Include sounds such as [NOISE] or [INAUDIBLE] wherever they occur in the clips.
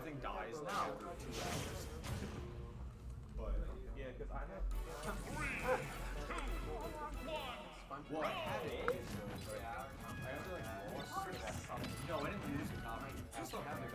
think, dies now. two. But yeah, because I have three, two, one. I had it. Yeah. I only like. No, I didn't lose the comic. I still have it.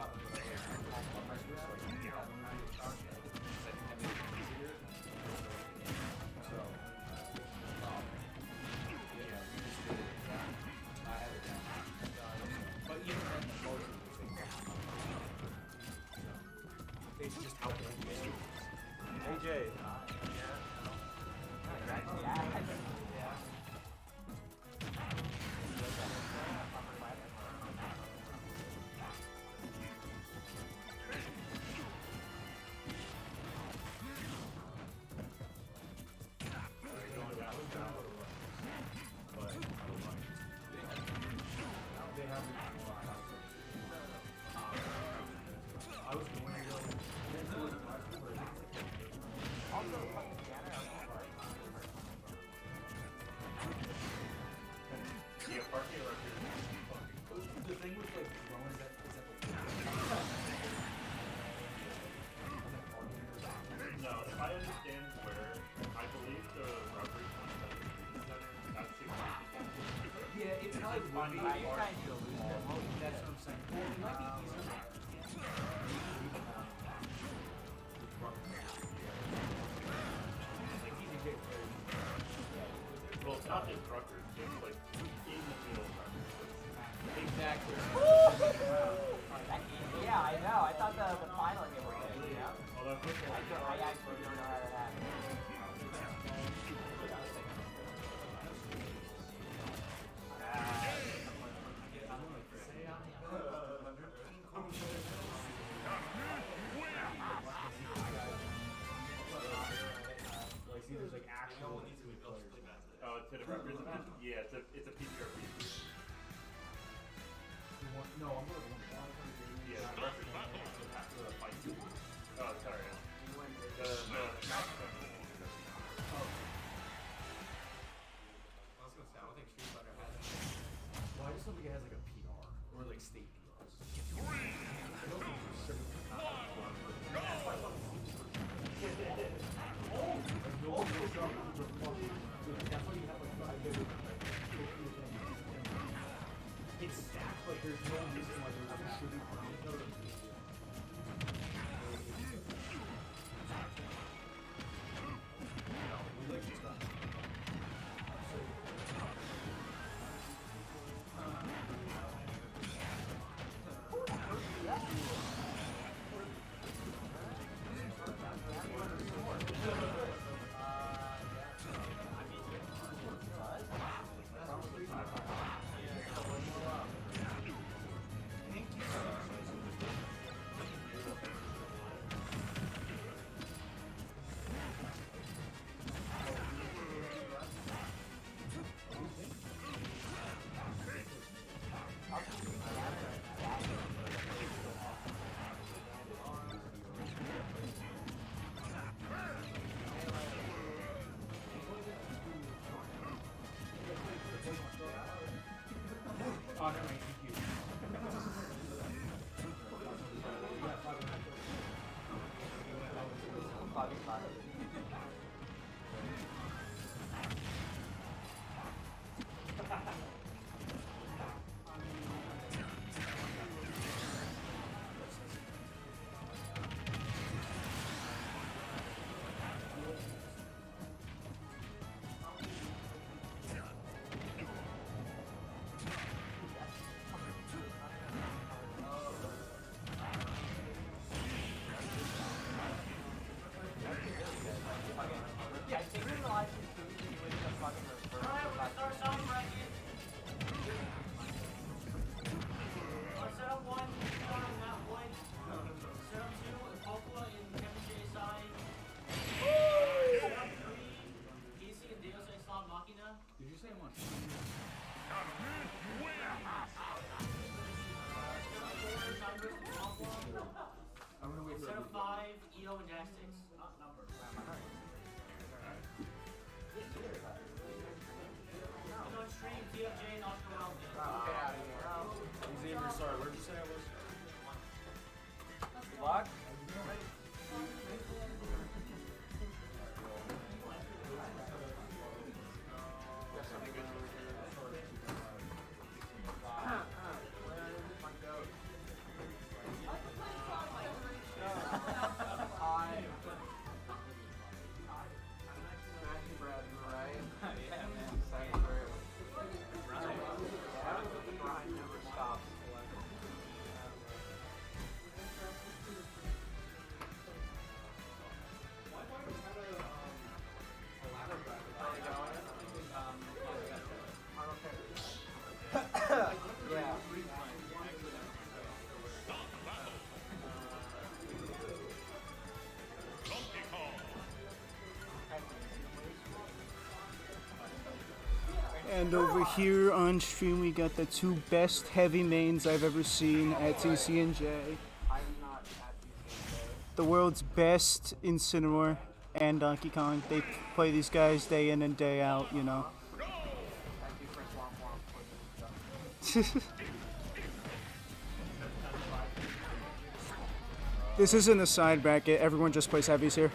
That's what I'm saying. to. Yeah, it's a it's a PTRP. No, I'm gonna. Yeah, And over here on stream, we got the two best heavy mains I've ever seen at TCNJ. The world's best Incineroar and Donkey Kong. They play these guys day in and day out, you know. [LAUGHS] This isn't a side bracket. Everyone just plays heavies here.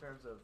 Terms of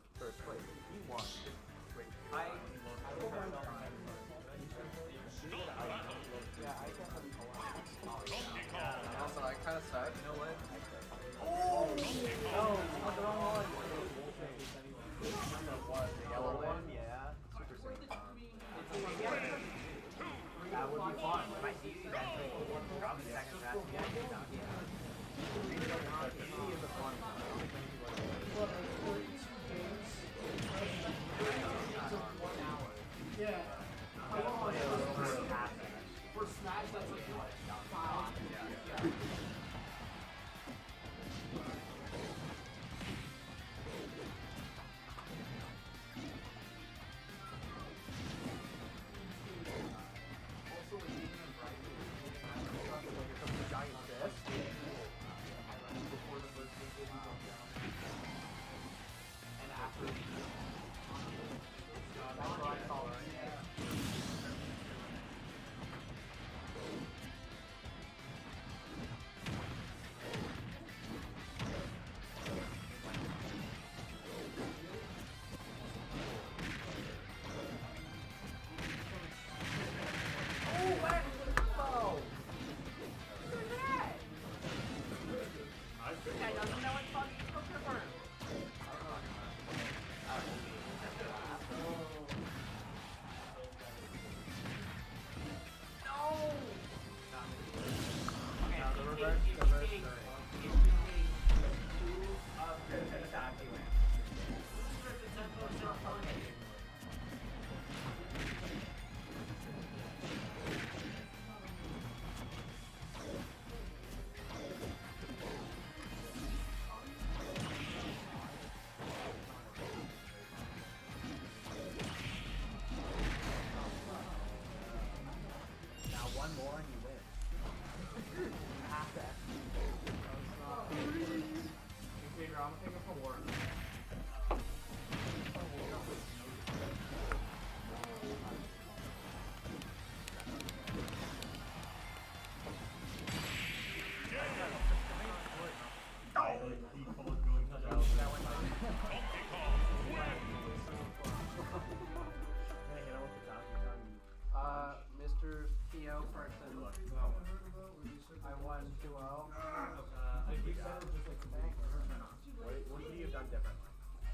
done differently?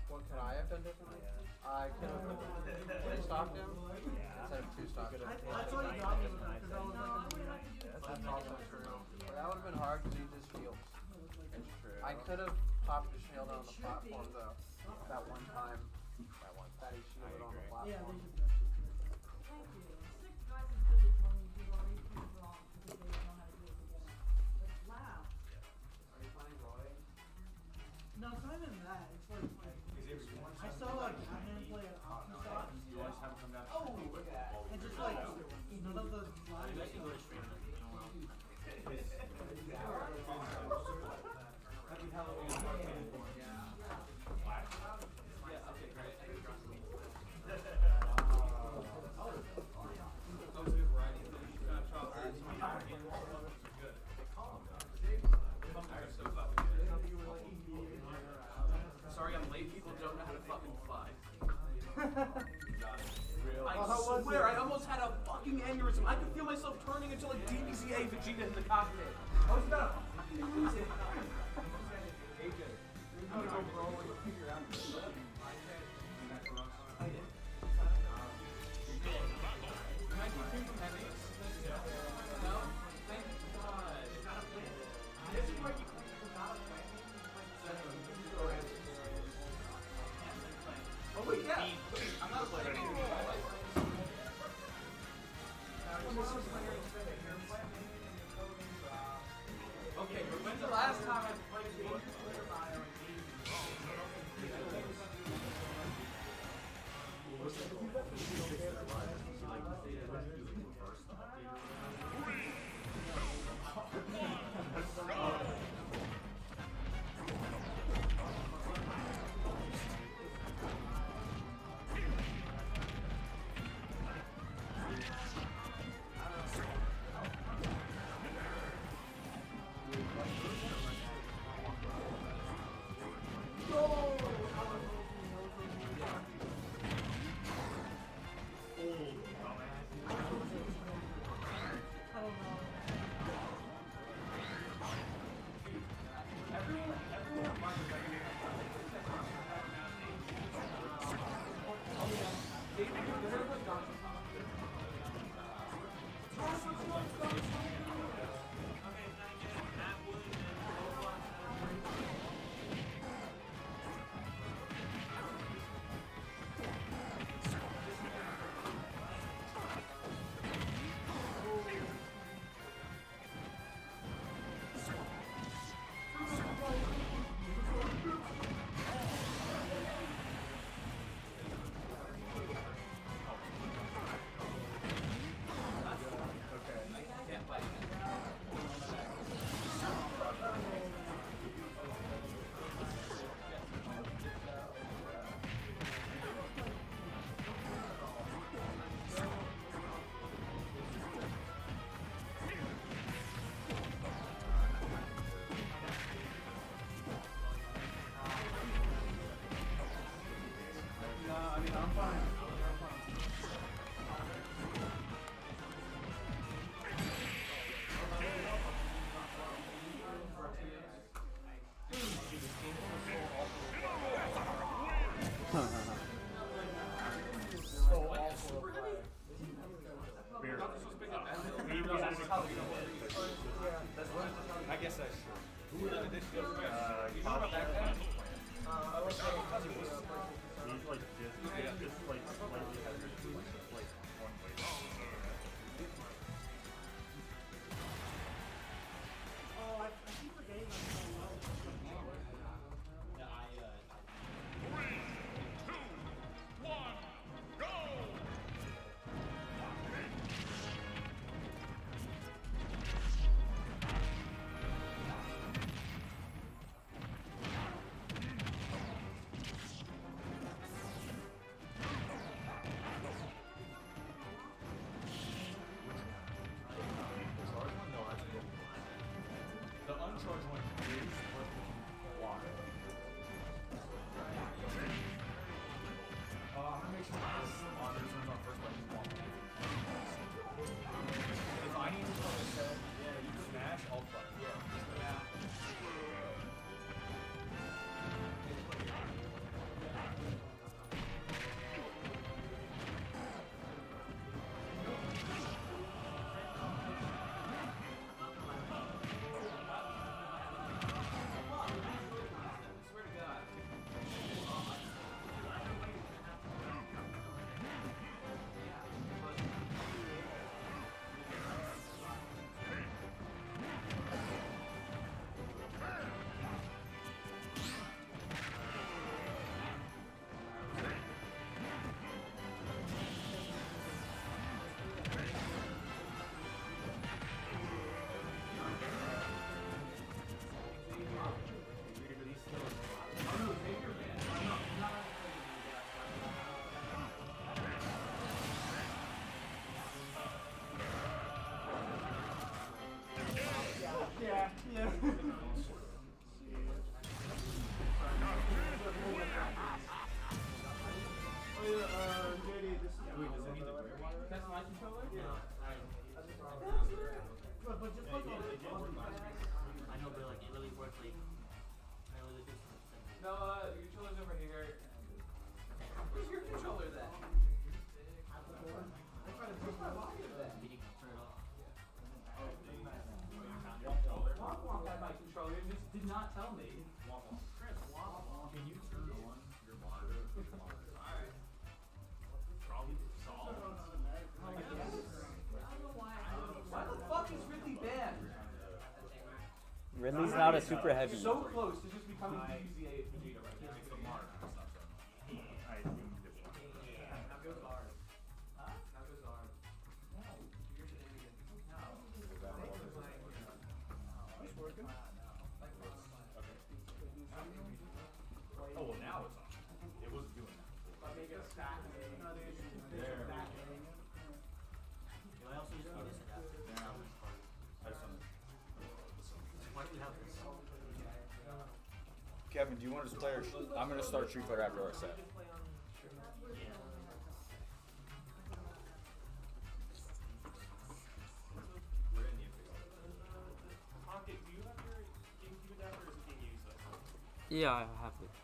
What could I have done differently? I could have three stocked him instead of two stocked him. That's all you got me with that, 'cause I was That's also true. But that would have been hard because he just shields. It's true. I could have popped a shield on the platform though. Guess that's true. Uh, You know about that guy? He's like just, just like but, but just yeah, yeah, I know, but like it really works. like I really No, uh, your controller's over here. Where's your controller then? not a super heavy. So close to just becoming easy. do you want to just play? Or I'm gonna start Street Fighter after our set. Yeah, I have it.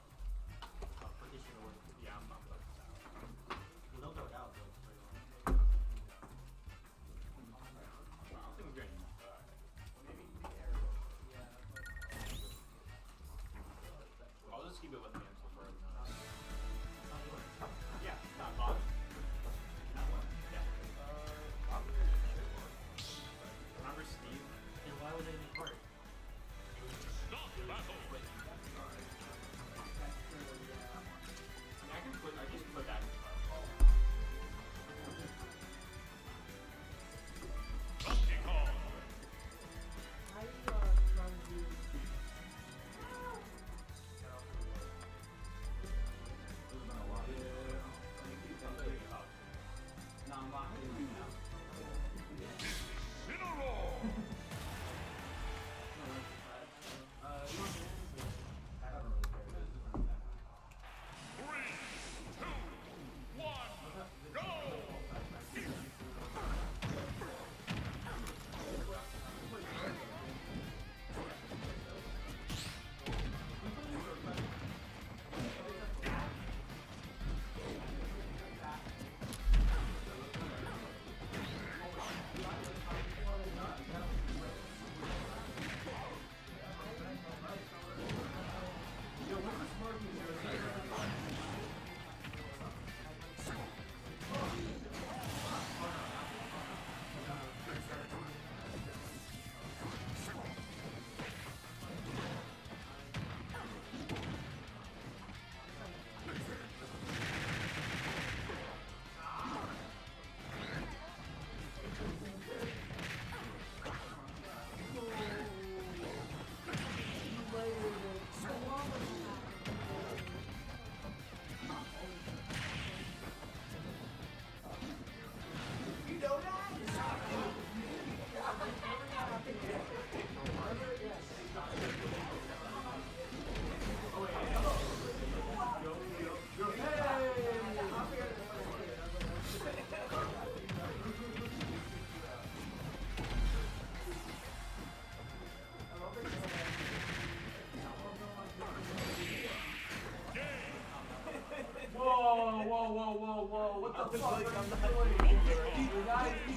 whoa, whoa, whoa, whoa. What the fuck are you doing? You guys,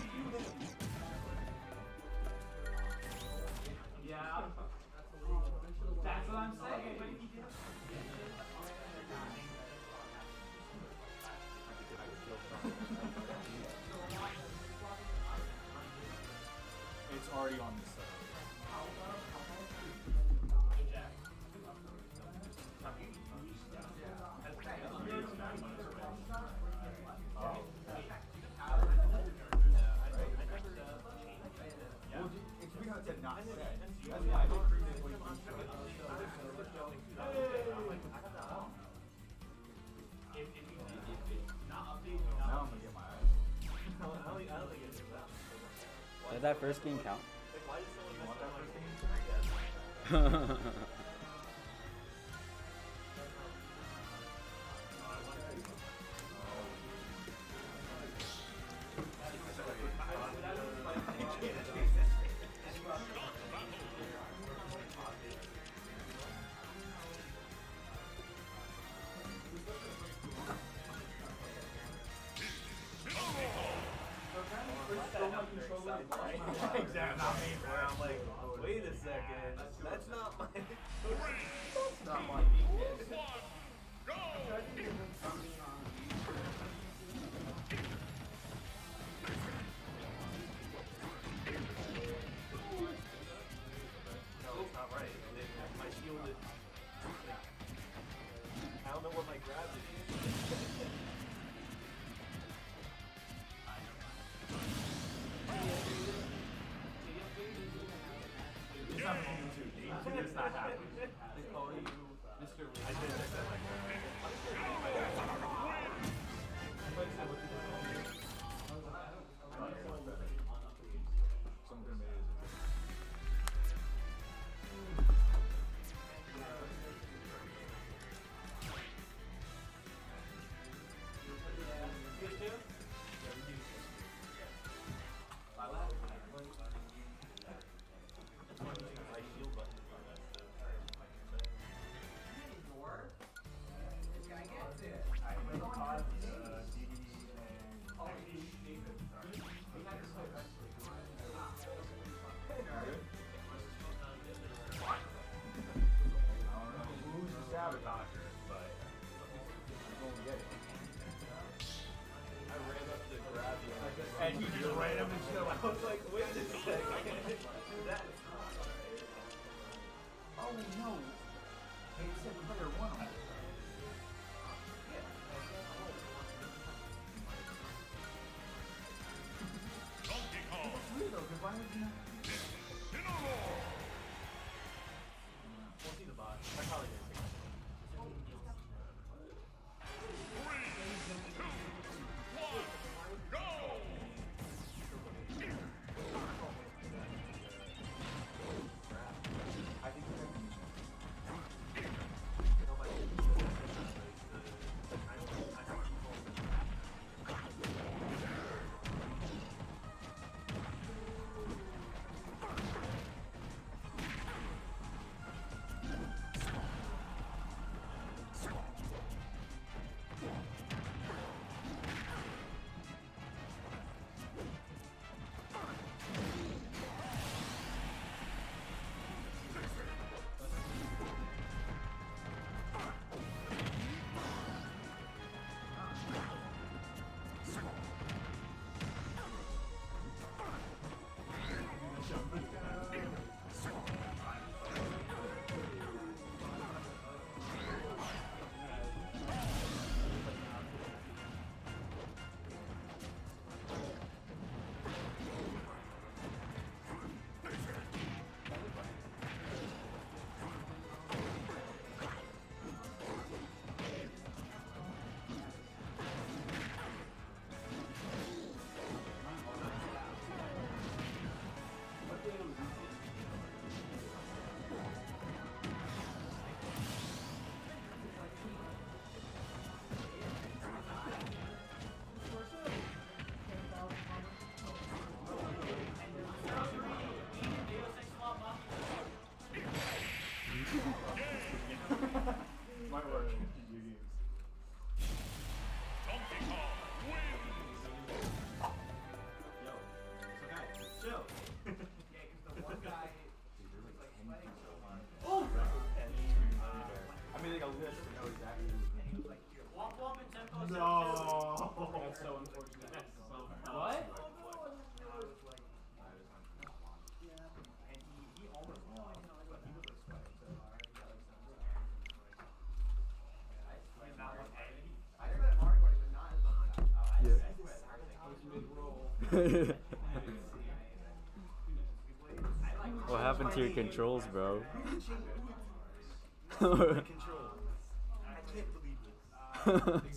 that first game count? [LAUGHS] [LAUGHS] would not what happened to your controls, bro? [LAUGHS] I can't believe this. [LAUGHS]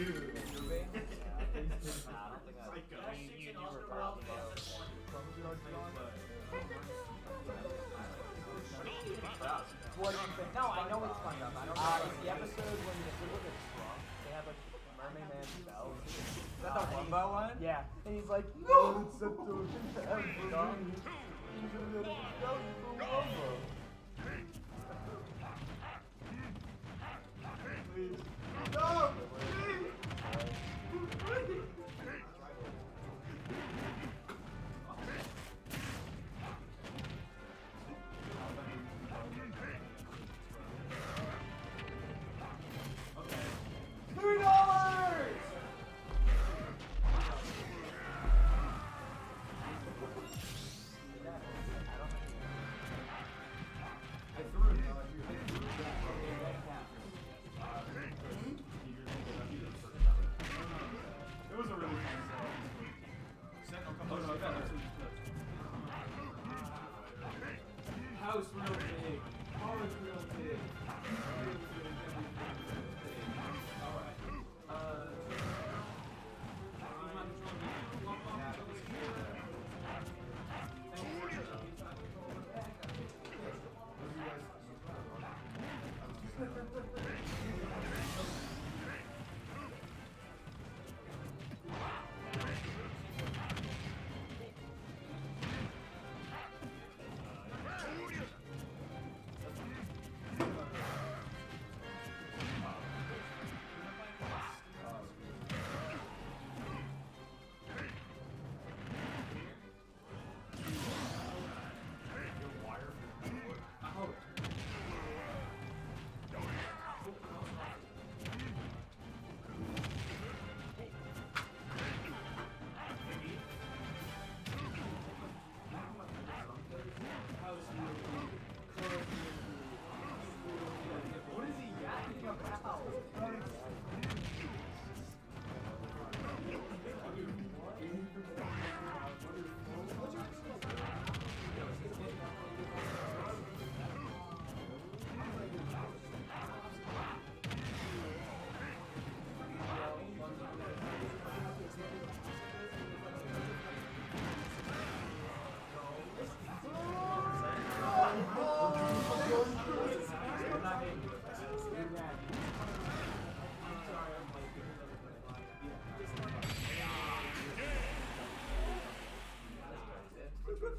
Dude. What do you think? No, I know it's funny. Uh, it's the episode when the people get strong. They have a mermaid man spell. Is that the by one? Yeah. And he's like, no!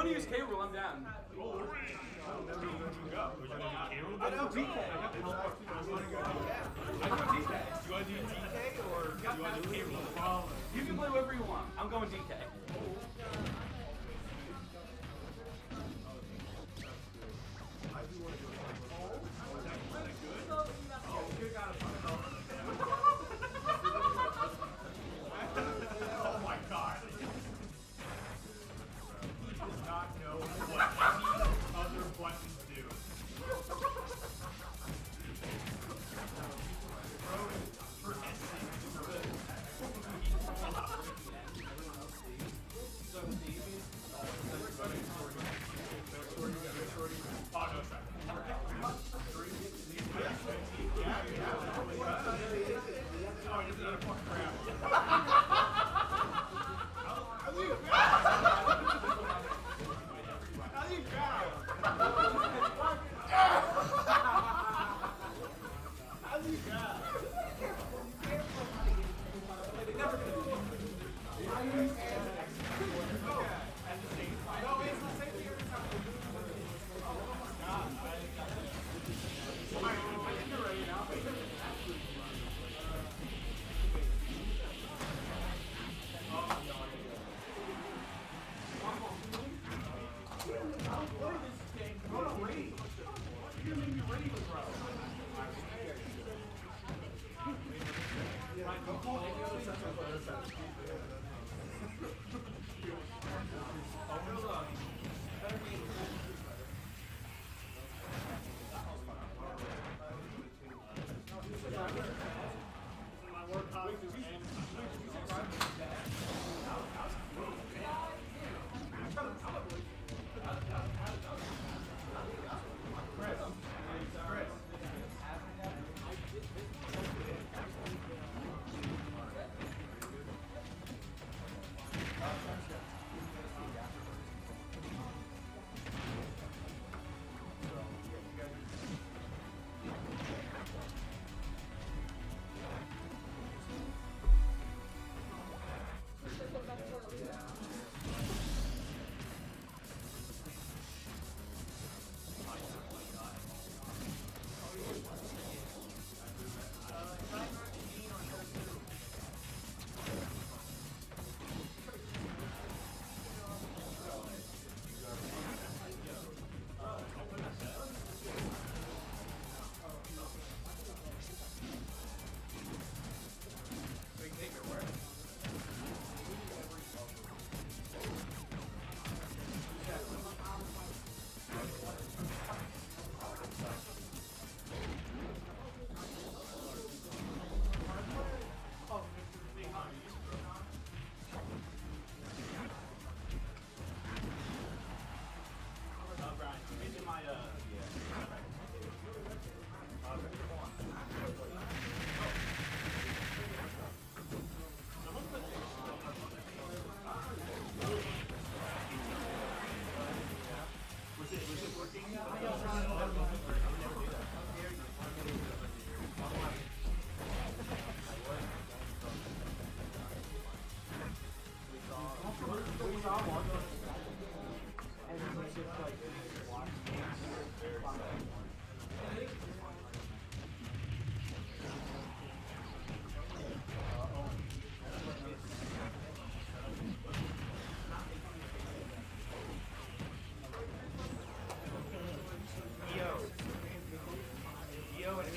want to use K Rool, I'm down. I know DK. Do I do DK or do I do K Rool? You can play whatever you want. I'm going DK.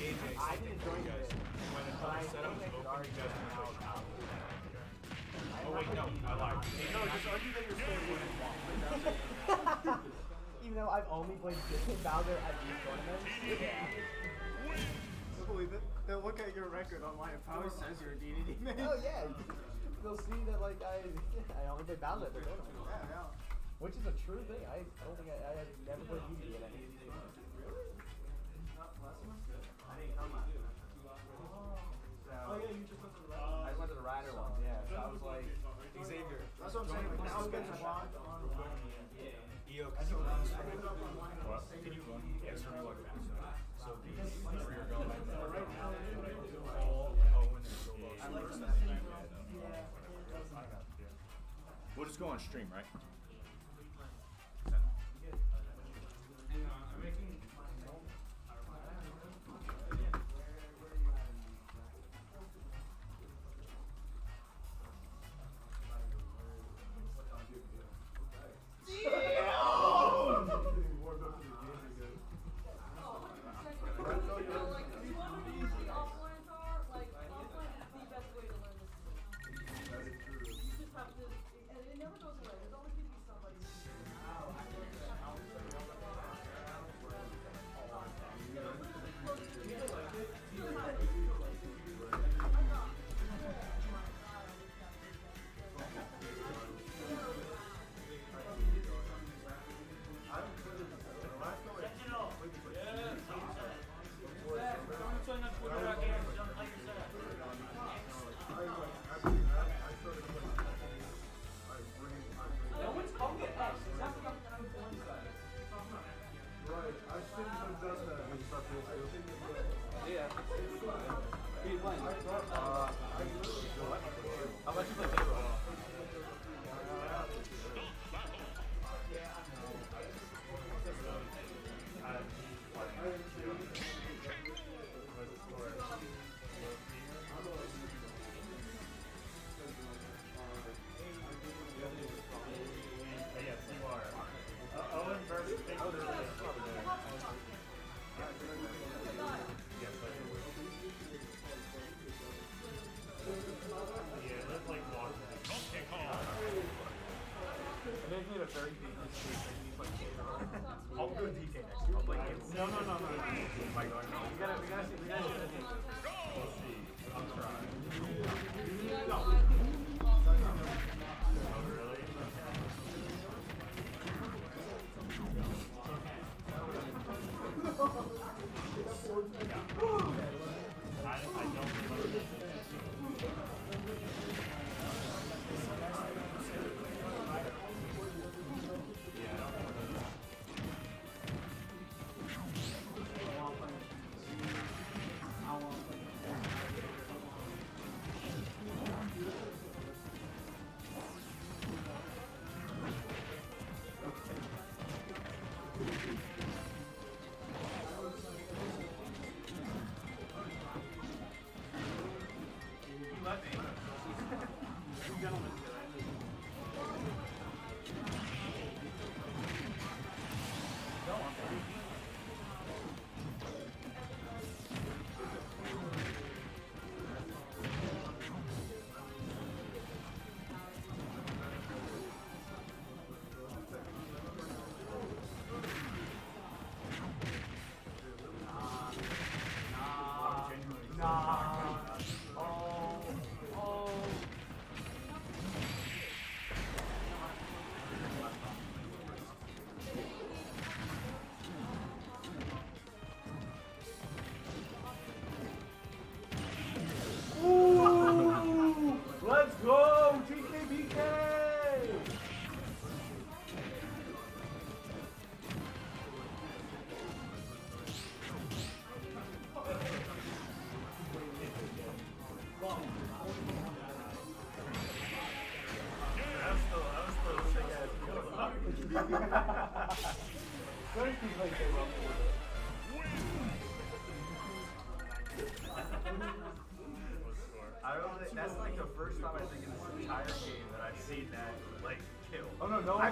I've When the Even though I've only played 15 Bowser at these tournaments. Yeah. Believe it. They'll look at your record online. It probably says you're a DDD man. [LAUGHS] Oh yeah. They'll see that like I I only play Bowser at the tournament. Yeah, yeah. Which is a true thing. I, don't think I, I have never played DDD and I a very dangerous street. Making me play Gator. I'll do DK next year. I'll play Gator. No, no, no, no. Oh my god. We gotta, we gotta see, we gotta see. We'll see. I'll try. No.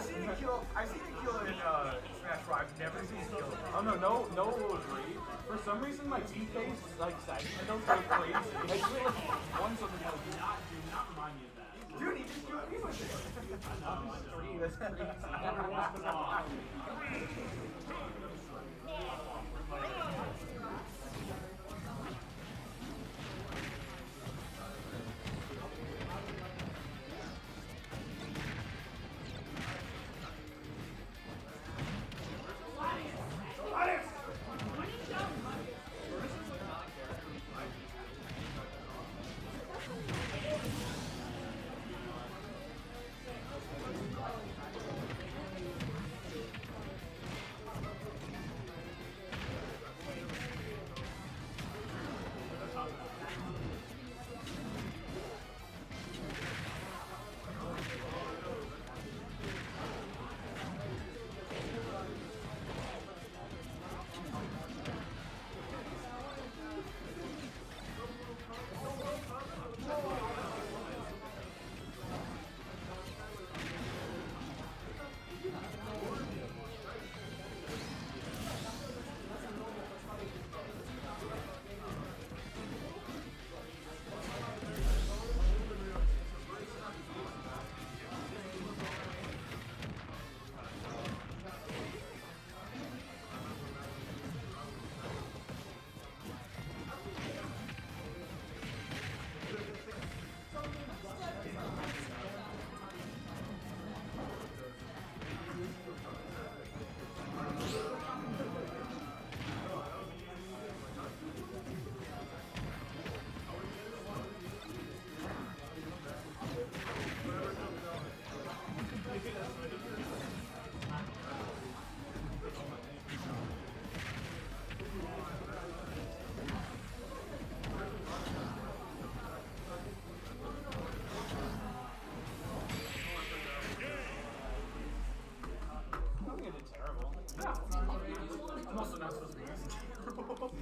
I've seen kill. I've seen kill in uh, Smash Bros. I've never seen a kill. Oh no, no, no will agree. For some reason, my G face like side. I don't go crazy. I feel like one something else. Do not, do not remind me of that. Dude, he just threw me with it. That's crazy.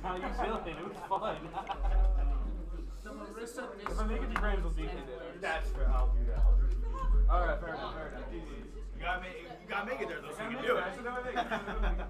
How you feeling? It was fun. so Marissa if I make it to Graham's, we'll see if they did it. That's fair. I'll do that. All right, fair enough. Fair enough. You gotta make, you gotta make it there though, so you can do it.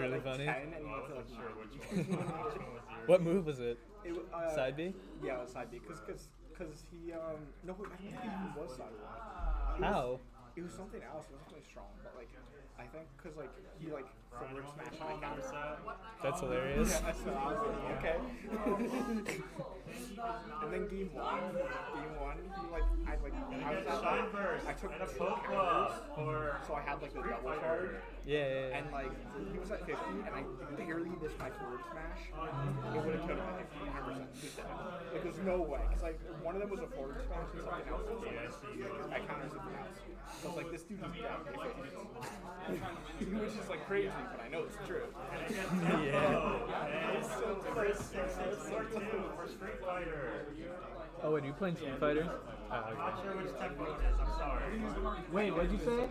Really like, funny. 10 and he went to, like, sure which [LAUGHS] one. which one was yours. What move was it? It, wa- uh, Side B? Yeah, it was side B. Cause, cause, cause he um no, I don't think it even was side one. It How? It was something else. It wasn't really strong, but like I think cause like he like forward want me to smashed my number counter. That's hilarious. Yeah, so I was like, okay. [LAUGHS] [LAUGHS] and then game one, game one, he like I like I was at like, first. I took and a two counters, for so I had like the Street double Fighter. charge. Yeah, yeah, yeah. And like he was at 50, and I barely missed my forward smash. It would have killed him at 100. percent Like there's no way, cause like one of them was a forward smash and something else was like I countered something else. So I was like, this dude is dead. Which is like crazy, but I know it's true. And so Chris 6642 for Street Fighter. Oh, wait, are you playing Street Fighter? Oh, I'm not sure which tempo it is. I'm sorry. Wait, what'd you say?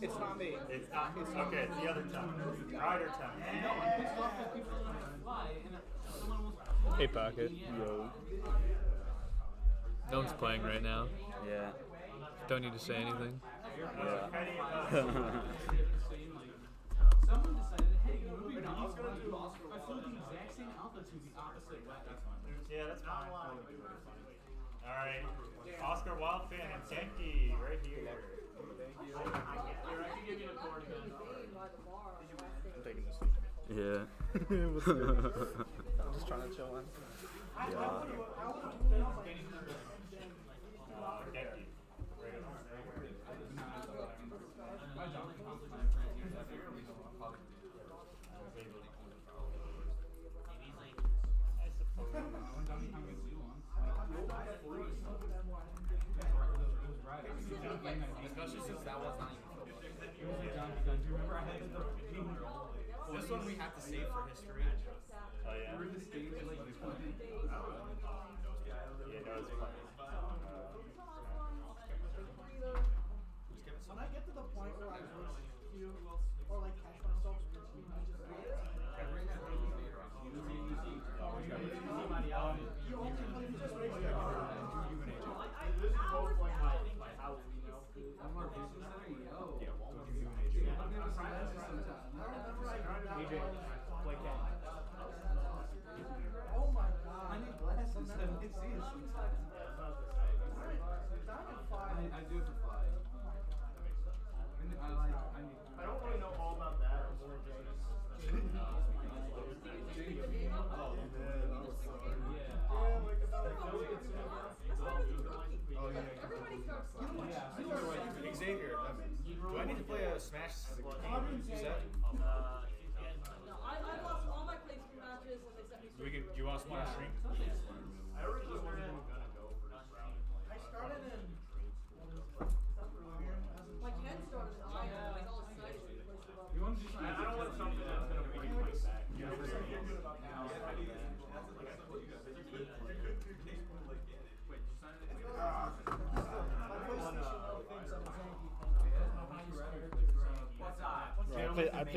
It's not me. It's not. It's okay. It's the other tempo. Rider tempo. Hey, Pocket. Yo. No one's playing right now. Yeah. Don't need to say anything. [LAUGHS] [LAUGHS] Someone decided, hey, you know what we do? I was gonna do Oscar. If I flew the exact same altitude, the opposite way, that's fine. Yeah, that's fine. All right. Oscar Wildfan and Senki right here. I'm taking this. Yeah. [LAUGHS] [LAUGHS] I'm just trying to chill in. yeah.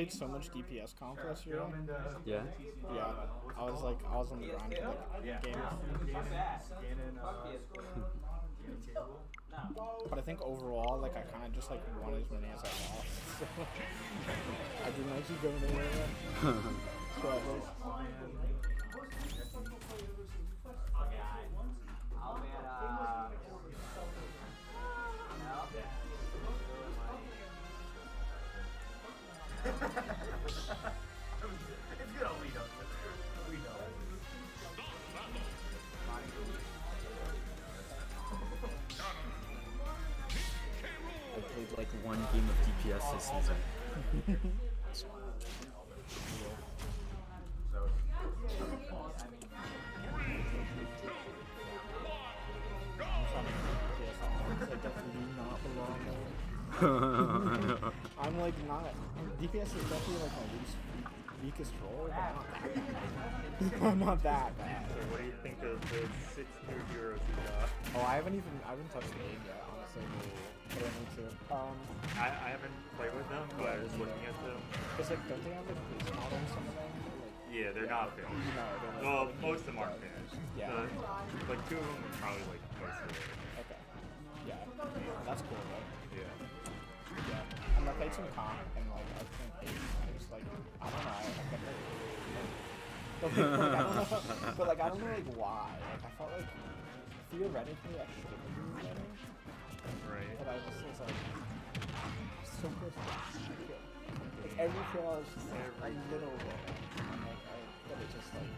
Played, so much DPS comp last year. Yeah. Yeah, I was like, I was on the grind for like game. But I think overall, like I kind of just like won as many as I lost. [LAUGHS] I didn't actually go anywhere. [LAUGHS] so I was, this season. like that's me not belong there. I'm like not. DPS is definitely like my least weakest role, but not that. [LAUGHS] I'm not that bad. So what do you think of the six new heroes we got? Oh, I haven't even I haven't touched the game yet, honestly. But I need to. Um, I, I haven't played with them, but I was looking at them. it's like don't they have like base models some of them? Or, like, Yeah, they're not finished. No, they're not. Well, most of them aren't finished. Yeah. The, like two of them are probably like most of it. Okay. Yeah. That's cool though. Yeah. Yeah. And I played some comp like, I don't know. I, but, like, I don't know. [LAUGHS] But like, I don't know like why. Like, I felt like theoretically I should have been doing better. Right. But I was just like, so close to Like every kill I was just like a little bit. Like, I, but it just like.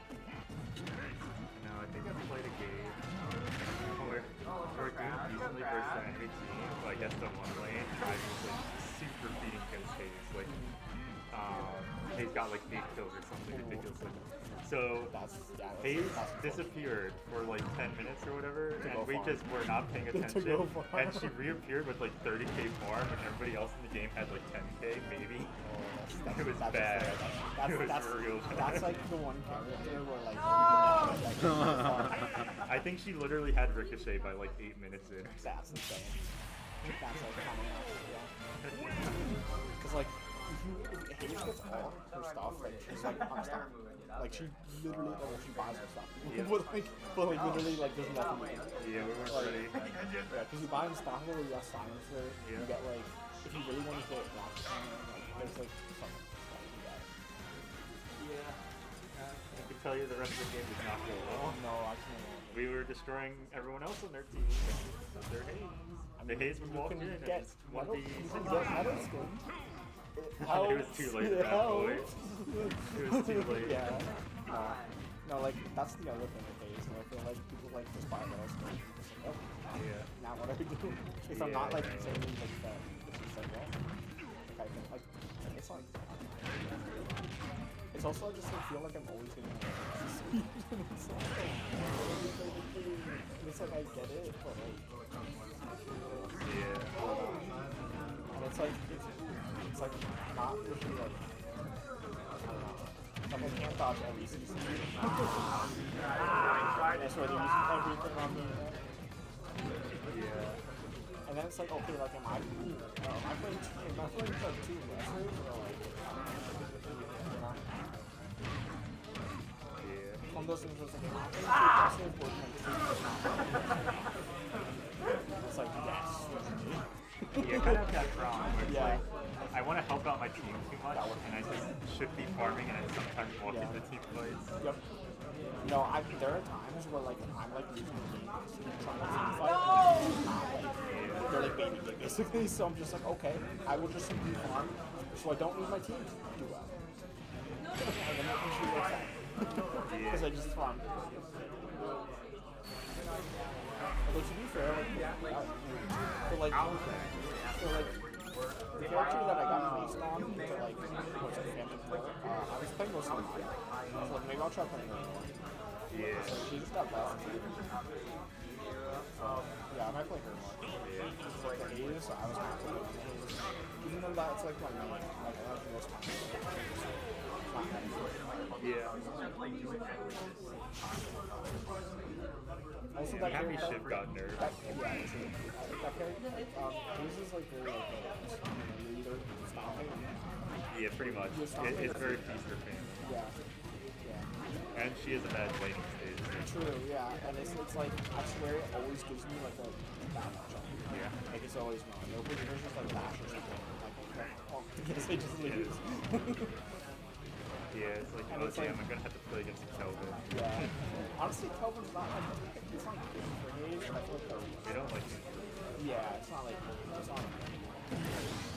No, I think I played a game. So that's yeah, that's, Haze that's disappeared for like 10 minutes or whatever, and we farm. just were not paying [LAUGHS] attention. And she reappeared with like 30k farm, and everybody else in the game had like 10k, maybe. Oh, that's, It was that's bad. Just, [LAUGHS] that's, It was that's, real bad. That's like the one character where like you can like, [LAUGHS] I think she literally had Ricochet by like 8 minutes in. That's insane. That's like coming out. Yeah. Because like, if Haze gets all her stuff, like she's like unstoppable. Like she literally, like when she buys her stuff, [LAUGHS] Yeah. but like, but like literally like there's oh, nothing. to do. Yeah, we weren't like, ready. [LAUGHS] Yeah, because you buy unstoppable, you got silencer, you Yeah. get like, if you really want to get rock cannon, like there's like something that you get. Yeah. I can tell you the rest of the game did not go well. Oh, no, I can't. We were destroying everyone else on their team. Their Haze. The Haze would You walk can in and get just won metal- the you six can get metal skin. It was too late at that point. It was too [LAUGHS] late. Yeah. No, no, like that's the other thing with Haze. I feel like people like just metal skin. Just like, oh, Yeah. now what I do? [LAUGHS] If I'm not like saying like that, it's just like well, like I can like it's like. It's also I just like feel like I'm always gonna have speed. and it's like, it's like I get it, but like. Yeah. And it's like it's, like not really like I don't know. Like I can't dodge every CC. That's where they're using everything on me. Yeah. And then it's like okay, like am I uh, am I playing am I playing like two wrestlers or like? Yeah. One of those things like am I playing two wrestlers or can I two It's like yes. [LAUGHS] Yeah, kind of where it's Yeah. like, I want to help out my team too much, and I just should be farming, and I sometimes walk Yeah. into team fights. Yep. No, I there are times where like I'm like losing the game trying to team fight. and like, they're like baiting me basically, so I'm just like, okay, I will just simply farm so I don't need my team do well. and then usually works out. Because I just farm. Although to be fair, like, for like, for like, the character that I got based on for like, what's it, Phantom uh, I was playing most of the time. So like, maybe I'll try playing her more. Yeah. So she just got. So, yeah, I might play her more. Just like the I was not playing the Aegis. Even though that's like my main, like I have the most time. It's not. Yeah. Also, that Happy Ship got nerfed. That, yeah, it's that character, um, his like Yeah, pretty much. It, it's very feast or famine. Yeah. Yeah. And she is a bad laning stage. so- True, yeah, and it's, it's like, I swear it always gives me like a bad matchup. Yeah. Like it's always not. Nobody there's just like dash or something. Like, okay, oh, oh [LAUGHS] I guess I just lose. Yeah, it's like, And oh it's damn, like- I'm gonna have to play against Kelvin. yeah. Honestly, Kelvin's not like, it's not good for Haze, but I feel like They don't like him. Yeah, it's not like, it's not like,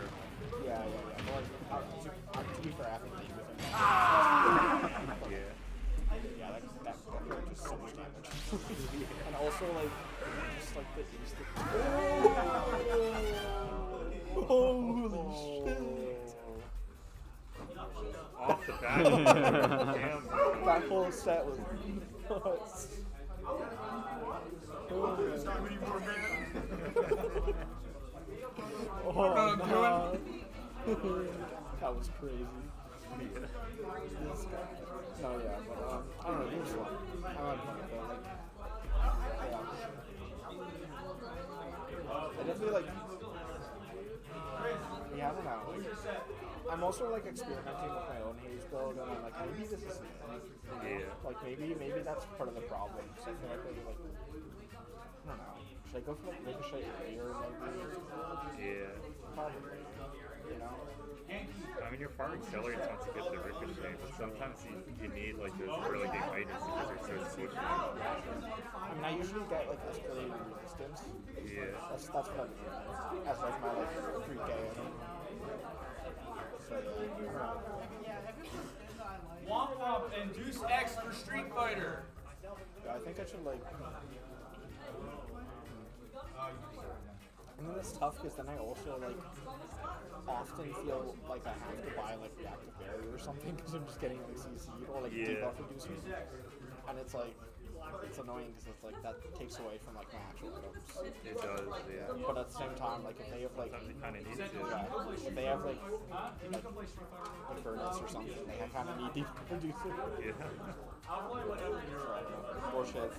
that whole set was nuts. oh, no. that was crazy. Yeah. No, yeah, but um, I don't know. It was fun. I had fun with it. Like, yeah. I definitely like. Yeah, I don't know. I'm also like experimenting maybe maybe that's part of the problem. So I feel like maybe like I don't know. Should I go for like ricochet earlier? Maybe Yeah. probably. You know. I mean, you're farming accelerates once you get the ricochet, but sometimes you, you need like those really big items because they're so squishy. I mean, I usually get like escalating resistance. Yeah. That's that's what I'm. As like my like 3K. So yeah. I don't know. Womp Womp and Deuce X for Street Fighter. Yeah, I think I should like. And then it's tough because then I also like often feel like I have to buy like reactive barrier or something [LAUGHS] because I'm just getting like CC'd or like Yeah. debuff reducers, and it's like it's annoying because it's like that takes away from like my actual items. It does, yeah. But at the same time, like if they have like Sometimes you kind of need to. yeah, if they have like like Infernus or something, like I kind of need [LAUGHS] debuff reducer. Yeah. Bullshit.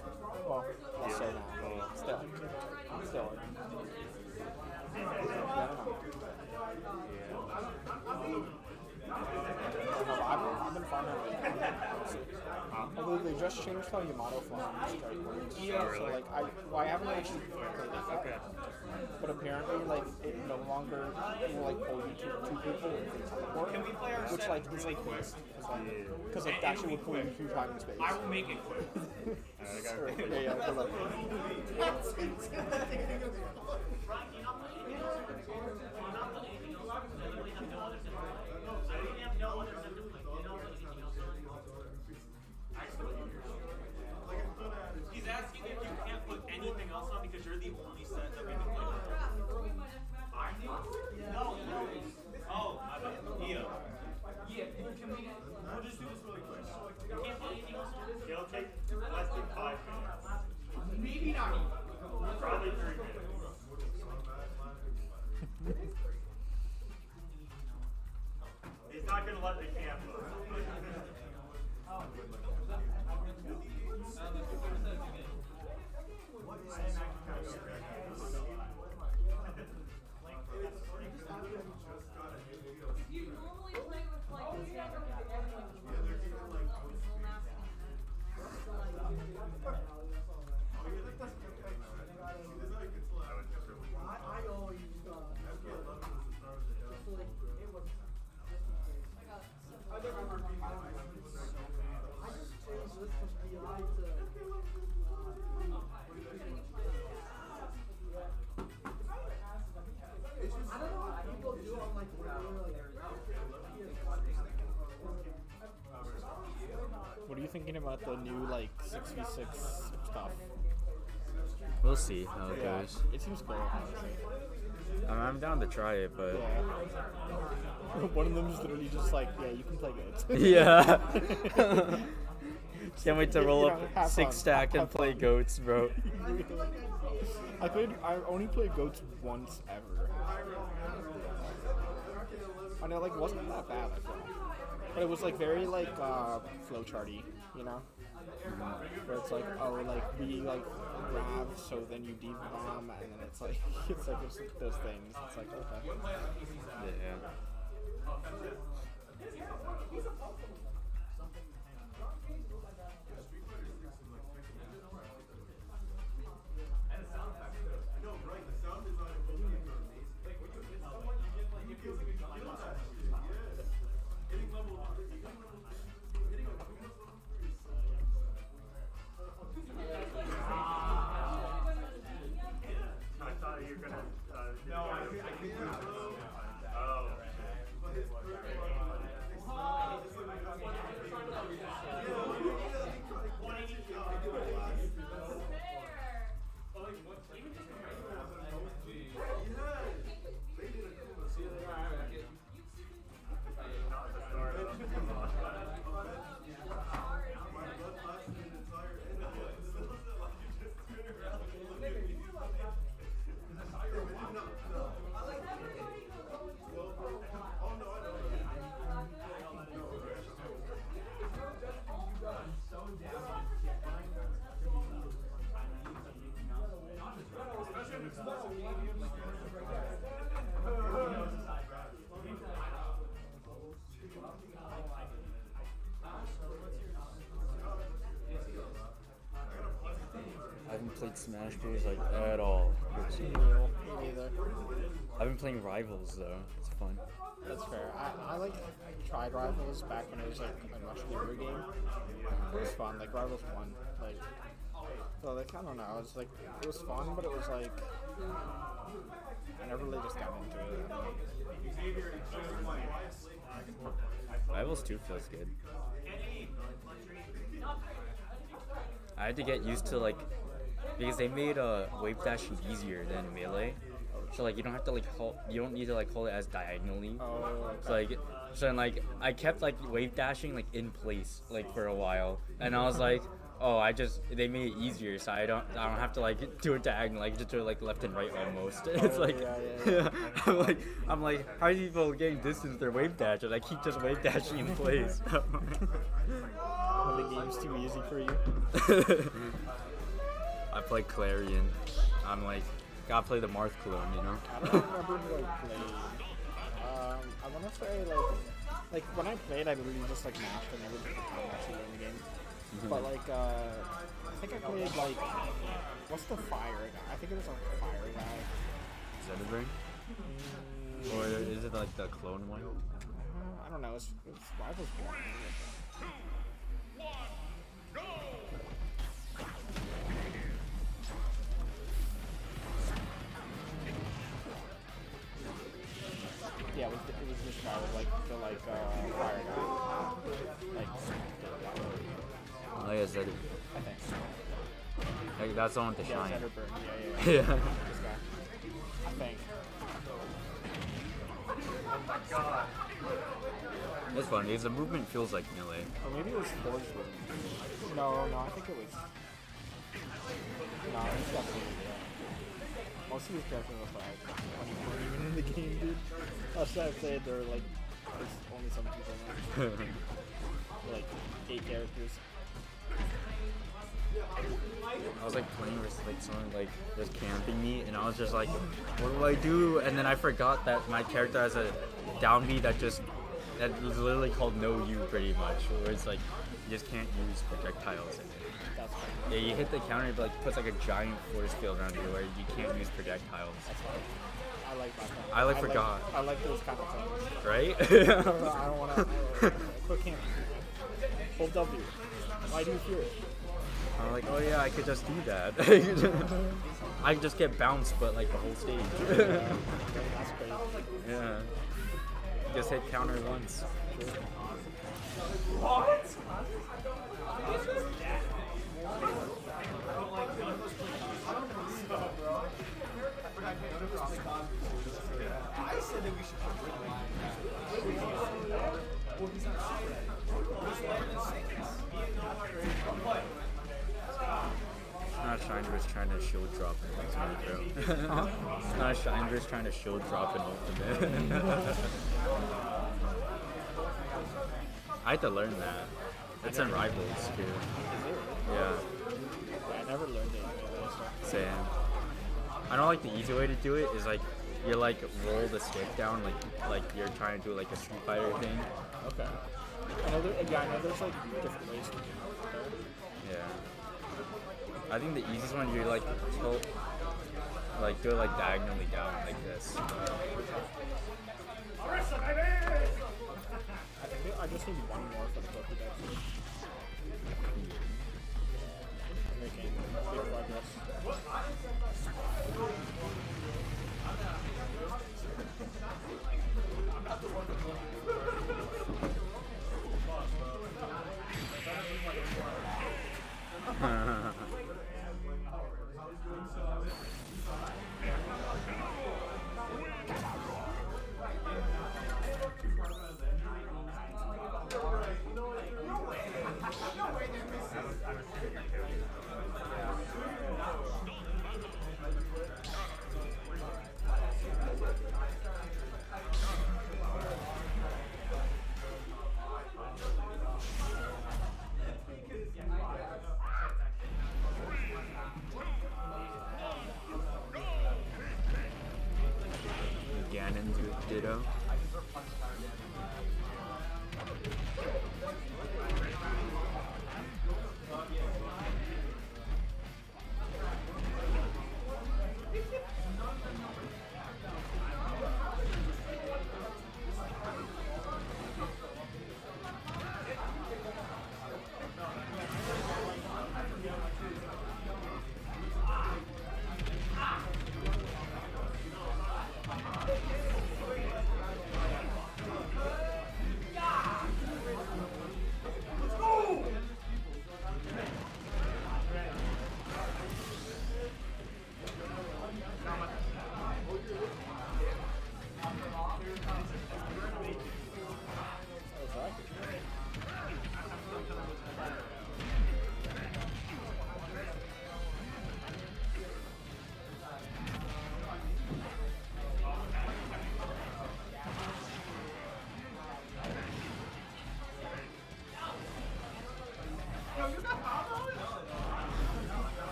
Well, less so now. Oh. Still. Still. I've been farming Although they just changed how Yamato farms strike points. Yeah. So like I well, I haven't actually played it yet. Okay. But apparently like it no longer will like pull you two, two people if they teleport. Can we play our which set like is really like quick? because like, it actually would pull you two time in space. I will make it quick. [LAUGHS] Sure. Yeah, yeah, good luck. [LAUGHS] [LAUGHS] see how it Yeah, goes. it seems cool. honestly. I'm, I'm down to try it, but Yeah. [LAUGHS] One of them is literally just like, yeah, you can play goats. [LAUGHS] yeah. [LAUGHS] Can't wait to roll know, up six fun. stack and Have play fun. goats, bro. I played. I only played goats once ever. And it like wasn't that bad. I feel. But it was like very like uh, flowcharty, you know. Where it's like, oh, like we like grab, so then you deep bomb, and then it's like [LAUGHS] it's like it's like those things. It's like okay. Yeah. Played Smash Bros like at all. Me neither. I've been playing Rivals though. It's fun. That's fair. I, I like tried Rivals back when it was like a much newer game. Um, it was fun. Like Rivals one. Like so like I don't know. It was like it was fun, but it was like I never really just got into it. Rivals 2 feels good. I had to get used to like because they made uh, wave dashing easier than melee. So like you don't have to like hold, you don't need to like hold it as diagonally. Oh, So like so then like I kept like wave dashing like in place like for a while, and I was like. Oh, I just they made it easier, so I don't I don't have to like do it diagonal, like just do it like left and right almost. [LAUGHS] It's like yeah, [LAUGHS] yeah, I'm like I'm like how are people getting distance with their wave dash, and I keep just wave dashing in place. [LAUGHS] The game's too easy for you? I play Clairen. I'm like, gotta play the Marth clone, you know? I don't remember who I played. Um, I want to say like, like when I played, I literally just like mashed and everything the time actually in the game. But like, uh, I think I played like, what's the fire guy? I think it was a fire guy. Zetterburn? Or is it like the clone one? Uh, I don't know. It's, it's Rivals One. Yeah, it Like, that's the one with the shine. Yeah, yeah, yeah. Yeah. This guy. I think. It's fun because the movement feels like melee. Or maybe it was Forge Room. No, no, I think it was. No, it's definitely. Yeah. Most of these characters are like 20 even in the game, dude. That's why I said there are like. There's only some people now. [LAUGHS] like, eight characters. I was like playing with like someone like was camping me, and I was just like, "What do I do?" And then I forgot that my character has a down B that just that is literally called No You, pretty much, where it's like you just can't use projectiles in it. Yeah, you hit the counter, but like puts like a giant force field around you where you can't use projectiles. That's. I like of, I like forgot. I like those kind of things. Right? [LAUGHS] I don't, I want to. Quick camp. Full W. Why do you fear it? I'm like, oh yeah, I could just do that. [LAUGHS] I could just get bounced, but like the whole stage. [LAUGHS] Yeah. Just hit counter once. I bro. It's not Shindra's trying to shield drop an ultimate. [LAUGHS] I had to learn that. It's in Rivals too. Yeah, I never learned it. Same. I don't like the easy way to do it is like you like roll the stick down like like you're trying to do like a Street Fighter thing. Okay. I know there, yeah, I know there's like different ways to do it. Yeah. I think the easiest one you like tilt like it like diagonally down like this.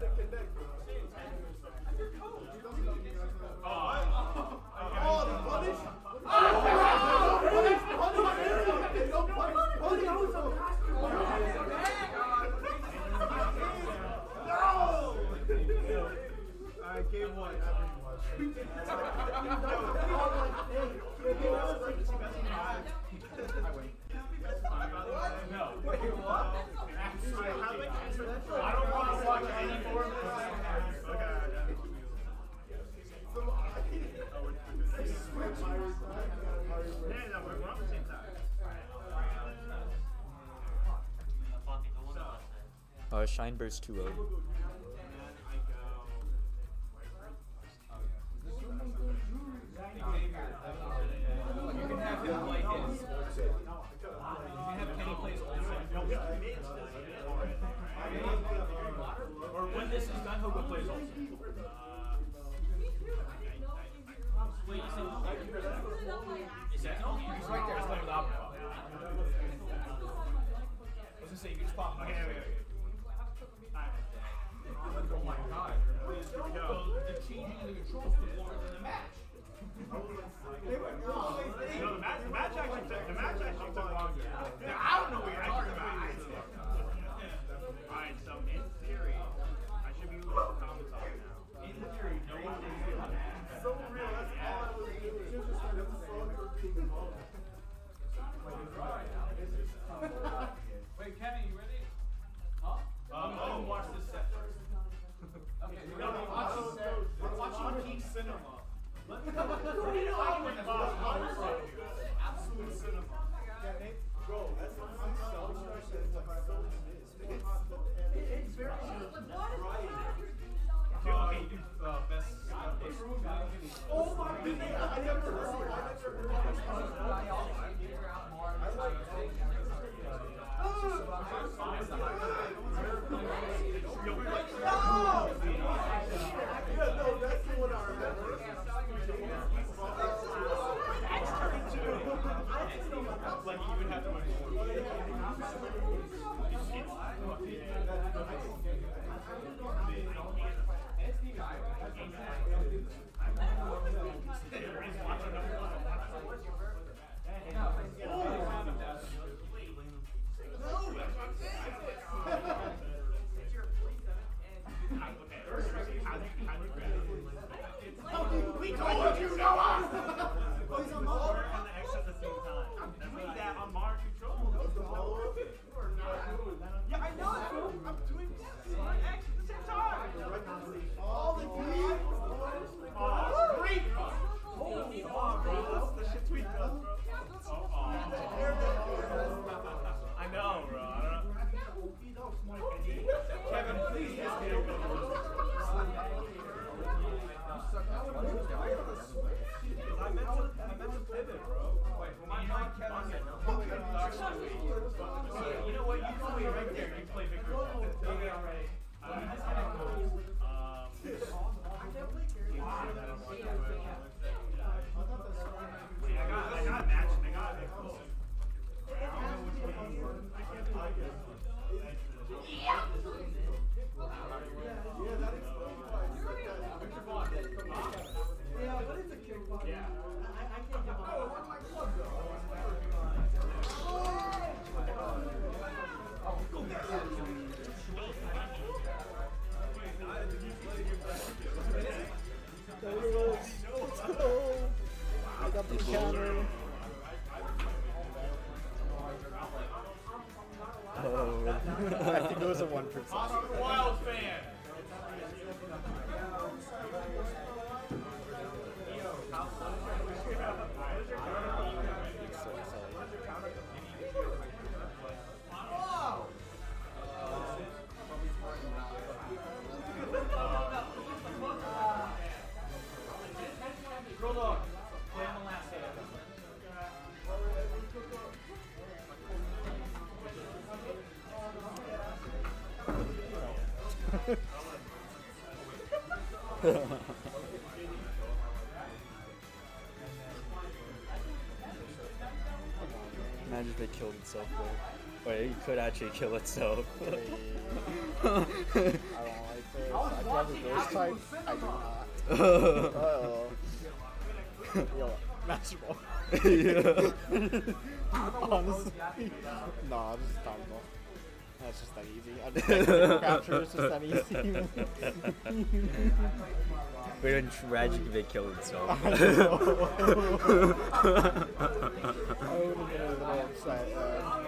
DIs connect, Uh, Shine Burst if it killed itself though. Wait, it could actually kill itself. [LAUGHS] I don't like this. I'd rather ghost type. I do not. Uh-oh. [LAUGHS] Yo, basketball. [LAUGHS] Honestly. Nah, this is dodgeball. That's just that easy. I just like capture, it's just that easy. But then tragic if it killed itself. I would have been a little upset. Yeah.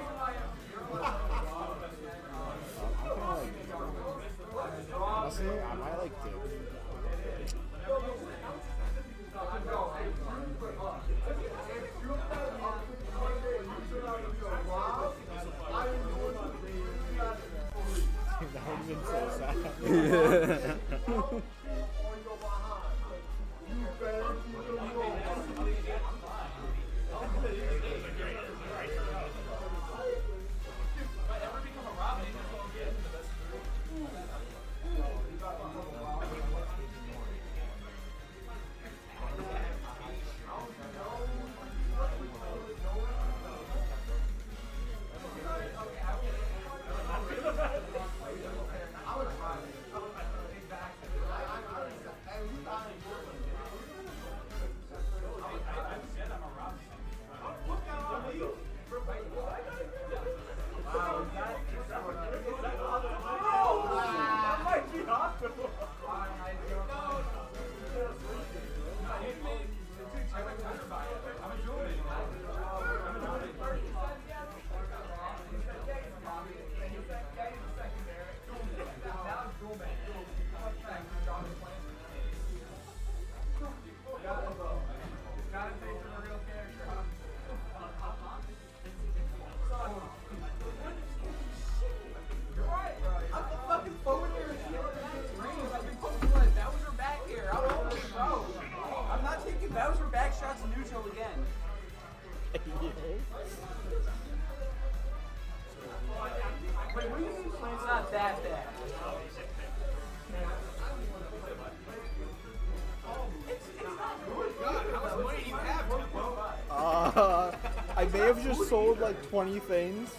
Just sold like 20 things.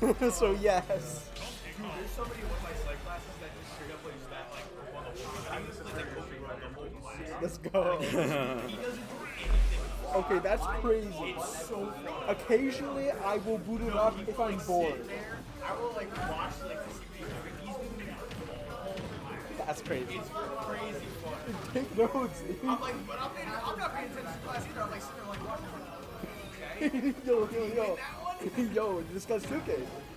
[LAUGHS] so yes. There's somebody in one of my psych classes that just straight up plays that like one of I'm just like coping with the whole class. Let's go. Okay, that's crazy. So Occasionally, I will boot it up if I'm bored. I will like watch like to see what he's doing. He's moving out the whole class. That's crazy. It's crazy fun. [LAUGHS] Take notes. I'm like, but I'm, paying, I'm not paying attention to class either. I'm like sitting there like watching. [LAUGHS] yo, yo, yo. [LAUGHS] yo, this guy's 2K.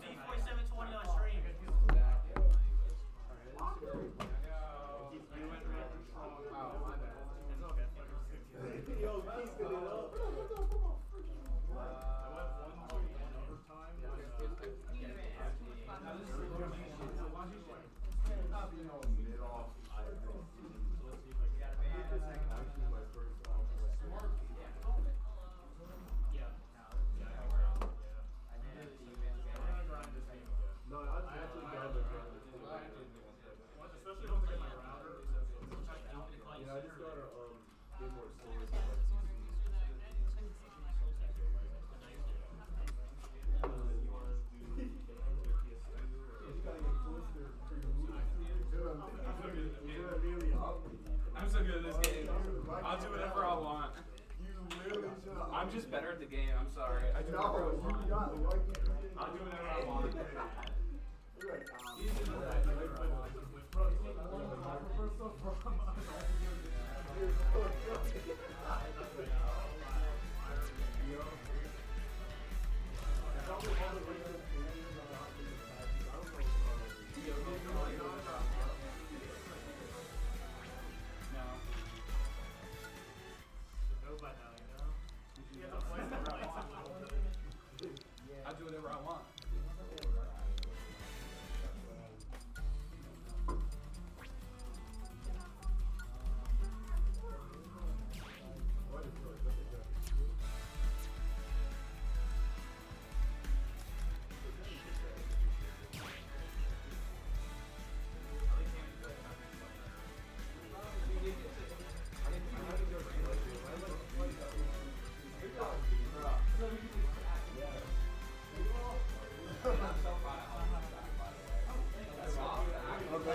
Nick Fury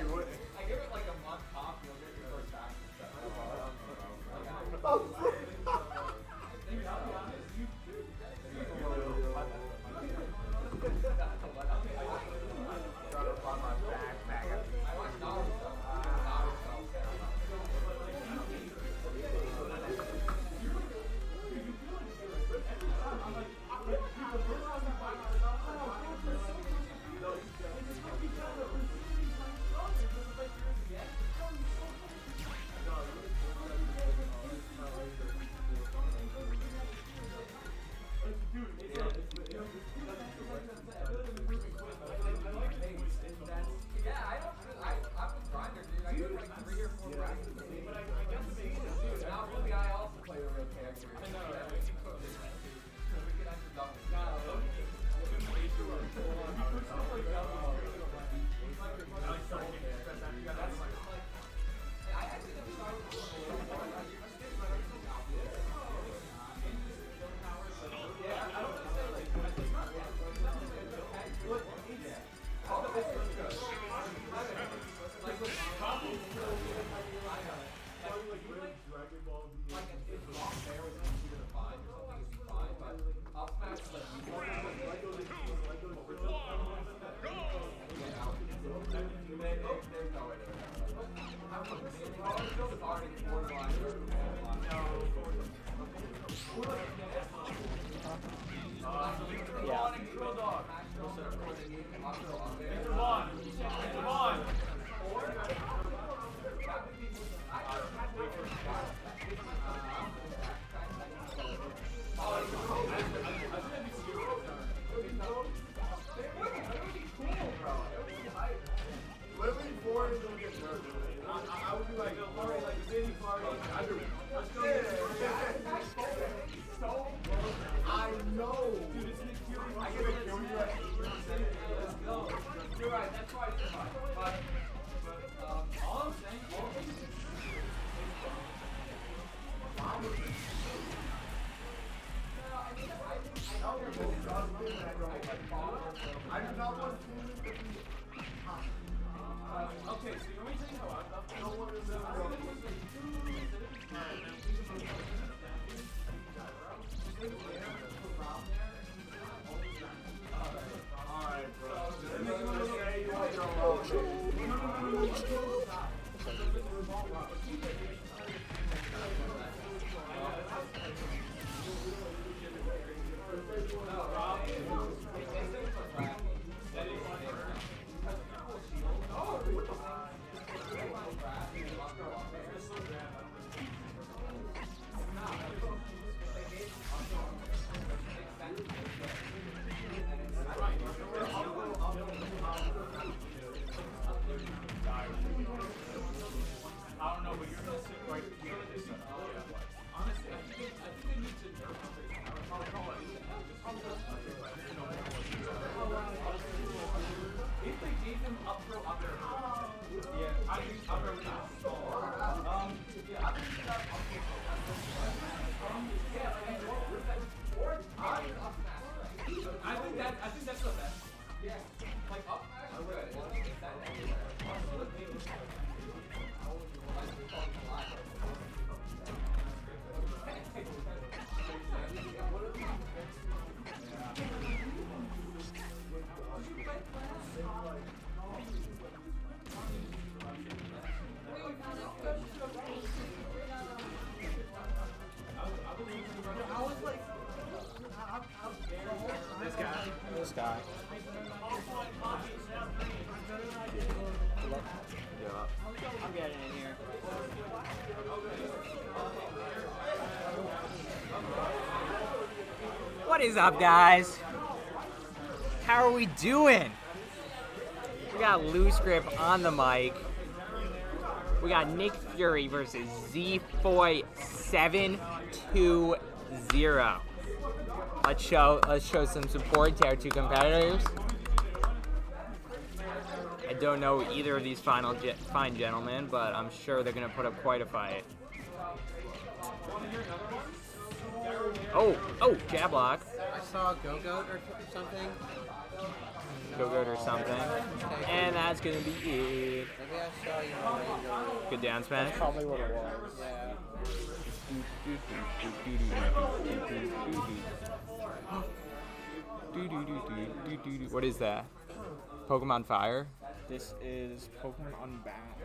I Let me tell you This guy. What is up, guys? How are we doing? We got Loose Grip on the mic. We got Nick Fury versus Z-Foy 720. Let's show let's show some support to our two competitors. I don't know either of these final ge- fine gentlemen, but I'm sure they're gonna put up quite a fight. Oh, oh, jab block. I saw Go Goat or something. Go Goat or something. And that's gonna be it. Maybe I saw you on Ranger. Good down smash. That's probably what it was. What is that? Pokemon Fire? This is Pokemon Unbound.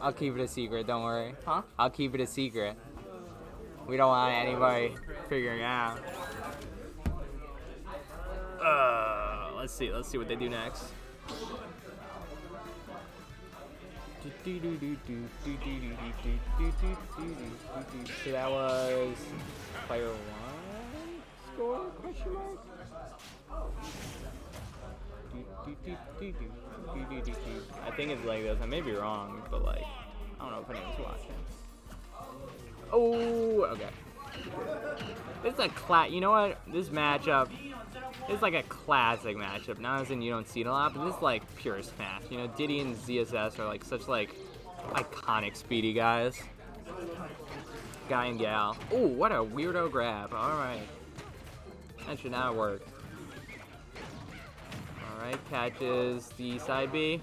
I'll keep it a secret, don't worry. Huh? I'll keep it a secret. We don't want anybody figuring out. Uh, let's see. Let's see what they do next. So that was player one score question mark. I think it's like this. I may be wrong, but like I don't know if anyone's watching. Oh, okay. This is a cla- You know what? This matchup is like a classic matchup. Not as in you don't see it a lot, but this is like pure Smash. You know, Diddy and ZSS are like such like iconic speedy guys. Guy and gal. Oh, what a weirdo grab. All right. That should not work. All right, catches the side B.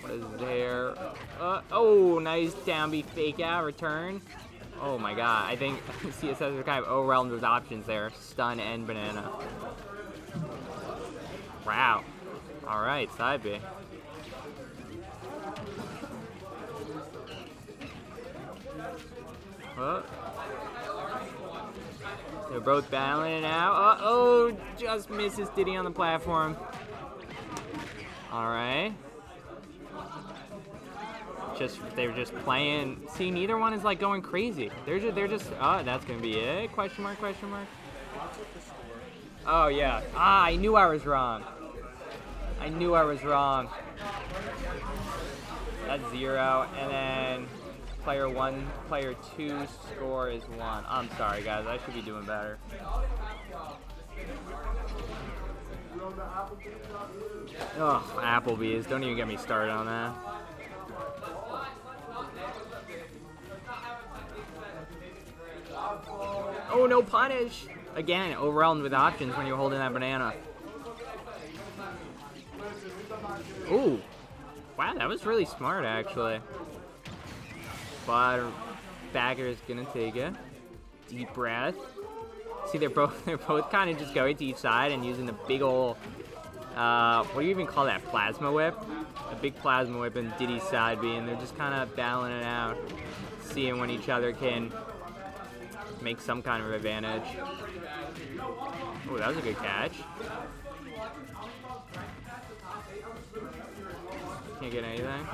What is there? Uh, oh, nice down B fake out return. Oh my god, I think [LAUGHS] ZSS is kind of overwhelmed with options there. Stun and banana. Wow. Alright, side B. Oh. They're both battling it out. Uh oh, just misses Diddy on the platform. Alright. Just they're just playing. See, neither one is like going crazy. They're just they're just. Oh, that's gonna be it. Question mark? Question mark? Oh yeah. Ah, I knew I was wrong. I knew I was wrong. That's zero, and then player one, player two score is one. I'm sorry, guys. I should be doing better. Oh, Applebee's. Don't even get me started on that. Oh, no punish! Again, overwhelmed with options when you're holding that banana. Ooh. Wow, that was really smart, actually. But Bagger's gonna take it. Deep breath. See, they're both [LAUGHS] they're both kind of just going to each side and using the big ol' uh, what do you even call that? Plasma whip. A big plasma whip and Diddy's side B, and they're just kind of battling it out, seeing when each other can make some kind of advantage. Oh, that was a good catch. Can't get anything.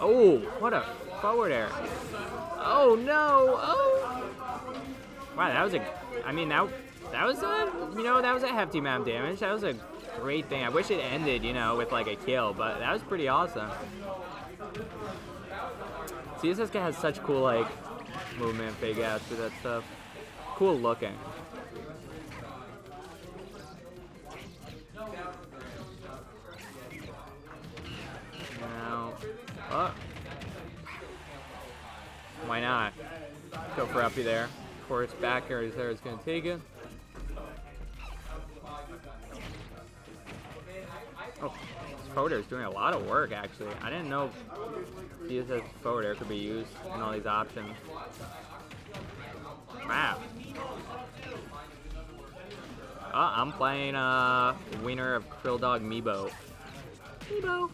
Oh, what a forward air. Oh no! Oh! Wow, that was a. I mean, that that was a. You know, that was a hefty amount of damage. That was a great thing. I wish it ended, you know, with like a kill, but that was pretty awesome. CSSK has such cool like movement, fake outs for that stuff. Cool looking. Now, oh. Why not? Go for uppy there. Of course, backer is there is going to take it. Oh, this is doing a lot of work, actually. I didn't know ZSS air could be used in all these options. Wow. Oh, I'm playing uh, winner of Krill Dog Meebo. Meebo.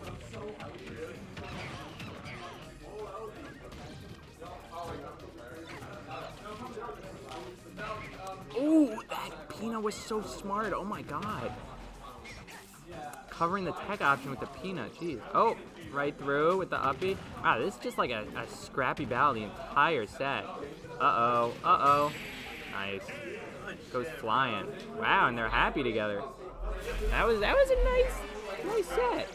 Ooh, that Pina was so smart. Oh my god. Covering the tech option with the peanut. jeez. Oh, right through with the uppy. Wow, this is just like a, a scrappy battle the entire set. Uh-oh, uh-oh. Nice. Goes flying. Wow, and they're happy together. That was that was a nice nice set.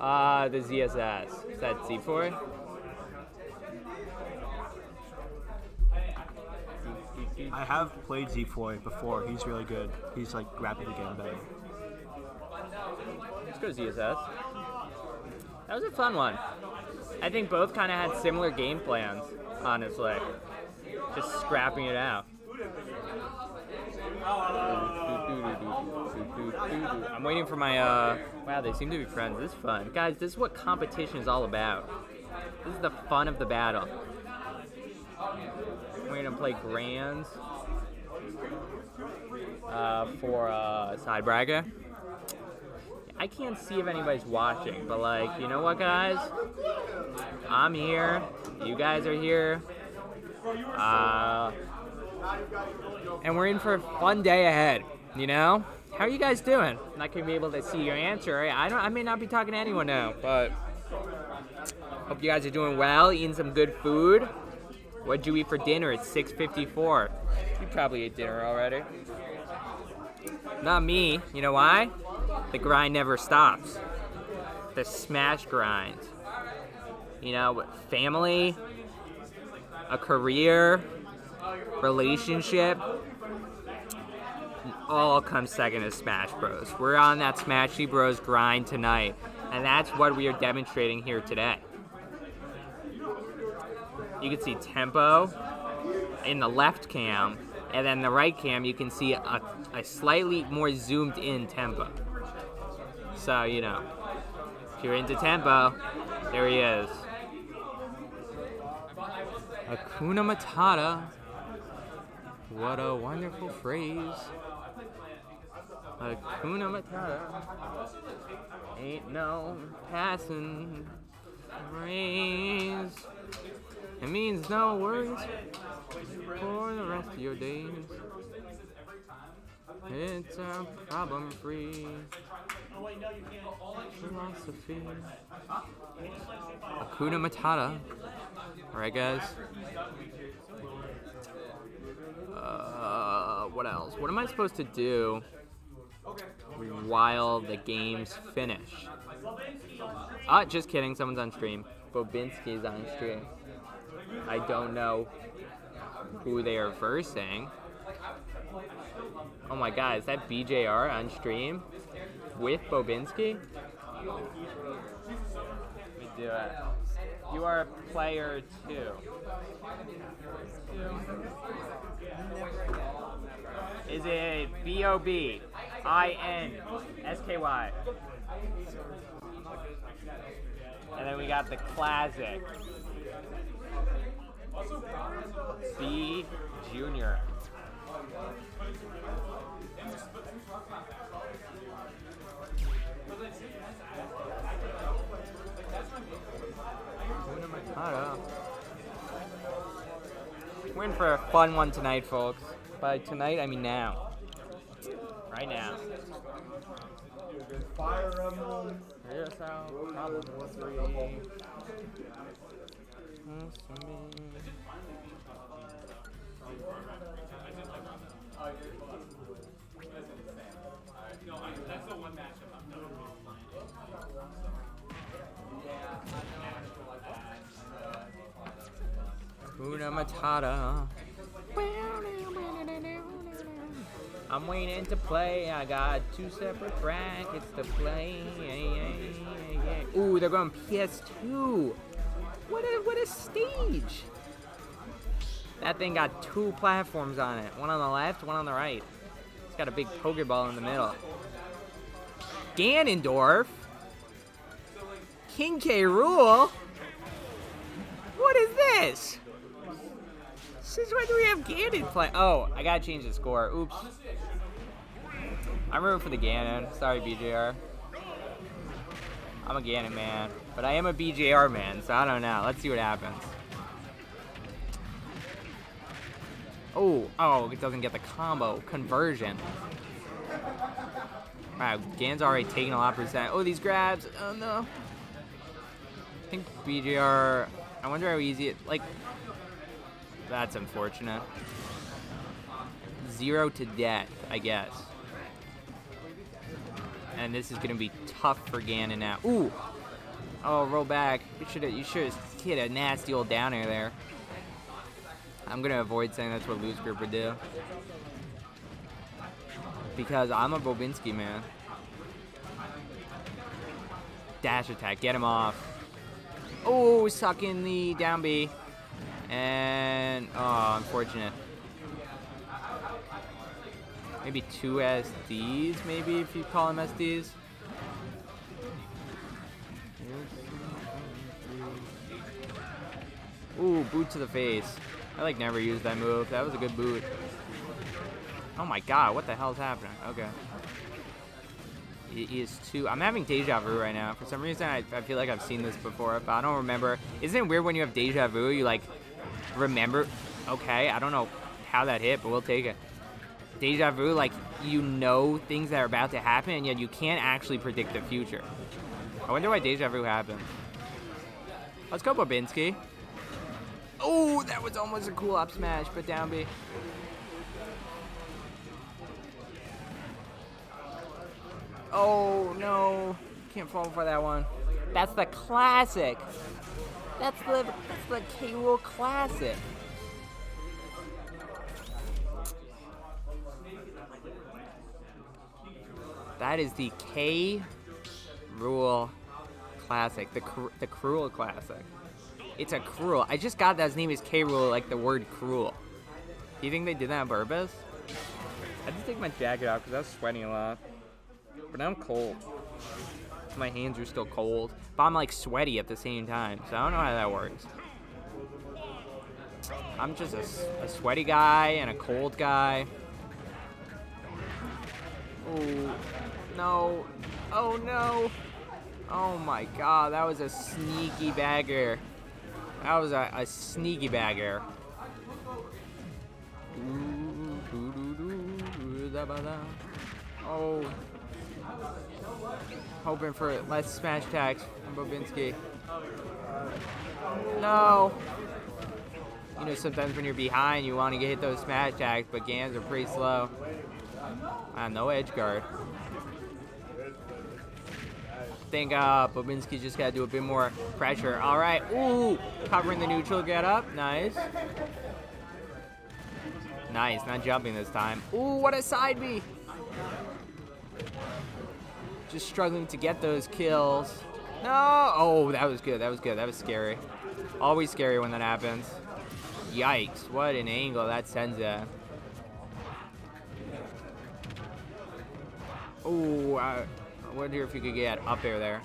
Uh the ZSS. Is that C4? I have played Z4 before. He's really good. He's like rapidly getting better. Let's go ZSS. That was a fun one. I think both kind of had similar game plans, honestly. Just scrapping it out. I'm waiting for my, uh, wow, they seem to be friends. This is fun. Guys, this is what competition is all about. This is the fun of the battle. We're gonna play Grands uh, for uh, side bracket. I can't see if anybody's watching, but like, you know what, guys? I'm here. You guys are here. Uh, and we're in for a fun day ahead. You know? How are you guys doing? I'm not gonna be able to see your answer. I don't. I may not be talking to anyone now, but hope you guys are doing well, eating some good food. What'd you eat for dinner? It's 6:54. You probably ate dinner already. Not me. You know why? The grind never stops. The smash grind. You know, family, a career, relationship, all comes second to Smash Bros. We're on that Smashy Bros grind tonight, and that's what we are demonstrating here today. You can see tempo in the left cam, and then the right cam you can see a, a slightly more zoomed in tempo. So, you know, if you're into tempo, there he is. Hakuna Matata. What a wonderful phrase. Hakuna Matata. Ain't no passing phrase. It means no worries for the rest of your days. It's a problem free philosophy. Hakuna Matata. Alright, guys. Uh, what else? What am I supposed to do while the games finish? Ah, just kidding. Someone's on stream. Bobinski's on stream. I don't know who they are versing. Oh my god, is that BJR on stream with Bobinski? We do it. You are a player too. Is it B O B I N S K Y? And then we got the classic B Junior. Matata. We're in for a fun one tonight, folks. By tonight, I mean now. Right now. Fire Emblem. Here's how problem three. Una Matata. I'm waiting to play. I got two separate brackets to play. Ooh, they're going PS2. What a what a stage! That thing got two platforms on it. One on the left, one on the right. It's got a big Pokeball in the middle. Ganondorf. King K. Rool. What is this? Since when do we have Ganon play? Oh, I gotta change the score. Oops. I'm rooting for the Ganon. Sorry, BJR. I'm a Ganon man, but I am a BJR man, so I don't know. Let's see what happens. Oh, oh, it doesn't get the combo conversion. Wow, Gan's already taking a lot of percent. Oh, these grabs. Oh no. I think BJR. I wonder how easy it like. That's unfortunate. Zero to death, I guess. And this is gonna be tough for Ganon now. Ooh! Oh, roll back. You should have you should have hit a nasty old downer there. I'm gonna avoid saying that's what Loose Grip would do. Because I'm a Bobinski man. Dash attack, get him off. Oh, sucking the down B. And, oh, unfortunate. Maybe two SDs, maybe, if you call them SDs. Ooh, boot to the face. I like never used that move. That was a good boot. Oh my god, what the hell's happening? Okay. It is too. I'm having deja vu right now. For some reason, I, I feel like I've seen this before, but I don't remember. Isn't it weird when you have deja vu? You like remember. Okay, I don't know how that hit, but we'll take it. Deja vu, like you know things that are about to happen, and yet you can't actually predict the future. I wonder why deja vu happens. Let's go, Bobinski. Oh, that was almost a cool up smash, but down B. Oh no, can't fall for that one. That's the classic. That's the that's the K Rool classic. That is the K Rool classic, the cr the cruel classic. It's a cruel. I just got that his name is K Rool, like the word cruel. Do you think they did that on purpose? I just take my jacket off because I was sweating a lot. But now I'm cold. My hands are still cold. But I'm like sweaty at the same time. So I don't know how that works. I'm just a, a sweaty guy and a cold guy. Oh, no. Oh, no. Oh, my God. That was a sneaky bagger. That was a, a sneaky bagger. Oh. Hoping for less smash attacks from Bobinski. No. You know, sometimes when you're behind, you want to get hit those smash attacks, but Gans are pretty slow. Ah, no edge guard. think uh, Bobinski just got to do a bit more pressure. All right. Ooh, covering the neutral get up. Nice. Nice, not jumping this time. Ooh, what a side B! Just struggling to get those kills. No! Oh, that was good. That was good. That was scary. Always scary when that happens. Yikes, what an angle that sends at. Ooh, I wonder if you could get up air there.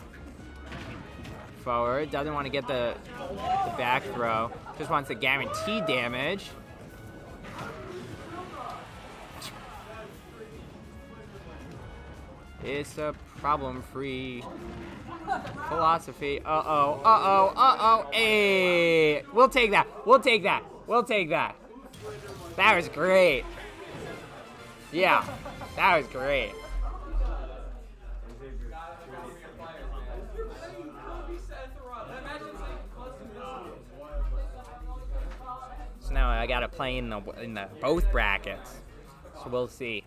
Forward, doesn't want to get the, the back throw. Just wants to guarantee damage. It's a problem-free philosophy. Uh-oh, uh-oh, uh-oh, hey! We'll take that, we'll take that, we'll take that. That was great. Yeah, that was great. So now I gotta play in the in the both brackets. So we'll see.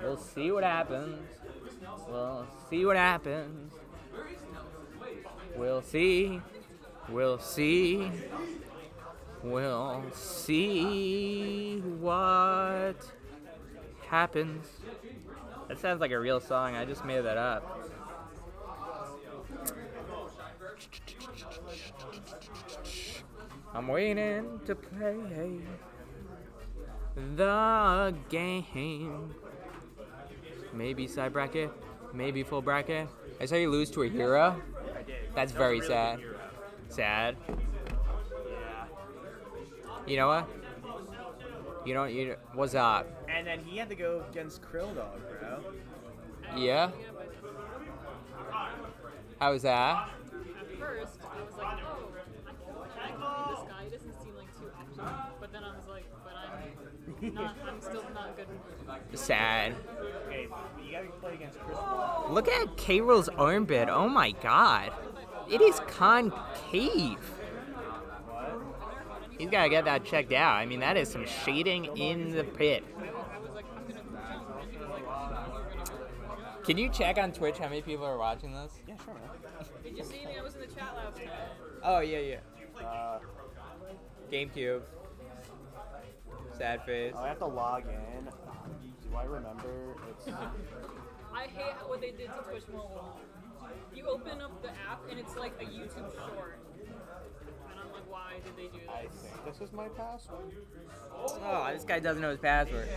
We'll see what happens. We'll see what happens. We'll see. We'll see. We'll see what happens. That sounds like a real song. I just made that up. I'm waiting to play the game. Maybe side bracket, maybe full bracket. I saw you lose to a hero. I did. That's very sad. Sad. Yeah. You know what? You know you what's up? And then he had to go against Krill Dog, bro. Yeah. How was that? At first, I was like, oh, I can play this guy. He doesn't seem like too active. But then I was like, but I'm not. I'm still not good. Sad. Look at K. Rool's armpit. Oh my god. It is concave. He's gotta get that checked out. I mean, that is some shading in the pit. Can you check on Twitch how many people are watching this? Yeah, sure, man. Did you see me? I was in the chat last time. Oh yeah, yeah. Uh, GameCube. Sad face. I have to log in. Do I remember? It's [LAUGHS] I hate what they did to Twitch Mobile. You open up the app and it's like a YouTube short. And I'm like, why did they do I this? think this is my password. Oh, this guy doesn't know his password.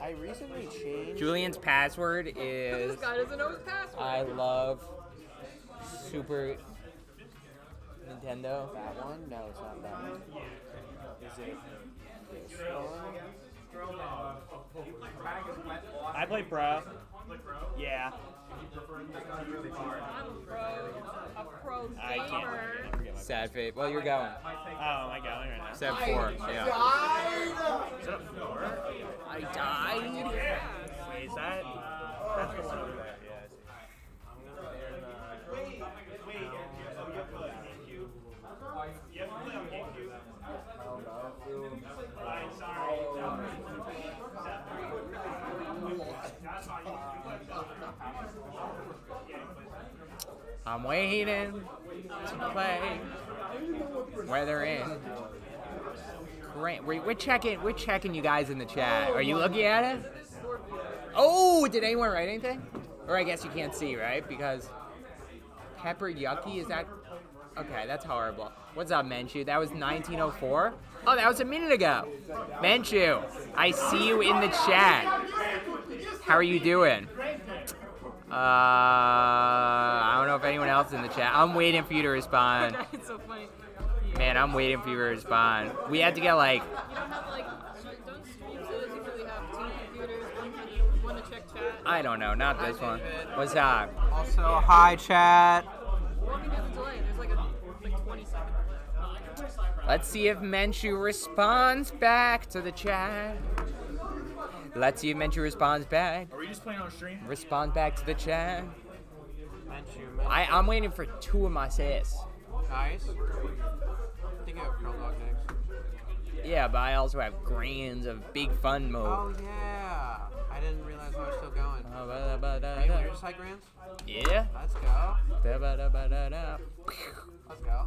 I recently changed. Julian's password [LAUGHS] is This guy doesn't know his password. I love Super Nintendo. That one? No, it's not that one. Is it this one? I play pro. Yeah. I'm a pro, a pro gamer. I can't. I forget my Sad fate. Well, you're going. Oh, am I going right now? Step four. Yeah. Is it a four? I died. Wait, is that? That's the one I'm waiting to play. Where they're in. Great. We're, we're checking. We're checking you guys in the chat. Are you looking at it? Oh, did anyone write anything? Or I guess you can't see, right? Because pepper yucky is that? Okay, that's horrible. What's up, Menchu? That was 1904. Oh, that was a minute ago. Menchu, I see you in the chat. How are you doing? Uh, I don't know if anyone else in the chat. I'm waiting for you to respond. [LAUGHS] it's so funny. Man, I'm waiting for you to respond. We had to get like, You don't have like, don't stream so you really have two computers, one to, one to check chat. I don't know, not this one. What's up? Also, hi chat. Well, I mean, delay. There's like a like 20 second delay. Let's see if Menchu responds back to the chat. Let's see if Menchu responds back. Are we just playing on stream? Respond back to the chat. I, I'm waiting for two of my assists. Nice. I think I have Krill Dog next. Yeah, but I also have grands of big fun mode. Oh yeah. I didn't realize I was still going. Oh, ba- da- ba- da- Hey, da. where's High Grands? Yeah. Let's go. Da- ba- da- ba- da- da. Let's go.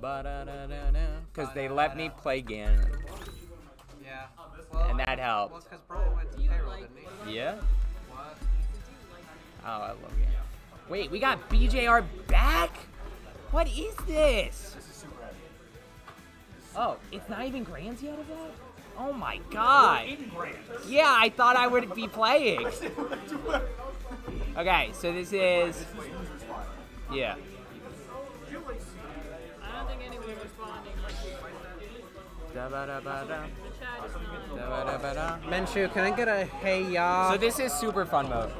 Ba- da- da- da- da. Cause they let me play Ganon. Yeah. Well, And that helped. Well, because Bro went to payroll, didn't he? Yeah? What? Oh, I love it. Wait, we got BJR back? What is this? Oh, it's not even grands yet, is that? Oh my god. Yeah, I thought I would be playing. [LAUGHS] Okay, so this is. Yeah. I don't think anyone's responding. Da-ba-da-ba-da. The chat is Da-ba-da-ba-da. Menshu, can I get a hey ya? So this is super fun mode.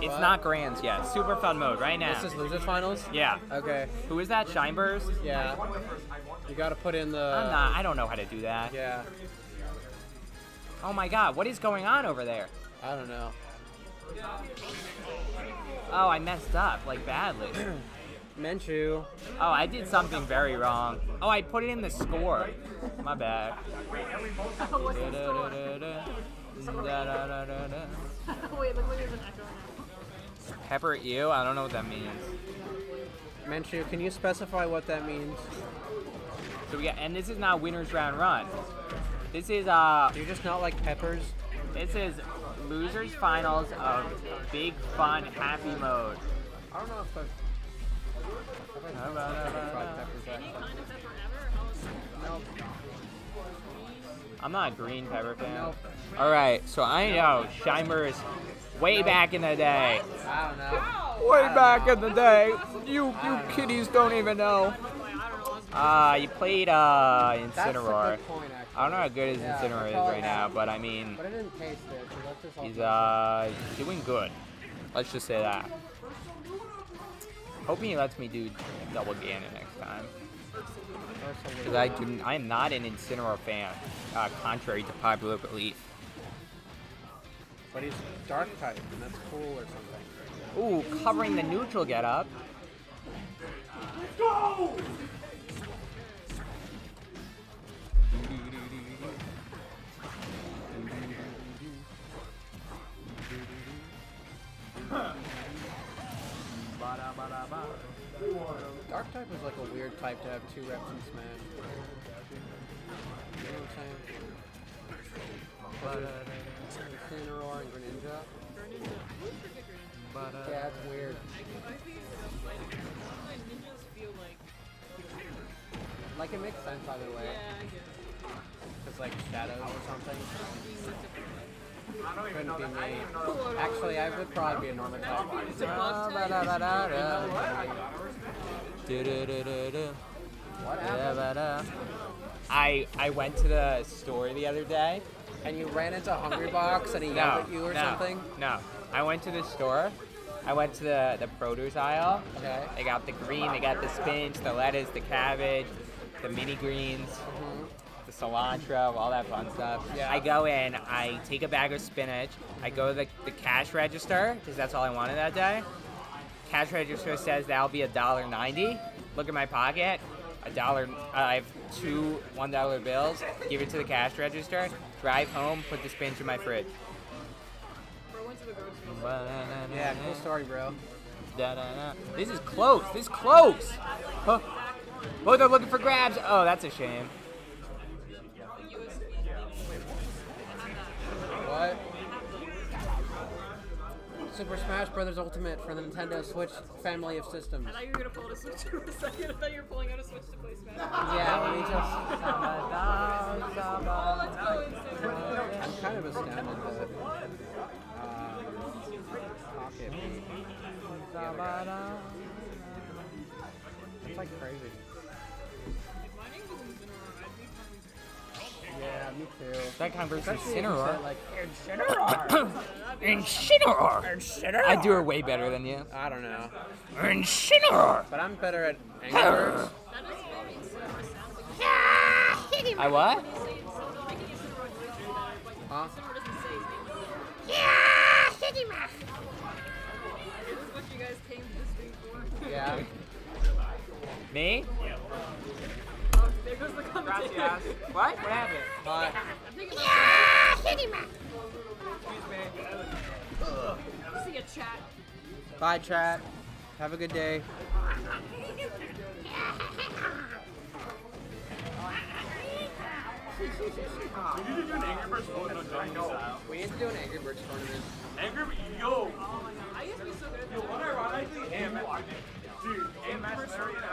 It's What? not grands yet. Super fun mode right now. This is losers finals. Yeah. Okay. Who is that? Shineburst? Yeah. You gotta put in the. I'm not. I don't know how to do that. Yeah. Oh my god, what is going on over there? I don't know. Oh, I messed up, like badly. [CLEARS THROAT] Menshu. Oh, I did something very wrong. Oh, I put it in the score. My bad. [LAUGHS] What's the score? Da-da-da-da-da. [LAUGHS] Wait, look what there's an echo now. Pepper at you? I don't know what that means. Menshu, can you specify what that means? So we got, and this is not winners round run. This is uh. Do you just not like peppers? This is losers finals of big fun happy mode. I don't know if I've. Have I tried peppers Any kind of pepper ever? Nope. I'm not a green pepper fan. Nope. All right, so I know Shimer is way back in the day. I don't know. Way back in the day. You you kiddies don't even know. Uh, you played uh Incineroar. point. I don't know how good his Yeah, Incineroar is right now, but I mean, But I didn't taste it, so that's just he's uh doing good. Let's just say that. Hoping he lets me do double Ganon next time. Because I do, I am not an Incineroar fan, uh, contrary to popular belief. But he's dark type, and that's cool or something. Ooh, covering the neutral get up. Dark type is like a weird type to have two reps in Smash. You know what I'm saying? Uh, Incineroar and Greninja. Uh, yeah, it's weird. ninjas feel like? Like it makes sense either way. Yeah, I get it. It's like shadows or something. I don't even Couldn't know be that. I me. didn't even know that. Actually, I would probably be a normal type. It's a bug tag. What happened? I I went to the store the other day. And you ran into Hungry [LAUGHS] Box and he No, yelled at you or no, something? No, I went to the store. I went to the the produce aisle. Okay. They got the green, they got the spinach, the lettuce, the cabbage, the mini greens, mm-hmm. the cilantro, all that fun stuff. Yeah. I go in, I take a bag of spinach, I go to the, the cash register because that's all I wanted that day. Cash register says that'll be a dollar ninety. Look at my pocket, a dollar. Uh, I have two one dollar bills. Give it to the cash register. Drive home, put the spinach in my fridge. Bro went to the. Yeah, cool story, bro. Da-da-da. This is close. This is close. Huh. Oh, they're looking for grabs. Oh, that's a shame. What? Super Smash Bros. Ultimate for the Nintendo Switch family of systems. I thought you were gonna pull out a switch for a second. I thought you were pulling out a switch to play Smash. Yeah, let me just. Oh, let's go insane. I'm kind of astounded that. Uh, Pocket beat the other guy. It's like crazy. Yeah, me too. That kind of versus Especially if you Incineroar. said, like, Incineroar. Incineroar. I do it way better than you. I don't know. Incineroar. But I'm better at Angry Birds. That doesn't there goes the commentator. What? What happened? Bye. Yeah, hit him. Excuse me. Ugh. See ya, chat. Bye, chat. Have a good day. We need to do an Angry Birds tournament. We need to do an Angry Birds tournament. Angry Birds, yo. Oh my god, I used to be so good at that. Yo, unironically, dude, Angry Birds tournament.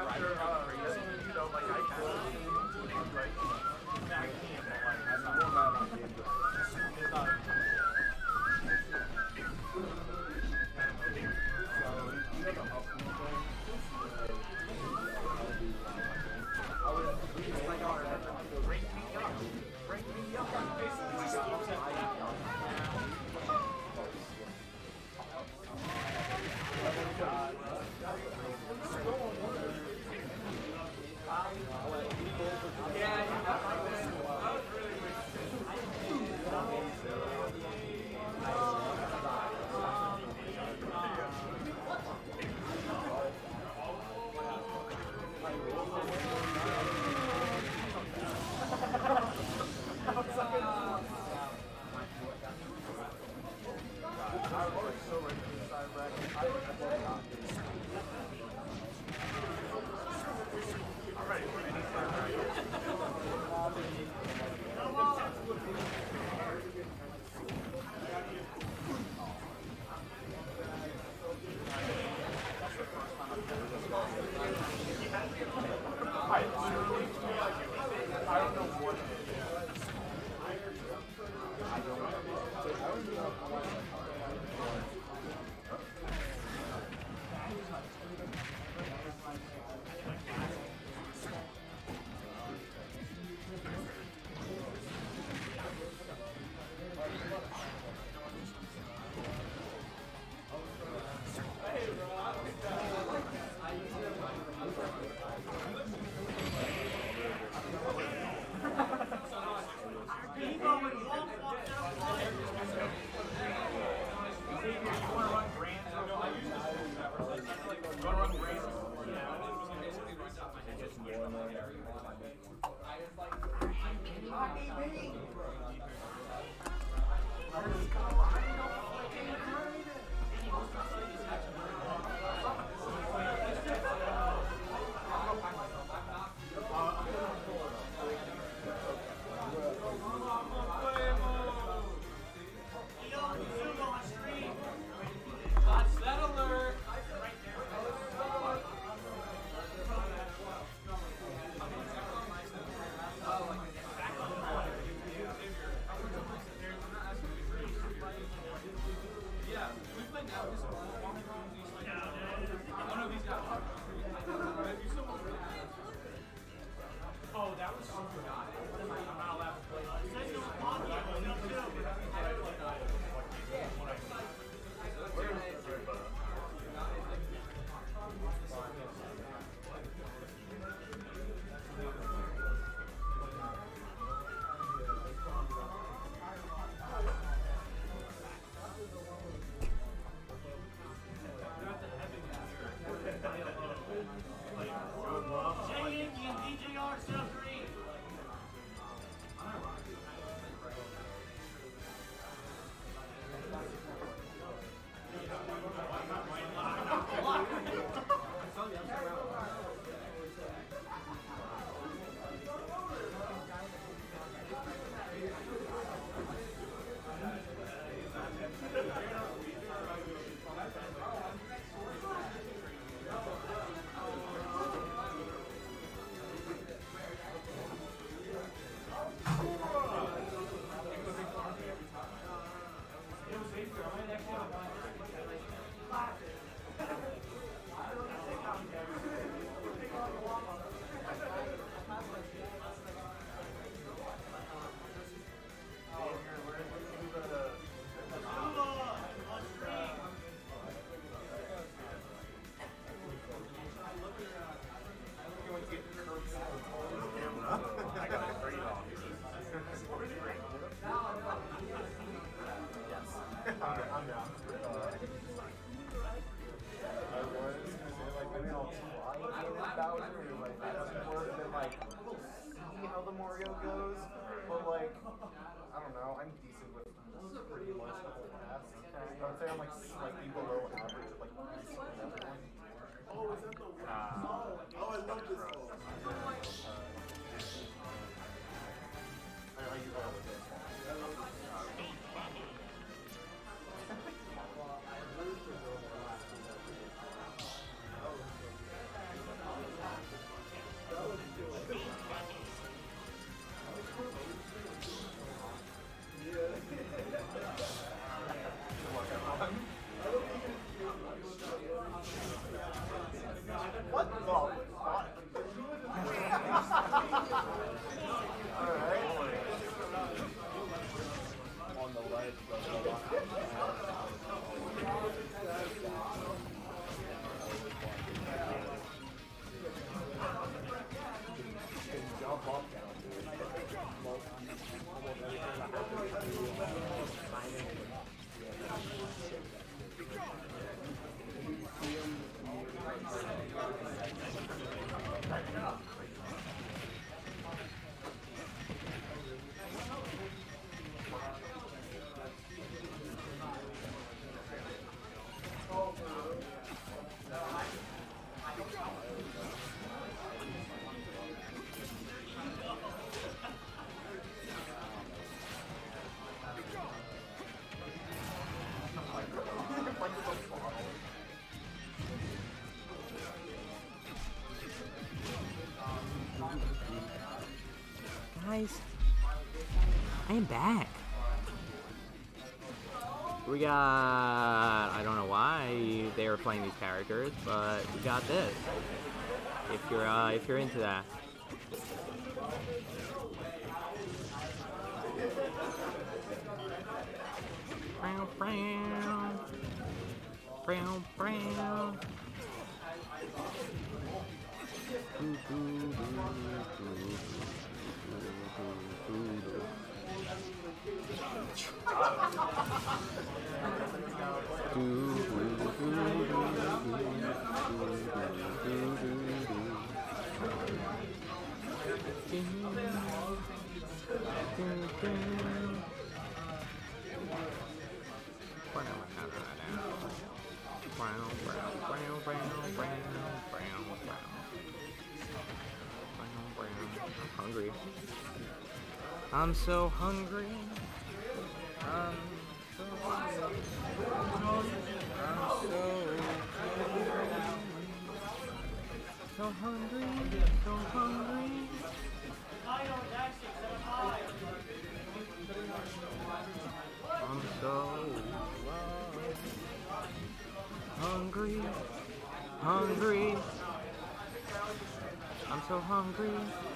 Goes, but like, I don't know, I'm decent with pretty much the whole cast. I would say I'm like slightly below average like. Oh, is that the one? Uh, oh, I love this one. Guys. I am back. We got. I don't know why they were playing these characters, but we got this. If you're uh, if you're into that. Brown, brown. Brown, brown. Brown, brown, brown, I'm so hungry. Hungry.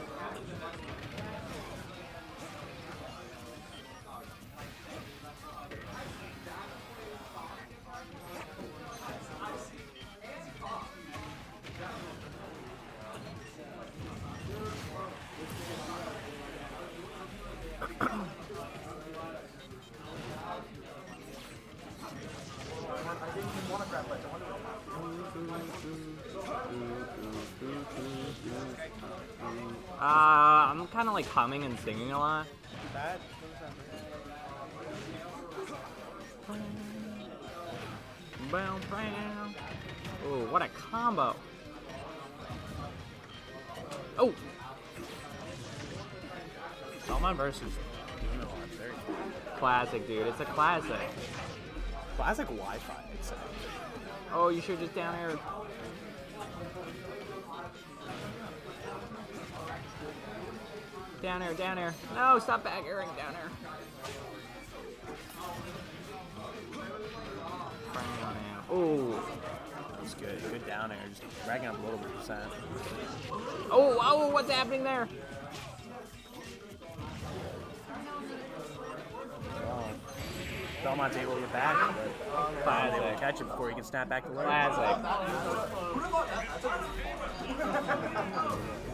Like humming and singing a lot. That bam. Oh, what a combo. Oh, Salmon versus Demon Lord, very classic, dude. It's a classic. classic Wi-Fi. Oh, you should just down air. Down air, down air. No, stop back airing down air. Oh, That's good. Good down air. Just racking up a little bit of percent. oh, oh, what's happening there? Well, Belmont's able to get back, but Cloud's able to catch it before he can snap back to ledge. Classic. [LAUGHS]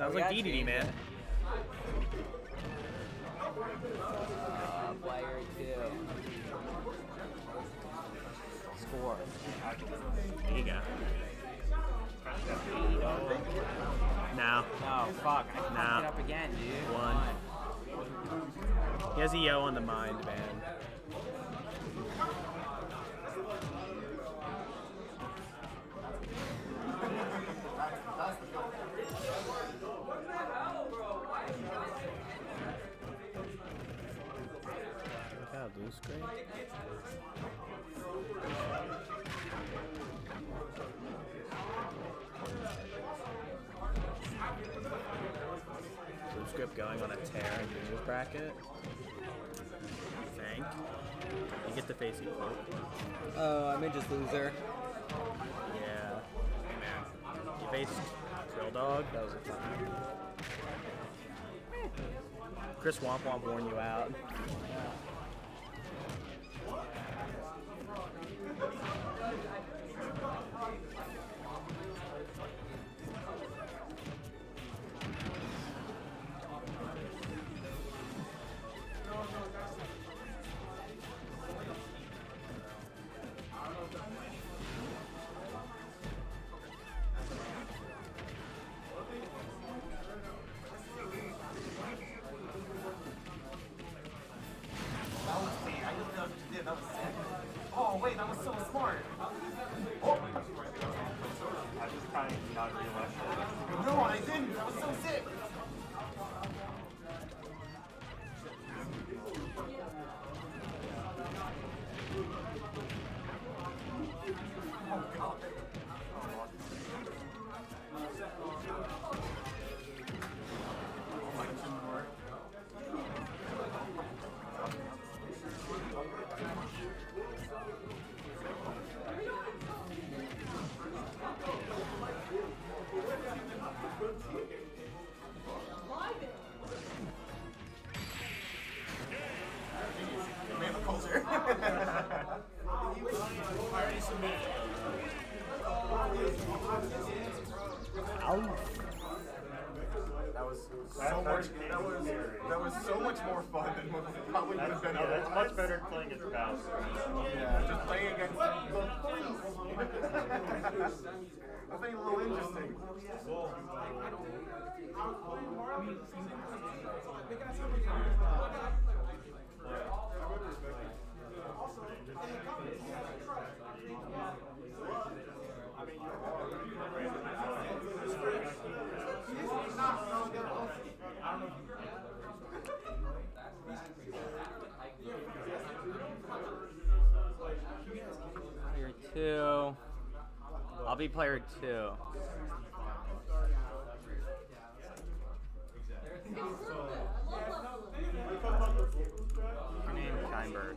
sounds like DDD, man. it. Uh, player two. Score. There you go. No. No, fuck. I No. it up again, dude. One. He has a yo on the mind, man. Bracket. You think? You get the face you quote. Oh, I'm in just loser. Yeah. Hey man. You faced Krill Dog. That was a fun. Chris Womp Womp warned you out. Player two. I'll be player two. My name is Chambers.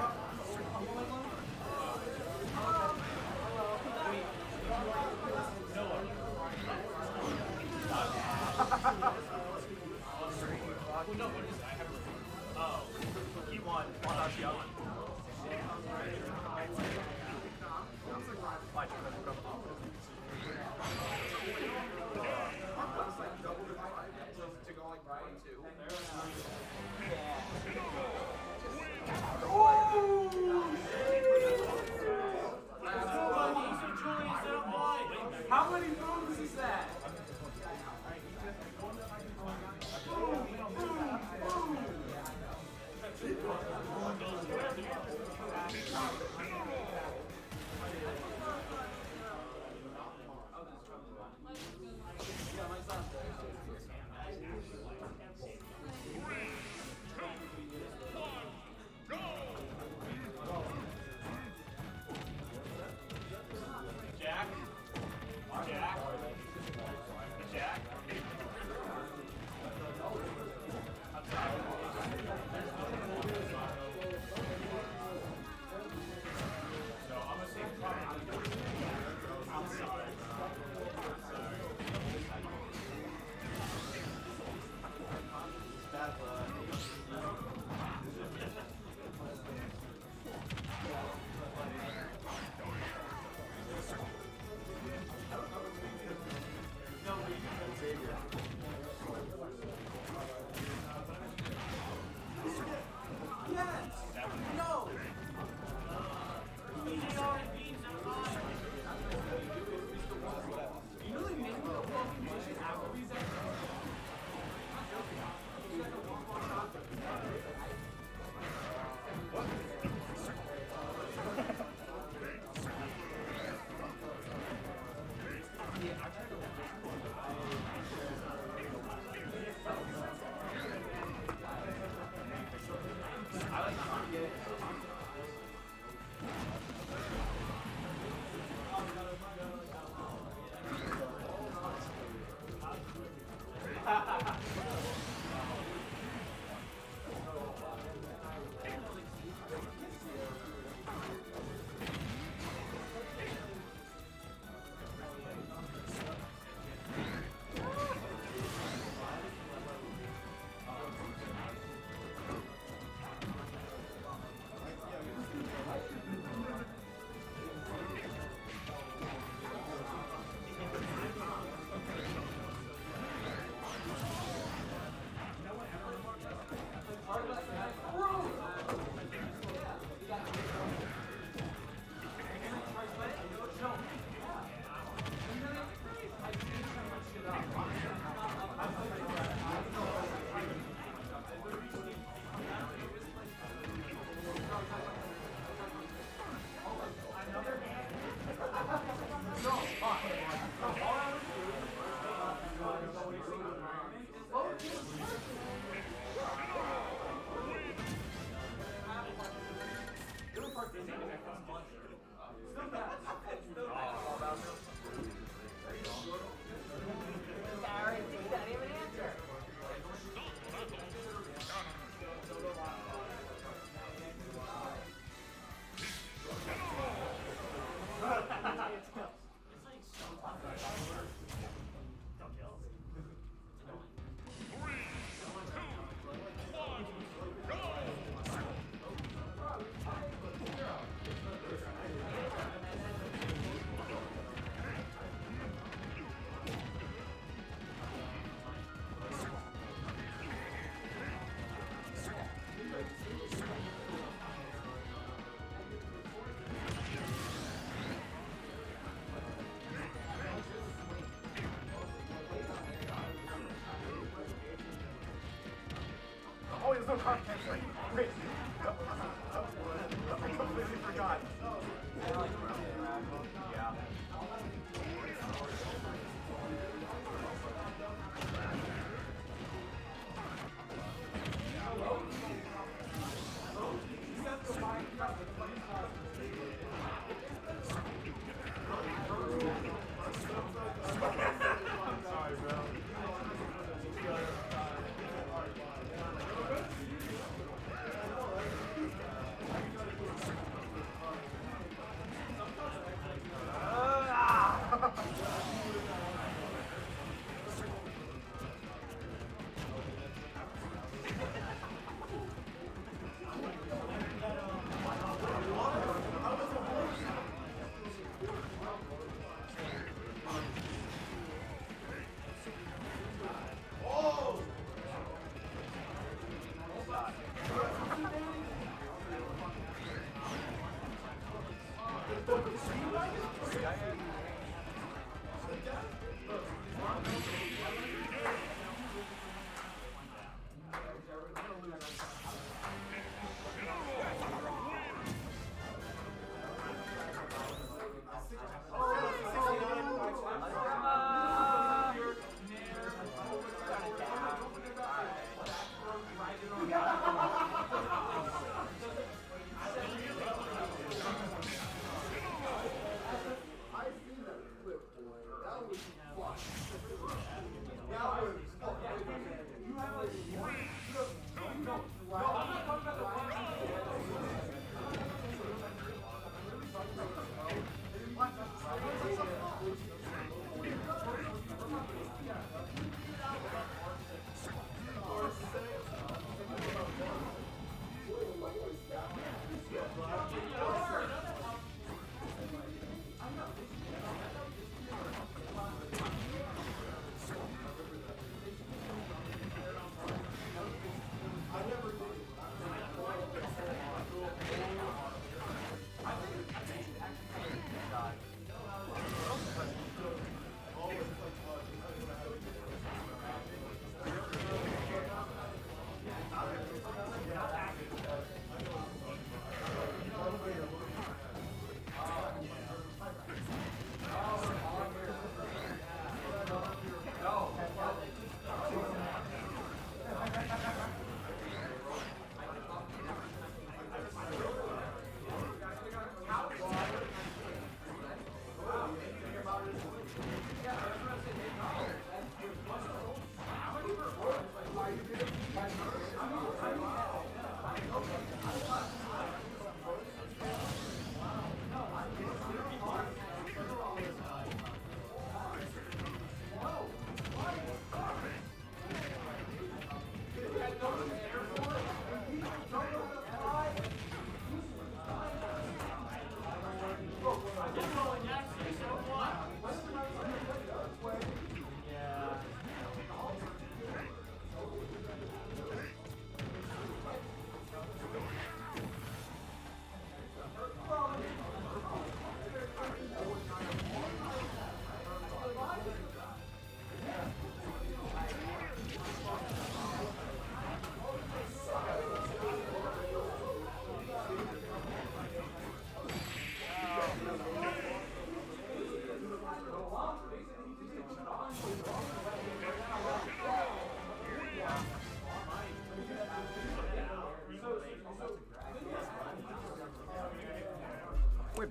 always the right answer.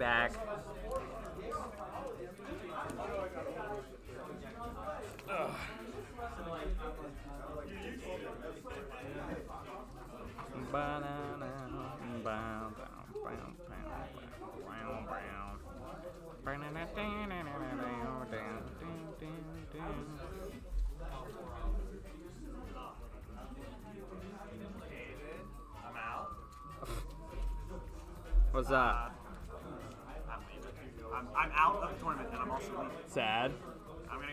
Back. What's that? Sad. I'm gonna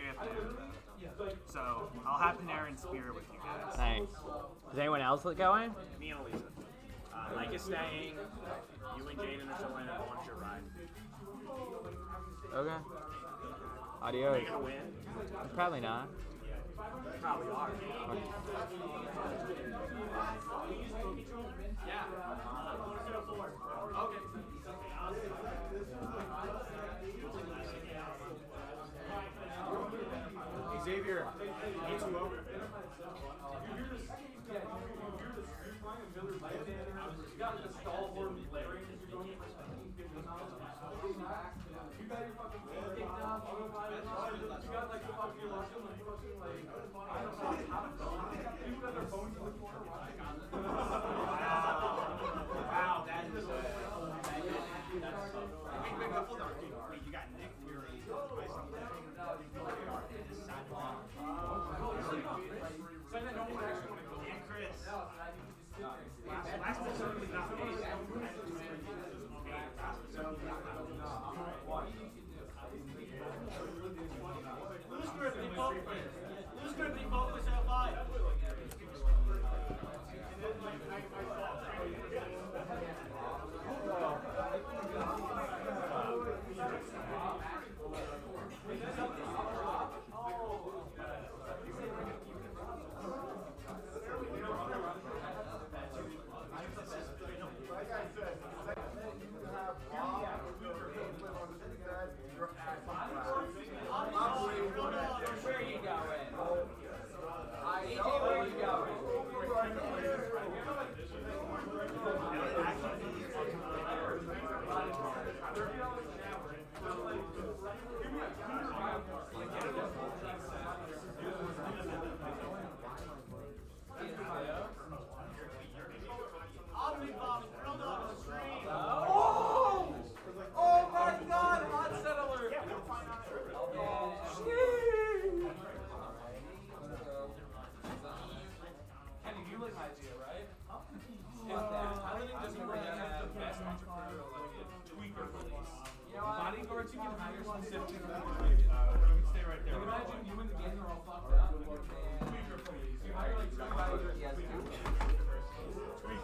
get there. So I'll have Panera and Spear with you guys. Thanks. Is anyone else going? Me and Elisa. Uh, Mike is staying. You and Jane and Michelle and I want your ride. Okay. Adios. Are you gonna win? Probably not. Probably are. Okay. Yeah.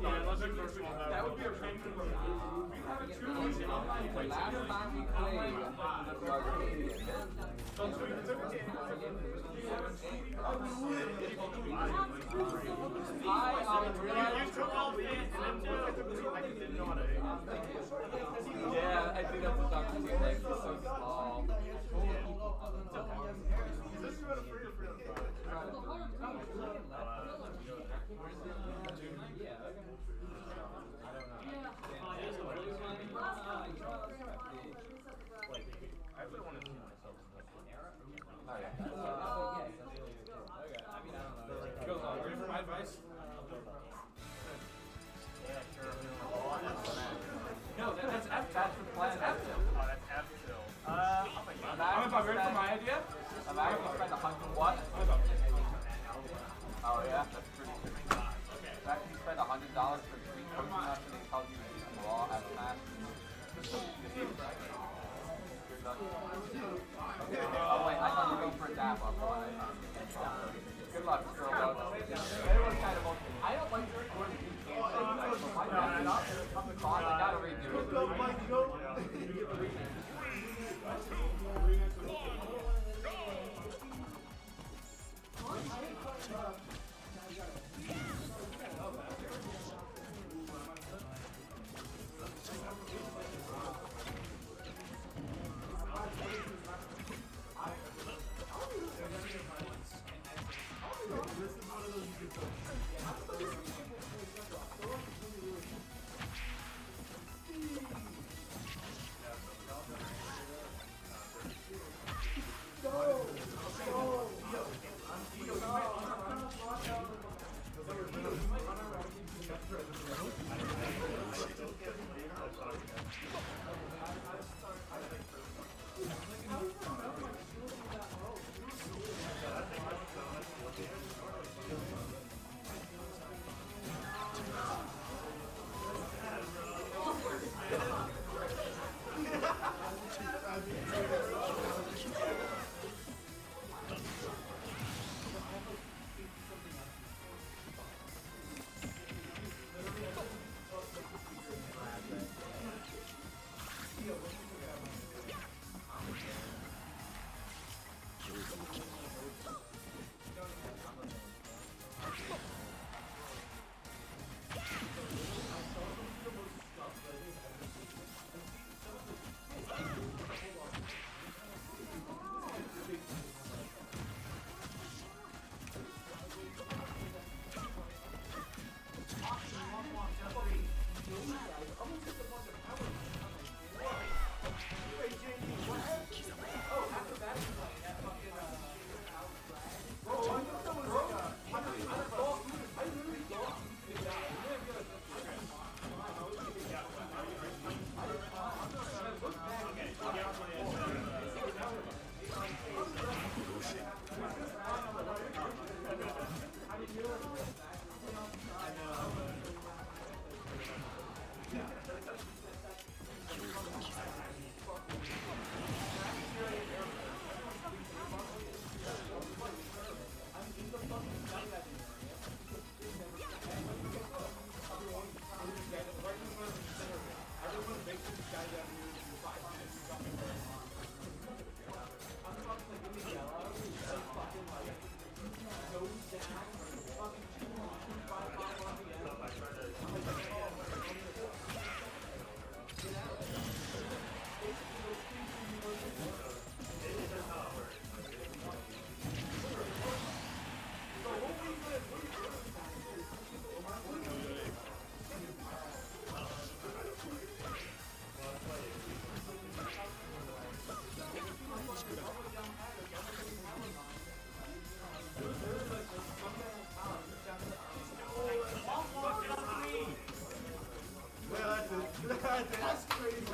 That would be a painful We have a two online Last time we played,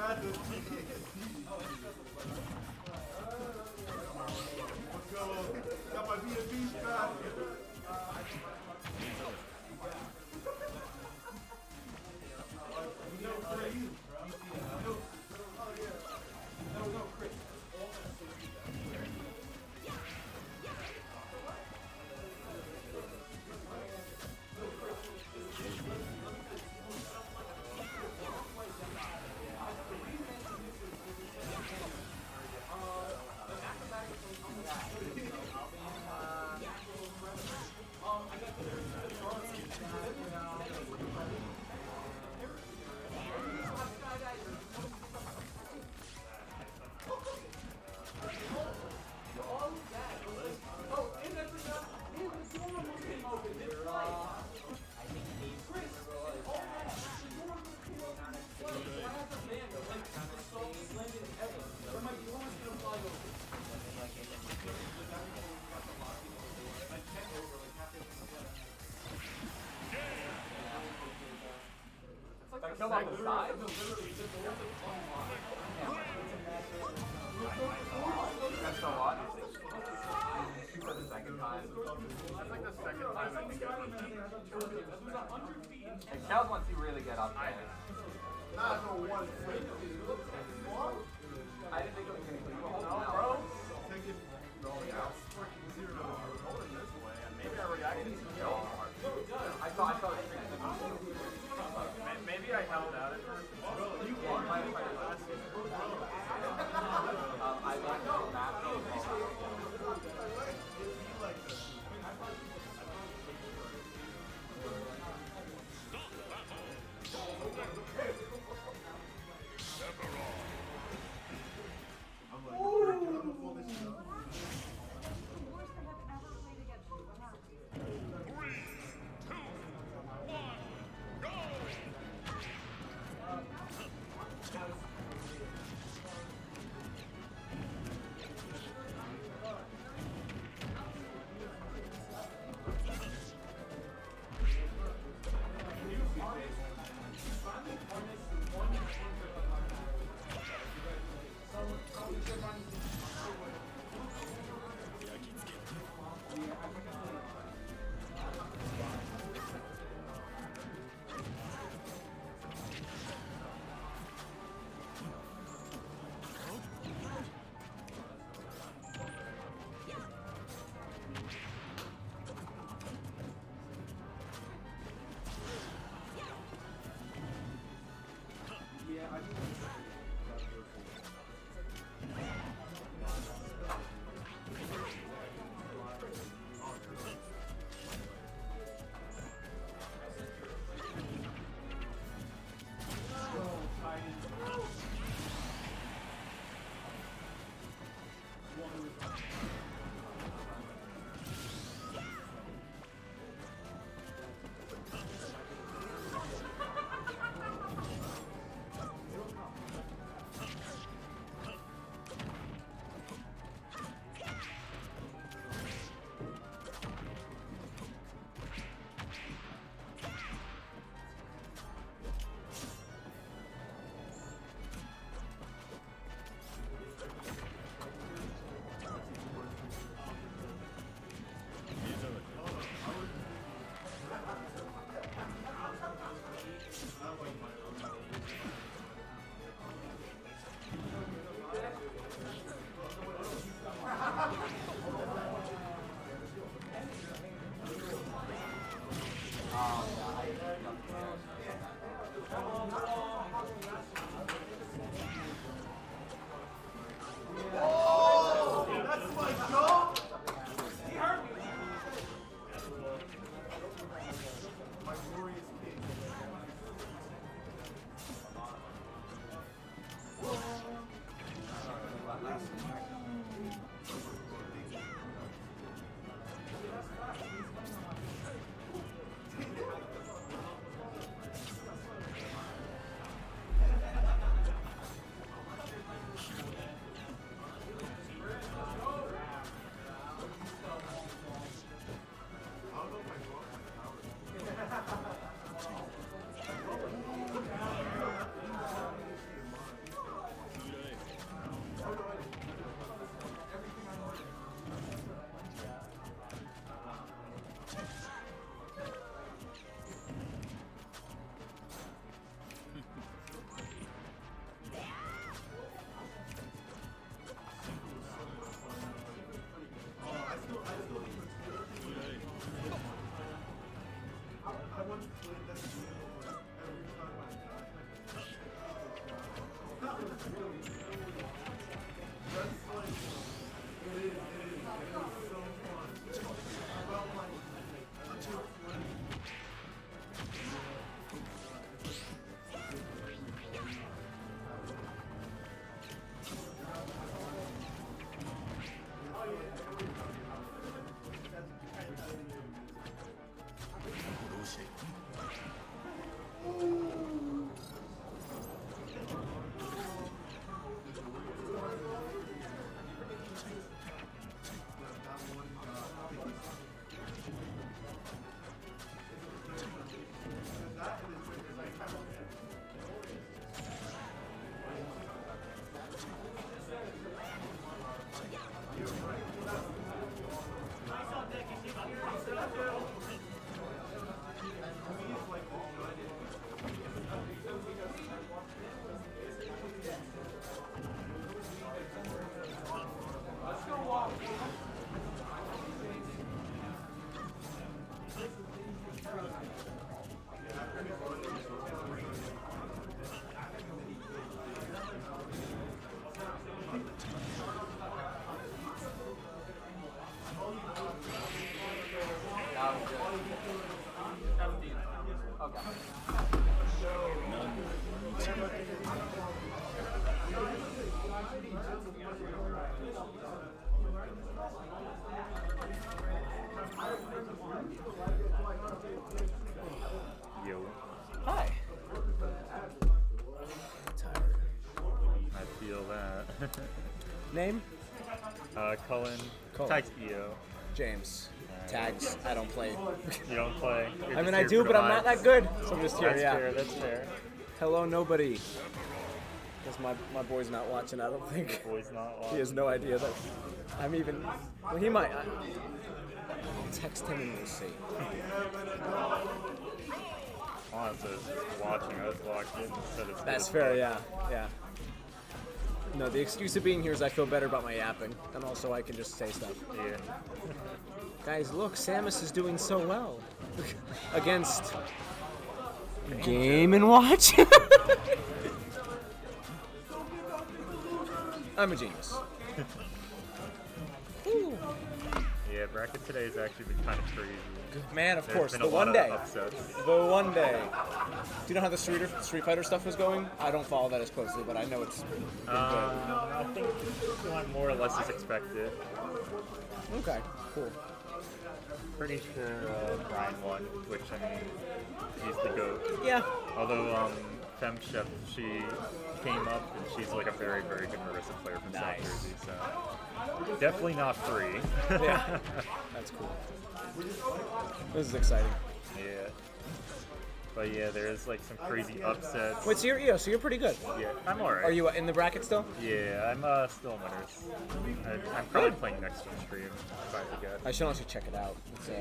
Got my VIP Five? That's so what? For the second time. That's like the second time I think once you really get up there. One. Yo. Hi. Tired. I feel that. [LAUGHS] Name? Uh, Cullen. Cullen. Tags EO. James. Right. Tags. I don't play. you don't play. You're I mean, I do, but I'm not that good. So I'm just here. That's yeah. Fair, that's fair. Hello, nobody. Because my, my boy's not watching, I don't think. Your boy's not watching. [LAUGHS] he has no idea that I'm even. Well, he might. I, I'll text him and we'll see. Honestly, watching us locked in instead of. That's fair, yeah. Yeah. No, the excuse of being here is I feel better about my yapping, and also I can just say stuff. Yeah. Guys, look, Samus is doing so well [LAUGHS] against Game and Watch. [LAUGHS] I'm a genius. [LAUGHS] Bracket today has actually been kind of crazy. Man, of There's course, the one day. The one day. Do you know how the Street, Street Fighter stuff was going? I don't follow that as closely, but I know it's been Uh, I think went more or less as expected. Okay, cool. Pretty sure uh, Brian won, which I mean, he's the goat. Yeah. Although um, Fem Chef, she came up and she's like a very, very good Marisa player from Nice. South Jersey, so definitely not free. Yeah. That's cool. This is exciting. yeah. But yeah, there's like some crazy upsets. Wait, so you're yeah, so you're pretty good. Yeah, I'm alright. Are you in the bracket still? Yeah, I'm uh, still in winners. I, I'm probably playing next on stream if I forget. I should honestly check it out. Uh,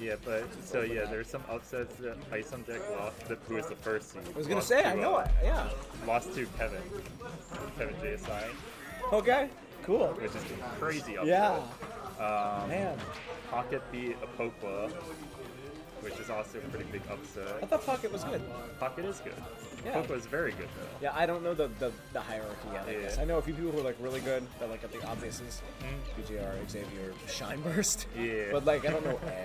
Yeah, but so yeah, there's some upsets that on Deck lost. The, who was the first seed? I was gonna say, to, I know uh, it. Yeah. Lost to Kevin, Kevin JSI, Okay. Cool. which is crazy upset. Yeah. Um, Man. Pocket beat Apokwa, which is also a pretty big upset. I thought Pocket was good. Pocket is good. Yeah. Apokwa is very good though. Yeah, I don't know the, the, the hierarchy yet, I Yeah. guess. I know a few people who are like really good that like at the obviouses. BJR, Xavier, Shineburst. Yeah. But like I don't know everybody. [LAUGHS]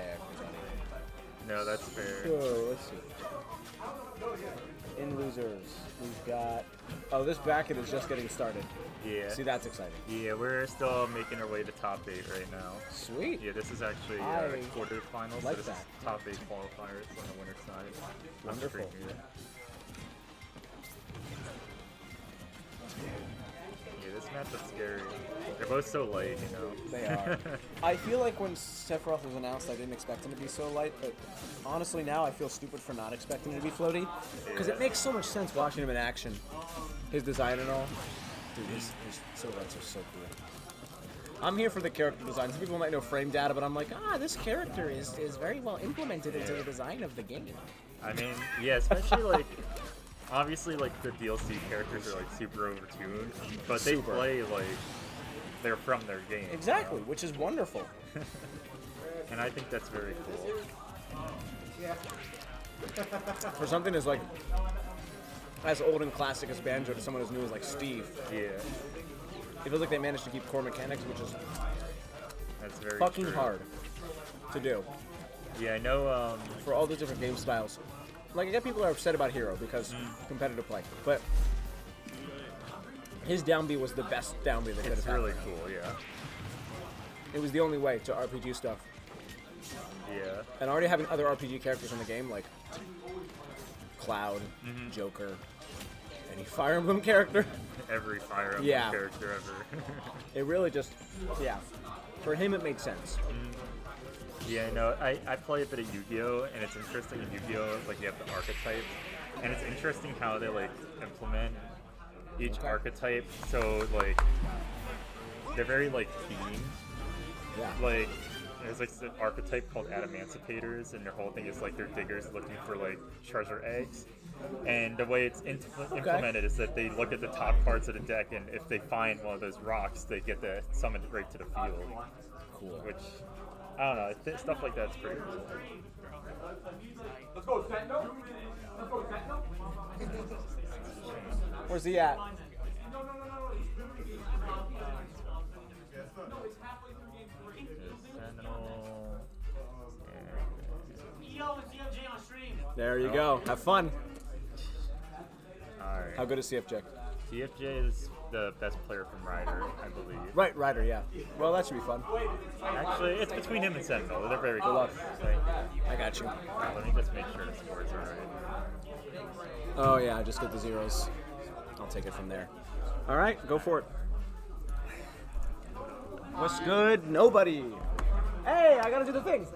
No, that's fair. So let's see. In losers, we've got Oh, this bracket is just getting started. Yeah. See that's exciting. Yeah, we're still making our way to top eight right now. Sweet. Yeah, this is actually uh, I quarterfinals. like so this that. is top eight qualifiers on the winner side. Wonderful. here. Yeah, this matchup's scary. They're both so light, you know. They are. [LAUGHS] I feel like when Sephiroth was announced, I didn't expect him to be so light, but honestly now I feel stupid for not expecting him to be floaty. Because it makes so much sense watching him in action. His design and all. Dude, his, his silhouettes are so cool. I'm here for the character design. Some people might know frame data, but I'm like, ah, this character is, is very well implemented into the design of the game. I mean, yeah, especially like obviously like the DLC characters are like super overtuned, but they Super. play like they're from their game. Exactly, which is wonderful. [LAUGHS] And I think that's very cool. For something as like as old and classic as Banjo to someone as new as like Steve. Yeah, It feels like they managed to keep core mechanics, which is that's very fucking true. hard to do Yeah, I know. Um, for all the different game styles. Like I get people are upset about Hero because Mm. competitive play, but his down B was the best down B that could have it's happened. really cool. Yeah, It was the only way to RPG stuff. yeah. And already having other RPG characters in the game like Cloud, Mm-hmm. Joker, any Fire Emblem character, [LAUGHS] Every Fire Emblem Yeah. character ever. [LAUGHS] it really just yeah. For him, it made sense. Yeah, no, I, I play a bit of Yu-Gi-Oh, and it's interesting in Yu-Gi-Oh, like you have the archetype, and it's interesting how they like implement each archetype. So like they're very like themed. Yeah. Like there's like an archetype called Adamancipators, and their whole thing is like they're diggers looking for like treasure eggs. And the way it's int- implemented is that they look at the top parts of the deck, and if they find one of those rocks, they get to summon it right to the field. Cool. Which I don't know. Th- stuff like that's pretty cool. Let's go, Sentinel. Let's go, Sentinel. Where's he at? There you go. Have fun. Alright. How good is CFJ? CFJ is the best player from Rider, I believe. Right, Rider, yeah. Well, that should be fun. Actually, it's between him and Sentinel. They're very Good luck. I got you. uh, let me just make sure the scores are right. Oh yeah, I just get the zeros. I'll take it from there. All right, go for it. What's good? Nobody. Hey, I gotta do the thing.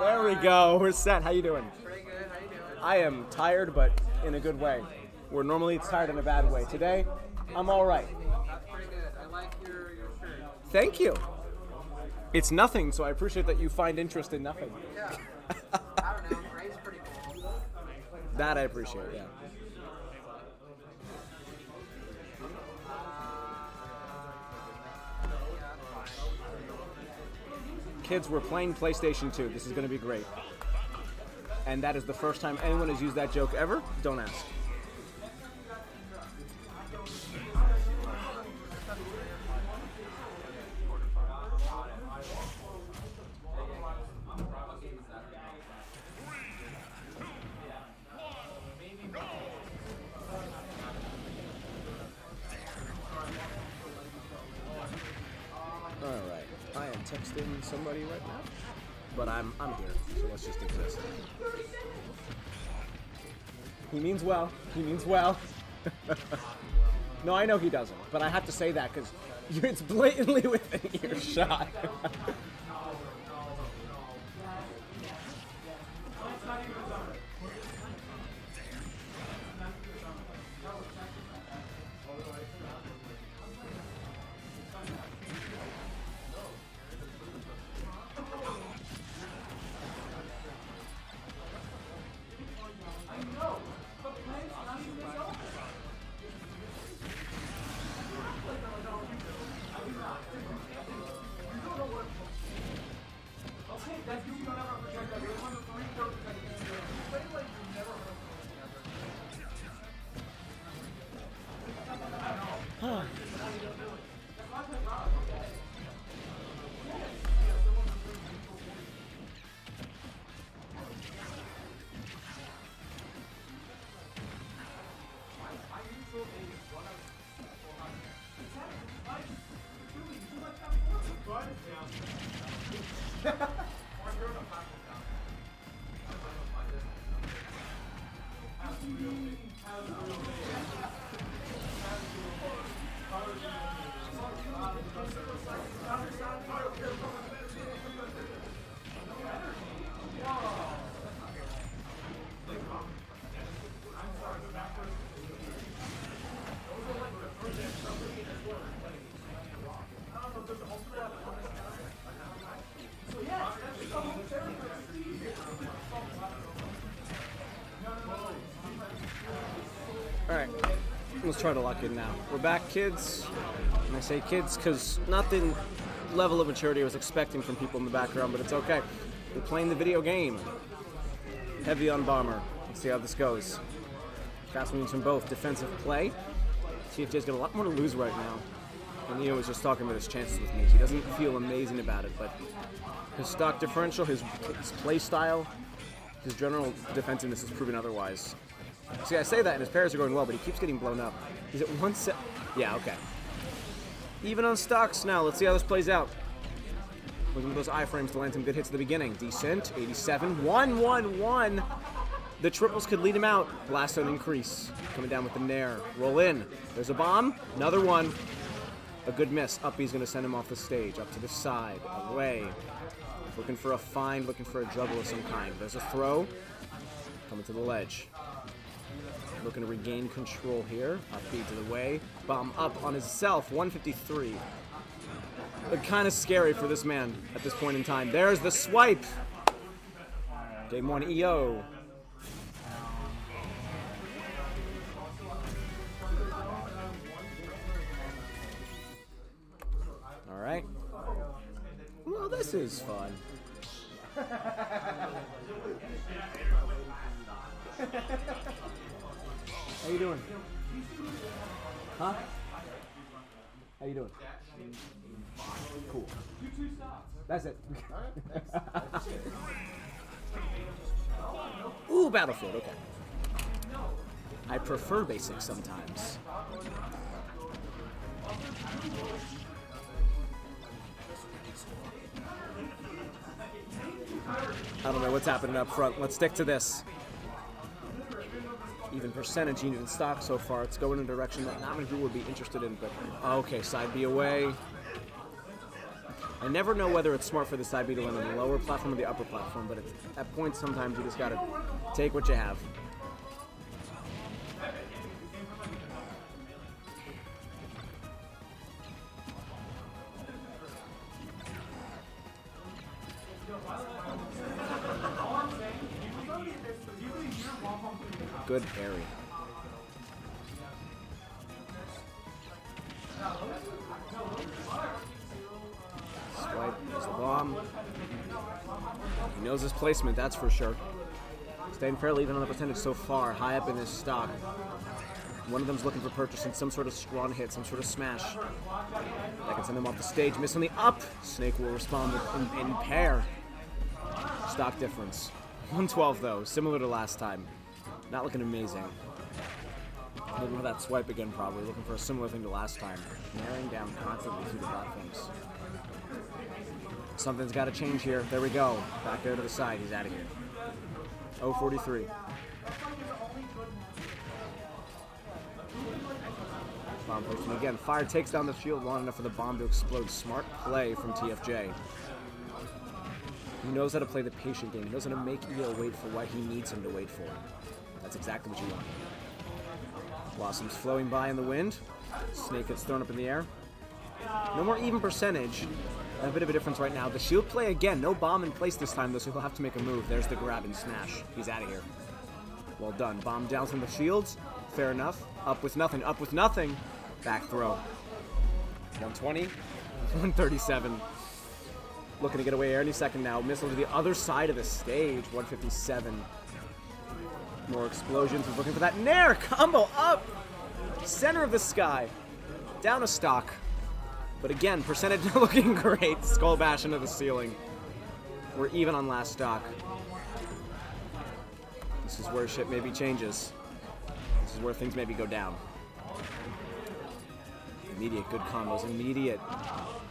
There we go. We're set. How you doing? Pretty good. How you doing? I am tired, but in a good way. Where normally it's tired in a bad way. Today, I'm all right. Thank you. It's nothing, so I appreciate that you find interest in nothing. [LAUGHS] That I appreciate. Yeah. Kids, we're playing PlayStation 2. This is going to be great. And that is the first time anyone has used that joke ever. Don't ask. All right. I am texting somebody right now, but I'm I'm here, so let's just exist. He means well. He means well. [LAUGHS] no, I know he doesn't, but I have to say that because [LAUGHS] it's blatantly within [LAUGHS] earshot. Let's try to lock in now. We're back, kids. And I say kids because not the level of maturity I was expecting from people in the background, but it's okay. We're playing the video game. Heavy on bomber. Let's see how this goes. Moves from both. Defensive play. TFJ's got a lot more to lose right now. And Neo was just talking about his chances with me. He doesn't feel amazing about it, but his stock differential, his, his play style, his general defensiveness has proven otherwise. See, I say that, and his pairs are going well, but he keeps getting blown up. He's at one set? Yeah, okay. Even on stocks now. Let's see how this plays out. Looking at those iframes to land some good hits at the beginning. Decent, 87, 1 1 1. The triples could lead him out. Blast on increase. Coming down with the Nair. Roll in. There's a bomb. Another one. A good miss. Up he's going to send him off the stage. Up to the side. Away. Looking for a find. Looking for a juggle of some kind. There's a throw. Coming to the ledge. Looking to regain control here. Up B to the way. Bomb up on himself. 153. But kind of scary for this man at this point in time. There's the swipe. Game one EO. All right. Well, this is fun. [LAUGHS] How you doing? Huh? How you doing? Cool. That's it. [LAUGHS] Ooh, Battlefield, okay. I prefer basic sometimes. I don't know what's happening up front. Let's stick to this. Even percentage unit in stock so far. It's going in a direction that not many people would be interested in, but uh, okay, side B away. I never know whether it's smart for the side B to land on the lower platform or the upper platform, but at points sometimes you just gotta take what you have. Good parry. Swipe is the bomb. He knows his placement, that's for sure. Staying fairly even on the percentage so far, high up in his stock. One of them's looking for purchasing some sort of strong hit, some sort of smash. That can send him off the stage. Miss on the up. Snake will respond with in, in pair. Stock difference. [LAUGHS] 112 though, similar to last time. Not looking amazing. Looking for that swipe again, probably. Looking for a similar thing to last time. Narrowing down constantly through the platforms. Something's got to change here. There we go. Back there to the side. He's out of here. 043. Bomb posting again. Fire takes down the shield long enough for the bomb to explode. Smart play from TFJ. He knows how to play the patient game. He knows how to make EO wait for what he needs him to wait for. That's exactly what you want. Blossoms flowing by in the wind. Snake gets thrown up in the air. No more even percentage. A bit of a difference right now. The shield play again. No bomb in place this time, though, so he'll have to make a move. There's the grab and smash. He's out of here. Well done. Bomb down from the shields. Fair enough. Up with nothing. Up with nothing. Back throw. 120. [LAUGHS] 137. Looking to get away any second now. Missile to the other side of the stage. 157. More explosions. He's looking for that Nair combo up. Center of the sky. Down a stock. But again, percentage [LAUGHS] looking great. Skull bash into the ceiling. We're even on last stock. This is where shit maybe changes. This is where things maybe go down. Immediate good combos. Immediate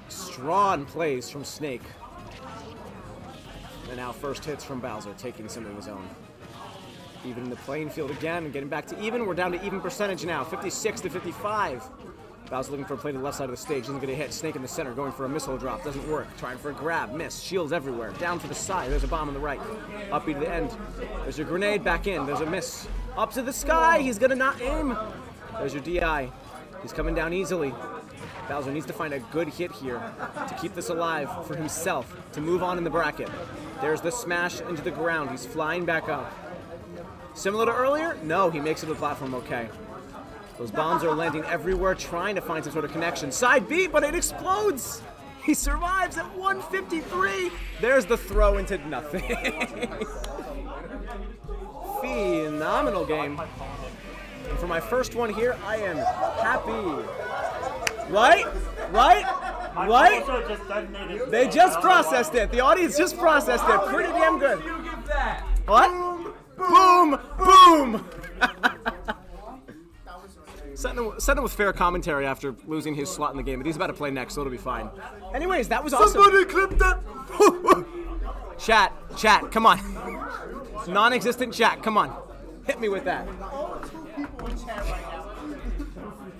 strong plays from Snake. And now first hits from Bowser, taking some of his own. Even in the playing field again, and getting back to even. We're down to even percentage now, 56 to 55. Bowser looking for a play to the left side of the stage, doesn't get a hit. Snake in the center, going for a missile drop, doesn't work. Trying for a grab, miss. Shields everywhere. Down to the side, there's a bomb on the right. Up to the end. There's your grenade, back in. There's a miss. Up to the sky, he's gonna not aim. There's your DI. He's coming down easily. Bowser needs to find a good hit here to keep this alive for himself, to move on in the bracket. There's the smash into the ground. He's flying back up. Similar to earlier? No, he makes it to the platform okay. Those bombs are landing everywhere, trying to find some sort of connection. Side B, but it explodes! He survives at 153! There's the throw into nothing. [LAUGHS] Phenomenal game. And for my first one here, I am happy. Right? Right? Right? They just processed it. The audience just processed it. Pretty damn good. What? Boom! Boom! Setting him, setting him with fair commentary after losing his slot in the game, but he's about to play next, so it'll be fine. Anyways, that was awesome. Somebody clip that. [LAUGHS] Chat, chat, come on. Non-existent chat, come on. Hit me with that.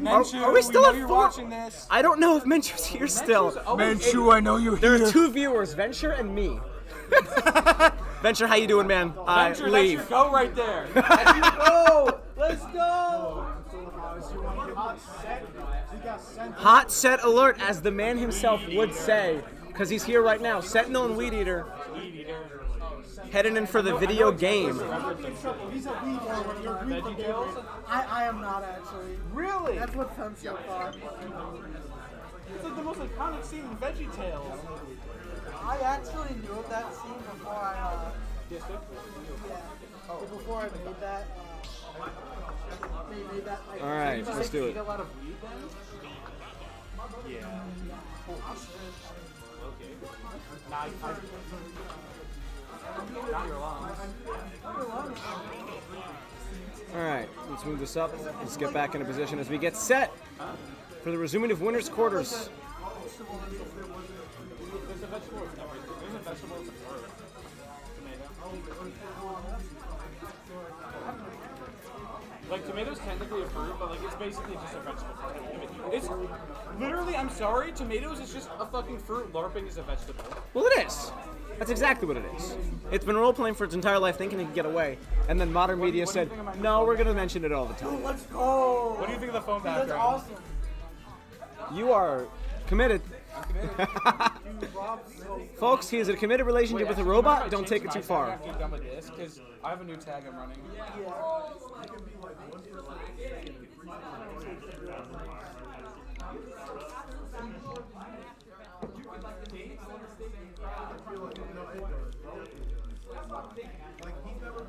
Are, are we still know at four? watching this. I don't know if Menchu's here still. Menchu, I know you're There here. There are two viewers, Venture and me. [LAUGHS] Venture, how you doing, man? I Venture, that's uh, leave. your go right there. [LAUGHS] go. Let's go. Hot set alert, as the man himself would say, because he's here right now. Sentinel and Weed Eater heading in for the video game. He's a weed eater. You're weed eater. I, I am not actually. Really? That's what Femcio thought. It's like the most iconic scene in Veggie Tales. I actually knew of that scene before I, uh, yeah, Oh. before I made that, uh, they made that, like, All right, like, let's do it. a lot of weed then? Yeah. Okay. Nah, I, I, now you're. All right, let's move this up. Let's get back into position as we get set for the resuming of winners' quarters. There's a vegetable. There's a vegetable. Tomato. Like tomatoes technically a fruit, but like it's basically just a vegetable. I mean, it's literally. I'm sorry, tomatoes is just a fucking fruit. LARPing is a vegetable. Well, it is. That's exactly what it is. It's been role playing for its entire life, thinking it could get away, and then modern media said, "No, we're gonna mention it all the time." Let's go. What do you think of the phone That's background? awesome. You are committed. Rob, so [LAUGHS] Folks, he is in a committed relationship with a robot. Don't take it too far. After you're done with this, because I have a new tag I'm running.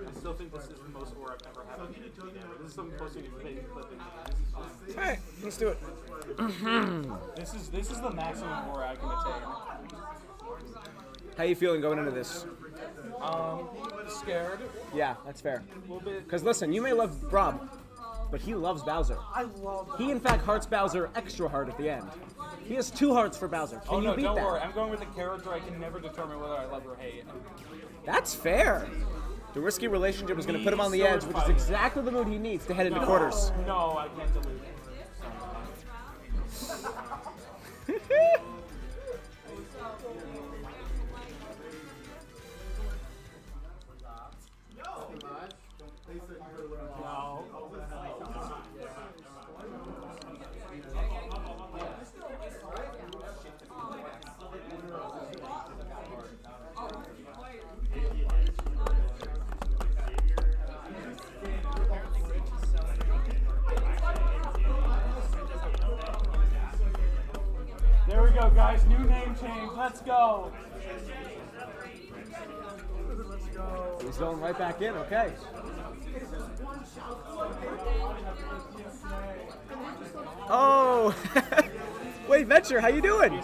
I still think this is the most ore I've ever had. This is something close to anything, but Hey, let's do it. Mm-hmm. this is this is the maximum ore I can attain. How you feeling going into this? Um, scared. Yeah, that's fair. A little bit. Because listen, you may love Rob, but he loves Bowser. I love He in fact hearts Bowser extra hard at the end. He has two hearts for Bowser. Can oh you no, beat don't that? worry. I'm going with a character I can never determine whether I love or hate. That's fair. The risky relationship is going to put him on the edge, which is exactly the mood he needs to head into No, quarters. No, I can't delete it. [LAUGHS] change. Let's go. He's going right back in. Okay. Oh, [LAUGHS] wait, Venture, how you doing?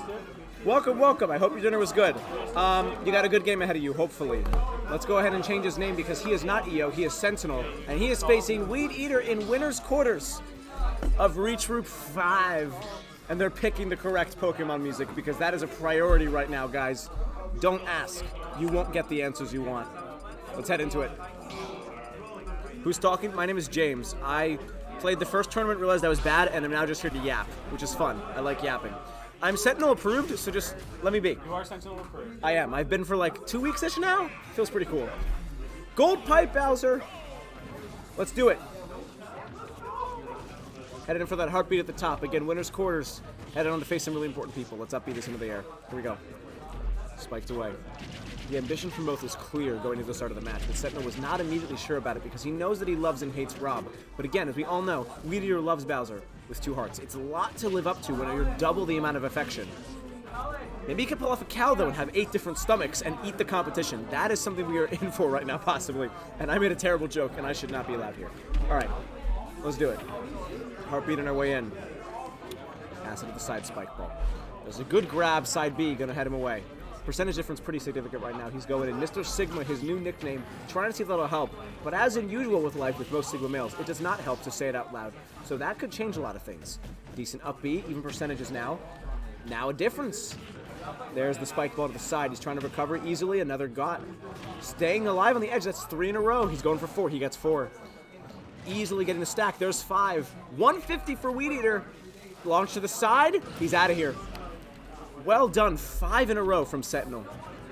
Welcome, welcome. I hope your dinner was good. Um, you got a good game ahead of you, hopefully. Let's go ahead and change his name because he is not EO, he is Sentinel, and he is facing Weed Eater in winners quarters of RETROOP 5. And they're picking the correct Pokemon music because that is a priority right now, guys. Don't ask. You won't get the answers you want. Let's head into it. Who's talking? My name is James. I played the first tournament, realized I was bad, and I'm now just here to yap, which is fun. I like yapping. I'm Sentinel approved, so just let me be. You are Sentinel approved. I am. I've been for like two weeks ish now. Feels pretty cool. Gold pipe, Bowser. Let's do it. Headed in for that heartbeat at the top. Again, winner's quarters. Headed on to face some really important people. Let's upbeat this into the air. Here we go. Spiked away. The ambition from both was clear going into the start of the match, but Sentinel was not immediately sure about it because he knows that he loves and hates Rob. But again, as we all know, Eater loves Bowser with two hearts. It's a lot to live up to when you're double the amount of affection. Maybe he could pull off a cow though and have eight different stomachs and eat the competition. That is something we are [LAUGHS] in for right now, possibly. And I made a terrible joke, and I should not be allowed here. All right, let's do it. Heartbeat on our way in. Acid to the side spike ball. There's a good grab, side B, gonna head him away. Percentage difference pretty significant right now. He's going in. Mr. Sigma, his new nickname, trying to see if that'll help. But as in usual with life with most Sigma males, it does not help to say it out loud. So that could change a lot of things. Decent upbeat, even percentages now. Now a difference. There's the spike ball to the side. He's trying to recover easily. Another got. Staying alive on the edge. That's three in a row. He's going for four. He gets four. Easily getting the stack. There's five. 150 for Weed Eater. Launch to the side. He's out of here. Well done. Five in a row from Sentinel.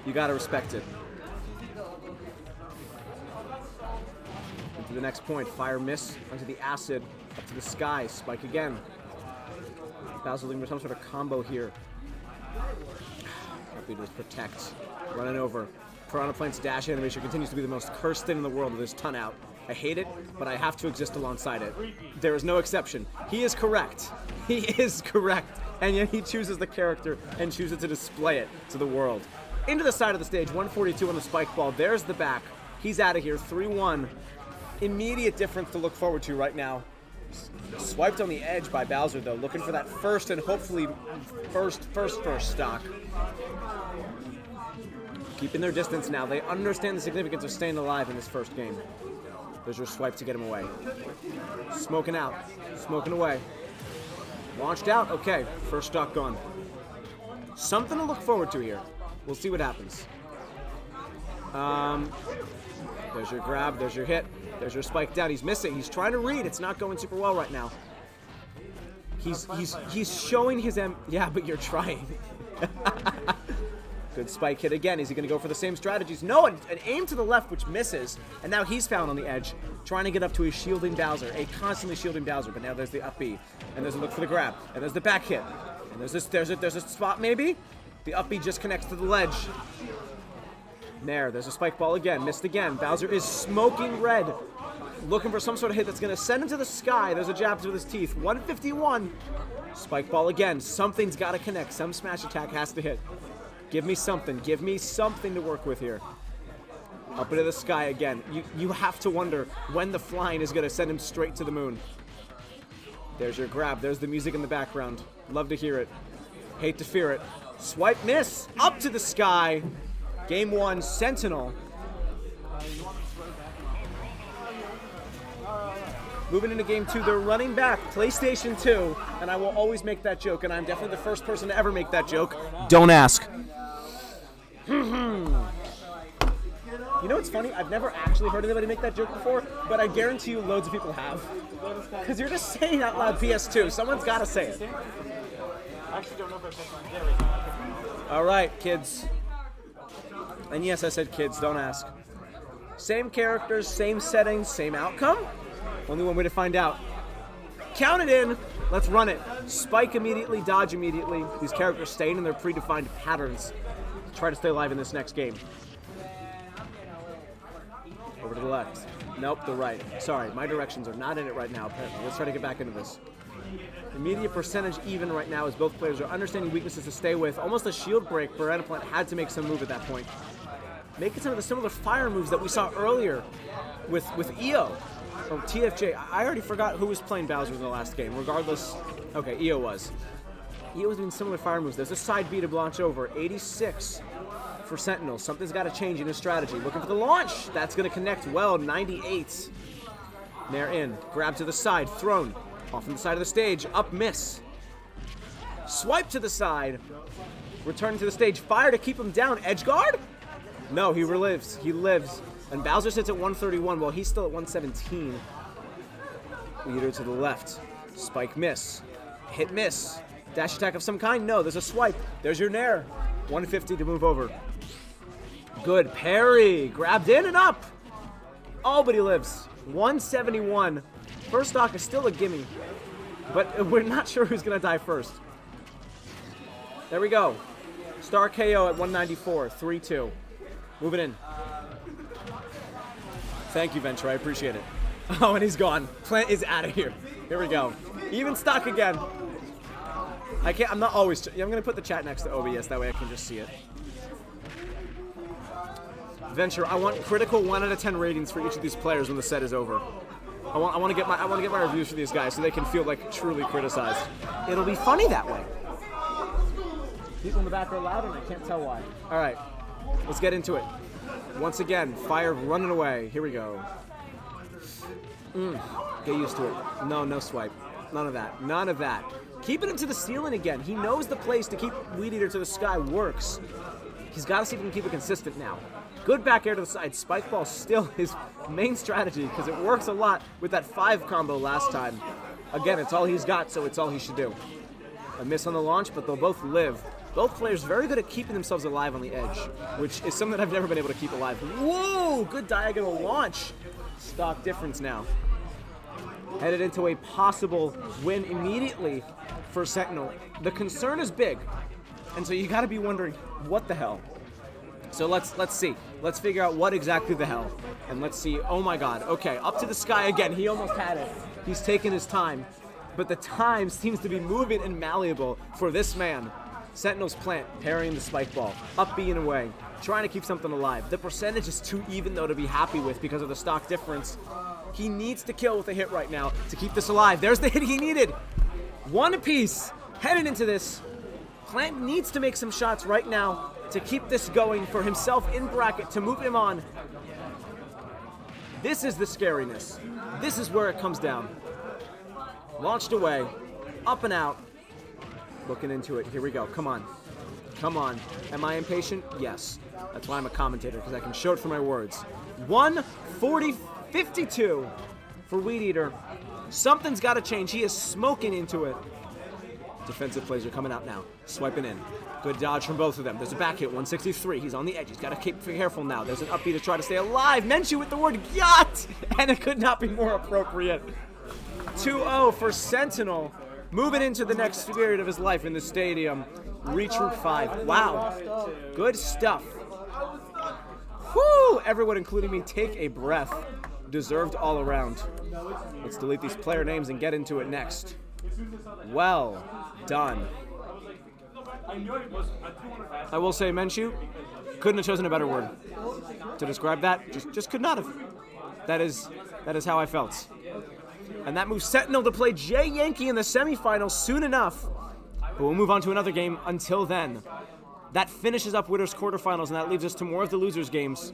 You gotta respect it. Into the next point. Fire miss onto the acid. Up to the sky. Spike again. Bowser looking for some sort of combo here. Happy to protect. Running over. Piranha Plant's dash animation continues to be the most cursed thing in the world with his ton out. I hate it, but I have to exist alongside it. There is no exception. He is correct. [LAUGHS] He is correct. And yet he chooses the character and chooses to display it to the world. Into the side of the stage, 142 on the spike ball. There's the back. He's out of here, 3 1. Immediate difference to look forward to right now. Swiped on the edge by Bowser, though, looking for that first and hopefully first, first, first stock. Keeping their distance now. They understand the significance of staying alive in this first game. There's your swipe to get him away. Smoking out. Smoking away. Launched out. Okay. First stock gone. Something to look forward to here. We'll see what happens. Um, there's your grab. There's your hit. There's your spike down. He's missing. He's trying to read. It's not going super well right now. He's he's he's showing his M. Yeah, but you're trying. [LAUGHS] Good spike hit again. Is he going to go for the same strategies? No, an, an aim to the left, which misses. And now he's found on the edge, trying to get up to a shielding Bowser, a constantly shielding Bowser. But now there's the up B, and there's a look for the grab, and there's the back hit, and there's this, there's a, there's a spot maybe. The up B just connects to the ledge. There, there's a spike ball again, missed again. Bowser is smoking red, looking for some sort of hit that's going to send him to the sky. There's a jab with his teeth. 151. Spike ball again. Something's got to connect. Some smash attack has to hit. Give me something. Give me something to work with here. Up into the sky again. You, you have to wonder when the flying is going to send him straight to the moon. There's your grab. There's the music in the background. Love to hear it. Hate to fear it. Swipe miss. Up to the sky. Game one, Sentinel. Moving into game two, they're running back PlayStation 2, and I will always make that joke, and I'm definitely the first person to ever make that joke. Don't ask. You know what's funny? I've never actually heard anybody make that joke before, but I guarantee you loads of people have. Because you're just saying out loud PS2. Someone's got to say it. All right, kids. And yes, I said kids, don't ask. Same characters, same settings, same outcome? Only one way to find out. Count it in. Let's run it. Spike immediately, dodge immediately. These characters staying in their predefined patterns. Try to stay alive in this next game. Over to the left. Nope, the right. Sorry, my directions are not in it right now, apparently. Let's try to get back into this. Immediate percentage even right now as both players are understanding weaknesses to stay with. Almost a shield break. Plant had to make some move at that point. Making some of the similar fire moves that we saw earlier with, with EO. Or TFJ. I already forgot who was playing Bowser in the last game. Regardless, okay, EO was. EO was doing similar fire moves. There's a side B to launch over. 86 for Sentinel. Something's got to change in his strategy. Looking for the launch. That's going to connect well. 98. They're in. Grab to the side. Thrown. Off on the side of the stage. Up miss. Swipe to the side. Returning to the stage. Fire to keep him down. Edge guard? No, he relives. He lives. And Bowser sits at 131 while he's still at 117. Leader to the left. Spike miss. Hit miss. Dash attack of some kind? No, there's a swipe. There's your Nair. 150 to move over. Good parry. Grabbed in and up. Oh, but he lives. 171. First stock is still a gimme. But [LAUGHS] we're not sure who's going to die first. There we go. Star KO at 194. 3 2. Moving in. Thank you, Venture. I appreciate it. [LAUGHS] Oh, and he's gone. Plant is out of here. Here we go. Even stock again. I can't. I'm not always. I'm gonna put the chat next to OBS. That way I can just see it. Venture. I want critical one out of ten ratings for each of these players when the set is over. I want. I want to get my. I want to get my reviews for these guys so they can feel like truly criticized. It'll be funny that way. People in the back are loud, and I can't tell why. All right, let's get into it. Once again, fire running away. Here we go. Mm, get used to it. No, no swipe. None of that. None of that. Keeping him to the ceiling again. He knows the place to keep Weed Eater to the sky works. He's got to see if he can keep it consistent now. Good back air to the side. Spike ball still [LAUGHS] his main strategy because it works a lot with that five combo last time. Again, it's all he's got, so it's all he should do. A miss on the launch, but they'll both live. Both players very good at keeping themselves alive on the edge, which is something that I've never been able to keep alive. Whoa! Good diagonal launch. Stock difference now. Headed into a possible win immediately for Sentinel. The concern is big, and so you got to be wondering what the hell. So let's let's see. Let's figure out what exactly the hell, and let's see. Oh my God. Okay, up to the sky again. He almost had it. He's taking his time, but the time [LAUGHS] seems to be moving and malleable for this man. Sentinel's plant parrying the spike ball, up B and away, trying to keep something alive. The percentage is too even though to be happy with because of the stock difference. He needs to kill with a hit right now to keep this alive. There's the hit he needed. One apiece. Headed into this. Plant needs to make some shots right now to keep this going for himself in bracket to move him on. This is the scariness. This is where it comes down. Launched away. Up and out. Looking into it. Here we go. Come on. Come on. Am I impatient? Yes. That's why I'm a commentator, because I can show it for my words. 140 52 for Weed Eater. Something's got to change. He is smoking into it. Defensive plays are coming out now. Swiping in. Good dodge from both of them. There's a back hit, 163. He's on the edge. He's got to keep careful now. There's an up B to try to stay alive. Mention with the word yacht, [LAUGHS] and it could not be more appropriate. 2-0 for Sentinel. Moving into the next period of his life in the stadium. Retroop 5. Wow. Good stuff. Whoo! Everyone, including me, take a breath. Deserved all around. Let's delete these player names and get into it next. Well done. I will say, Menchu, couldn't have chosen a better word to describe that. Just, just could not have. That is, that is how I felt. And that moves Sentinel to play Jay Yankee in the semifinals soon enough. But we'll move on to another game until then. That finishes up Winners quarterfinals, and that leaves us to more of the losers games,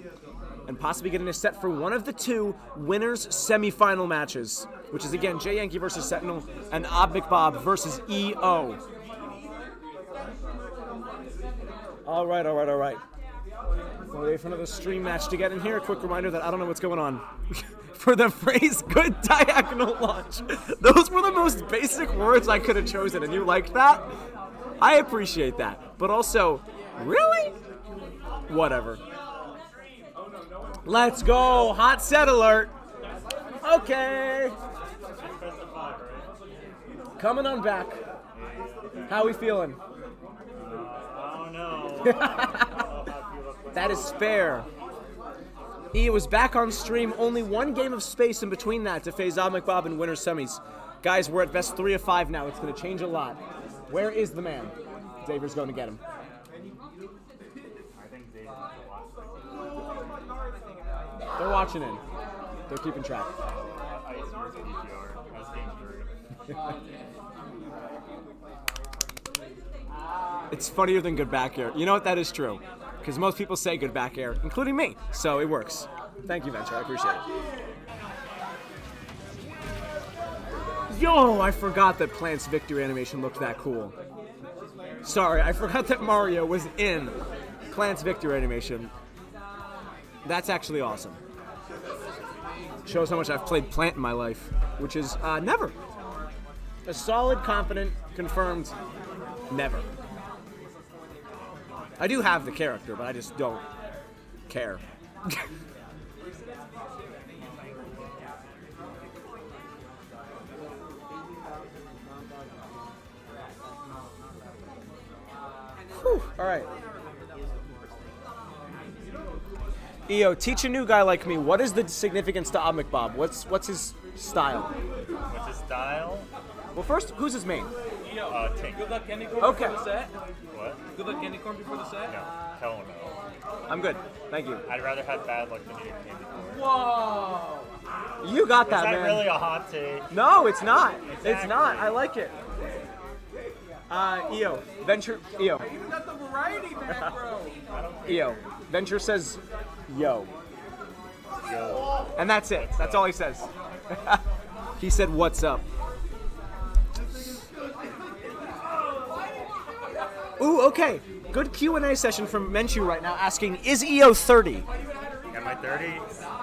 and possibly getting a set for one of the two winners semifinal matches, which is again Jay Yankee versus Sentinel and Ob McBob versus EO. All right, all right, all right. We'll wait for another stream match to get in here. A quick reminder that I don't know what's going on. [LAUGHS] for the phrase good diagonal launch. Those were the most basic words I could have chosen, and you liked that? I appreciate that. But also, really? Whatever. Let's go. Hot set alert. Okay. Coming on back. How are we feeling? [LAUGHS] That is fair. He was back on stream, only one game of space in between that to face Ob McBob in winter semis. Guys, we're at best three of five now. It's going to change a lot. Where is the man? Xavier's going to get him. They're watching in. They're keeping track. [LAUGHS] it's funnier than good back air. You know what? That is true. Because most people say good back air, including me. So it works. Thank you, Venture. I appreciate it. Yo, I forgot that Plant's victory animation looked that cool. Sorry, I [LAUGHS] forgot that Mario was in Plant's victory animation. That's actually awesome. Shows how much I've played Plant in my life, which is uh, never. A solid, confident, confirmed never. I do have the character, but I just don't care. [LAUGHS] Whew, all right. EO, teach a new guy like me. What is the significance to Ob McBob? What's what's his style? What's his style? Well, first, who's his main? Uh, Tink. Good luck candy corn Okay. before the set. What? Good luck candy corn before the set. No. Hell no. I'm good. Thank you. I'd rather have bad luck than eat candy corn. Whoa! You got Is that, that man. really a hot take? No, it's not. It's not. I like it. Uh, EO, Venture, EO, You got the variety back, bro. EO. Venture says, yo. Yo. And that's it. That's all he says. [LAUGHS] he said, what's up? Ooh, okay. Good Q&A session from Menchu right now asking, is EO 30? Am I 30?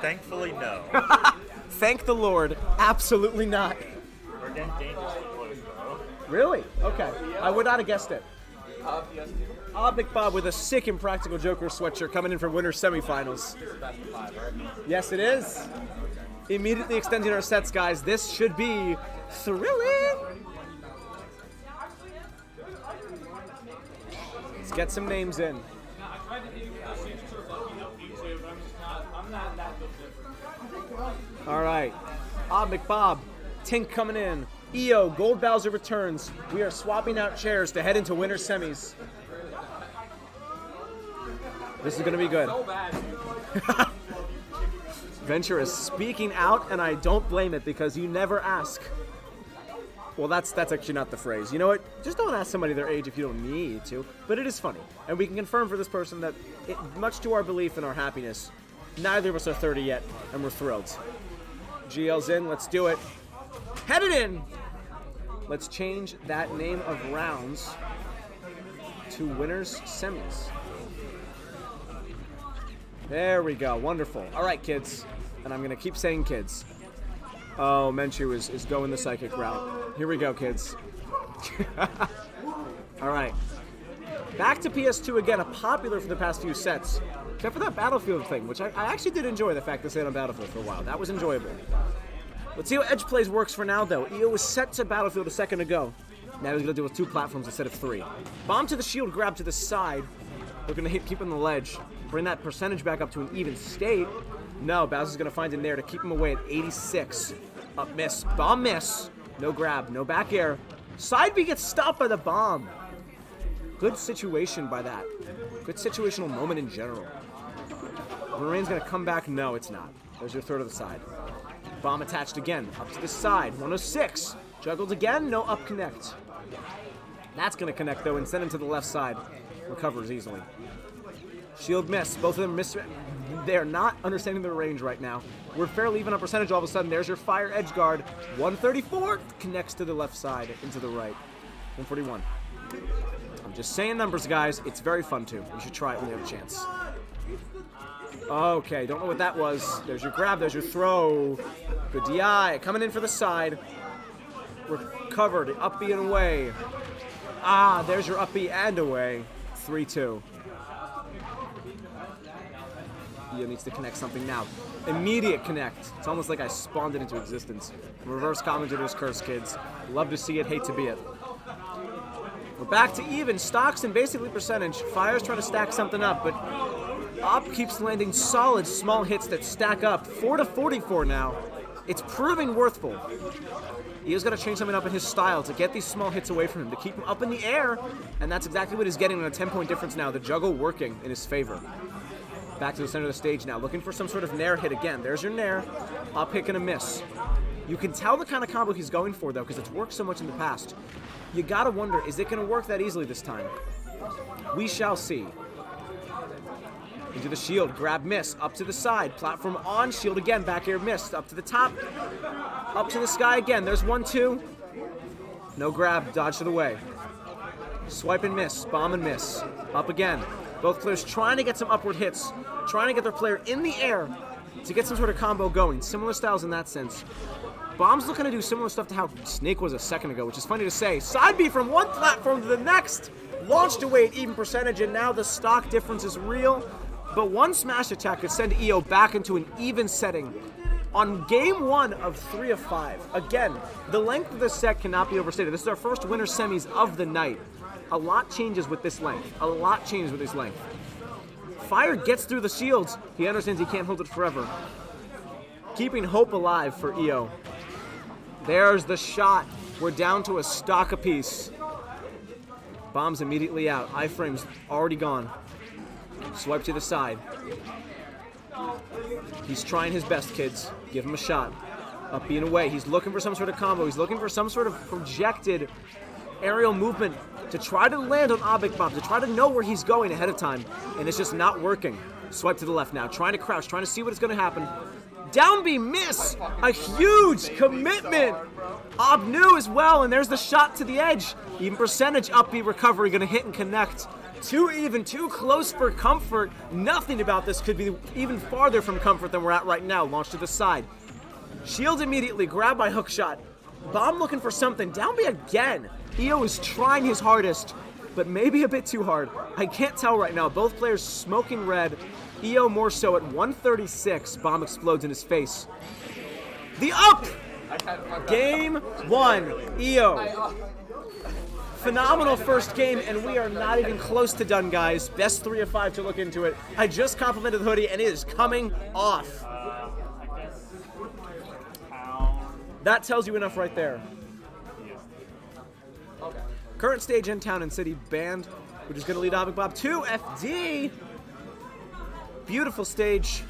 Thankfully, no. [LAUGHS] Thank the Lord. Absolutely not. We're getting dangerously close, though. Really? Okay. I would not have guessed it. Ob McBob with a sick and practical Joker sweatshirt coming in from winter semifinals. Yes, it is. Immediately extending our sets, guys. This should be thrilling. Let's get some names in. All right. Ob McBob, Tink coming in. EO, Gold Bowser returns. We are swapping out chairs to head into winter semis. This is going to be good. [LAUGHS] Venture is speaking out, and I don't blame it because you never ask. Well, that's that's actually not the phrase. You know what? Just don't ask somebody their age if you don't need to. But it is funny, and we can confirm for this person that, it, much to our belief and our happiness, neither of us are 30 yet, and we're thrilled. GL's in. Let's do it. Head it in. Let's change that name of rounds to winners semis. There we go. Wonderful. All right, kids. and I'm gonna keep saying kids. Oh, Menchu is, is going the psychic route. Here we go, kids. [LAUGHS] All right. Back to PS2 again, a popular for the past few sets. Except for that Battlefield thing, which I, I actually did enjoy the fact they stayed on Battlefield for a while. That was enjoyable. Let's see how Edge Plays works for now, though. EO was set to Battlefield a second ago. Now he's going to deal with two platforms instead of three. Bomb to the shield, grab to the side. Looking to hit, keep on the ledge. Bring that percentage back up to an even state. No, Bowser's going to find him there to keep him away at 86. Up miss. Bomb miss. No grab. No back air. Side B gets stopped by the bomb. Good situation by that. Good situational moment in general. Marine's going to come back. No, it's not. There's your third of the side. Bomb attached again. Up to the side. 106. Juggled again. No up connect. That's going to connect, though, and send him to the left side. Recovers easily. Shield miss. Both of them miss. They're not understanding their range right now. We're fairly even on percentage all of a sudden. There's your fire edge guard. 134 connects to the left side into the right. 141. I'm just saying numbers, guys. It's very fun too. You should try it when you have a chance. Okay, don't know what that was. There's your grab, there's your throw. Good DI. Coming in for the side. Recovered. Up B and away. Ah, there's your up B and away. 3 2. Needs to connect something now. Immediate connect. It's almost like I spawned it into existence. Reverse commentator's curse, kids. Love to see it, hate to be it. We're back to even. Stocks and basically percentage. Fire's trying to stack something up, but Op keeps landing solid small hits that stack up. 4 to 44 now. It's proving worthful. EO's got to change something up in his style to get these small hits away from him, to keep him up in the air, and that's exactly what he's getting on a 10-point difference now. The juggle working in his favor. Back to the center of the stage now, looking for some sort of nair hit again. There's your nair. Up pick and a miss. You can tell the kind of combo he's going for, though, because it's worked so much in the past. You gotta wonder, is it to work that easily this time? We shall see. Into the shield, grab miss, up to the side, platform on, shield again, back air missed, up to the top, up to the sky again. There's one, two. No grab, dodge to the way. Swipe and miss, bomb and miss. Up again. Both players trying to get some upward hits, trying to get their player in the air to get some sort of combo going. Similar styles in that sense. Bomb's looking to do similar stuff to how Snake was a second ago, which is funny to say. Side B from one platform to the next. Launched away at even percentage, and now the stock difference is real. But one smash attack could send EO back into an even setting on game one of three of five. Again, the length of this set cannot be overstated. This is our first winner semis of the night. A lot changes with this length. A lot changes with this length. Fire gets through the shields. He understands he can't hold it forever. Keeping hope alive for EO. There's the shot. We're down to a stock apiece. Bomb's immediately out. Iframe's already gone. Swipe to the side. He's trying his best, kids. Give him a shot. Up being away. He's looking for some sort of combo. He's looking for some sort of projected aerial movement to try to land on Ob McBob, to try to know where he's going ahead of time. And it's just not working. Swipe to the left now. Trying to crouch, trying to see what is going to happen. Down B miss! A huge commitment! Ob knew as well, and there's the shot to the edge. Even percentage up B recovery, gonna hit and connect. Too even, too close for comfort. Nothing about this could be even farther from comfort than we're at right now. Launch to the side. Shield immediately, grab by hook shot. Bomb looking for something. Down B again. EO is trying his hardest, but maybe a bit too hard. I can't tell right now. Both players smoking red. EO more so at 136. Bomb explodes in his face. The up! Game one. EO. Phenomenal first game, and we are not even close to done, guys. Best three of five to look into it. I just complimented the hoodie, and it is coming off. That tells you enough right there. Current stage in town and city band, which is going to lead Ob McBob to FD. Beautiful stage.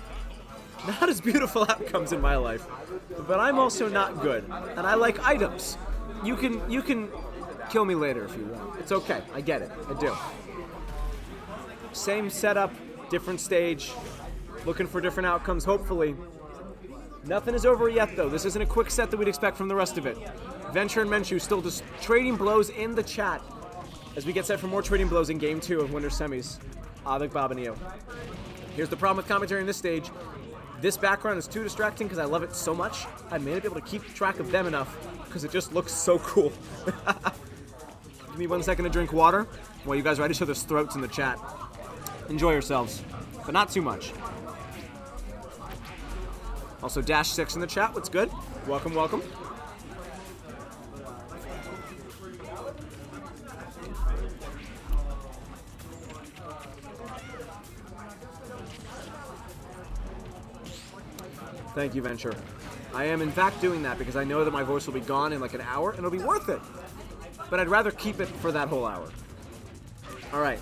Not as beautiful [LAUGHS] outcomes in my life, but I'm also not good, and I like items. You can you can kill me later if you want. It's okay. I get it. I do. Same setup, different stage, looking for different outcomes. Hopefully, nothing is over yet though. This isn't a quick set that we'd expect from the rest of it. Venture and Menchu still just trading blows in the chat as we get set for more trading blows in game two of Winter Semis. Ob McBob and EO. Here's the problem with commentary in this stage. This background is too distracting because I love it so much. I may not be able to keep track of them enough because it just looks so cool. [LAUGHS] Give me one second to drink water while you guys write each other's throats in the chat. Enjoy yourselves, but not too much. Also, Dash 6 in the chat. What's good? Welcome, welcome. Thank you, Venture. I am in fact doing that because I know that my voice will be gone in like an hour and it'll be worth it. But I'd rather keep it for that whole hour. All right.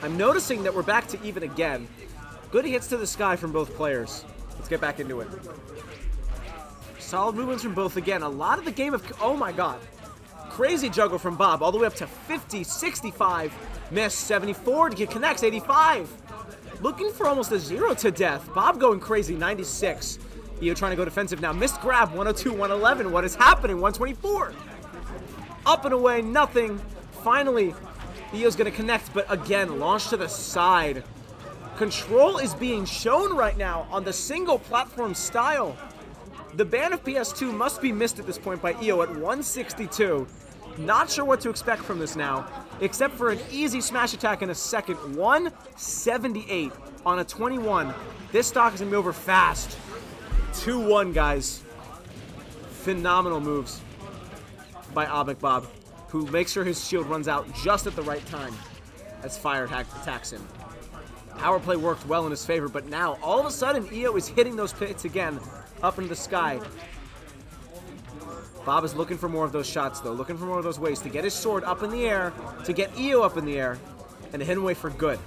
I'm noticing that we're back to even again. Good hits to the sky from both players. Let's get back into it. Solid movements from both again. A lot of the game of... Oh my god. Crazy juggle from Bob. All the way up to 50, 65. Miss 74 to get connects 85. Looking for almost a zero to death. Bob going crazy 96. EO trying to go defensive now. Missed grab 102, 111. What is happening? 124. Up and away, nothing. Finally, EO's going to connect, but again, launch to the side. Control is being shown right now on the single platform style. The ban of PS2 must be missed at this point by EO at 162. Not sure what to expect from this now, except for an easy smash attack in a second. 178 on a 21. This stock is going to be over fast. 2-1, guys. Phenomenal moves by Ob McBob, who makes sure his shield runs out just at the right time as Fire attack attacks him. Power play worked well in his favor, but now, all of a sudden, EO is hitting those pits again up into the sky. Bob is looking for more of those shots, though, looking for more of those ways to get his sword up in the air, to get EO up in the air, and to hit him away for good.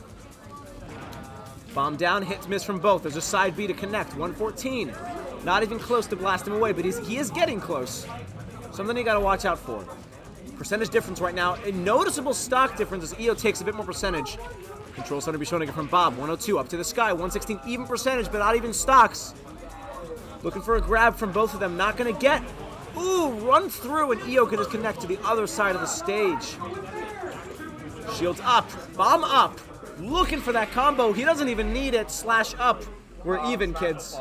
Bomb down, hits miss from both. There's a side B to connect. 114. Not even close to blast him away, but he's, he is getting close. Something you gotta watch out for. Percentage difference right now. A noticeable stock difference as EO takes a bit more percentage. Control center be showing again from Bob. 102 up to the sky. 116 even percentage, but not even stocks. Looking for a grab from both of them. Not gonna get. Ooh, run through and EO can just connect to the other side of the stage. Shields up. Bomb up. Looking for that combo. He doesn't even need it. Slash up. We're even, kids.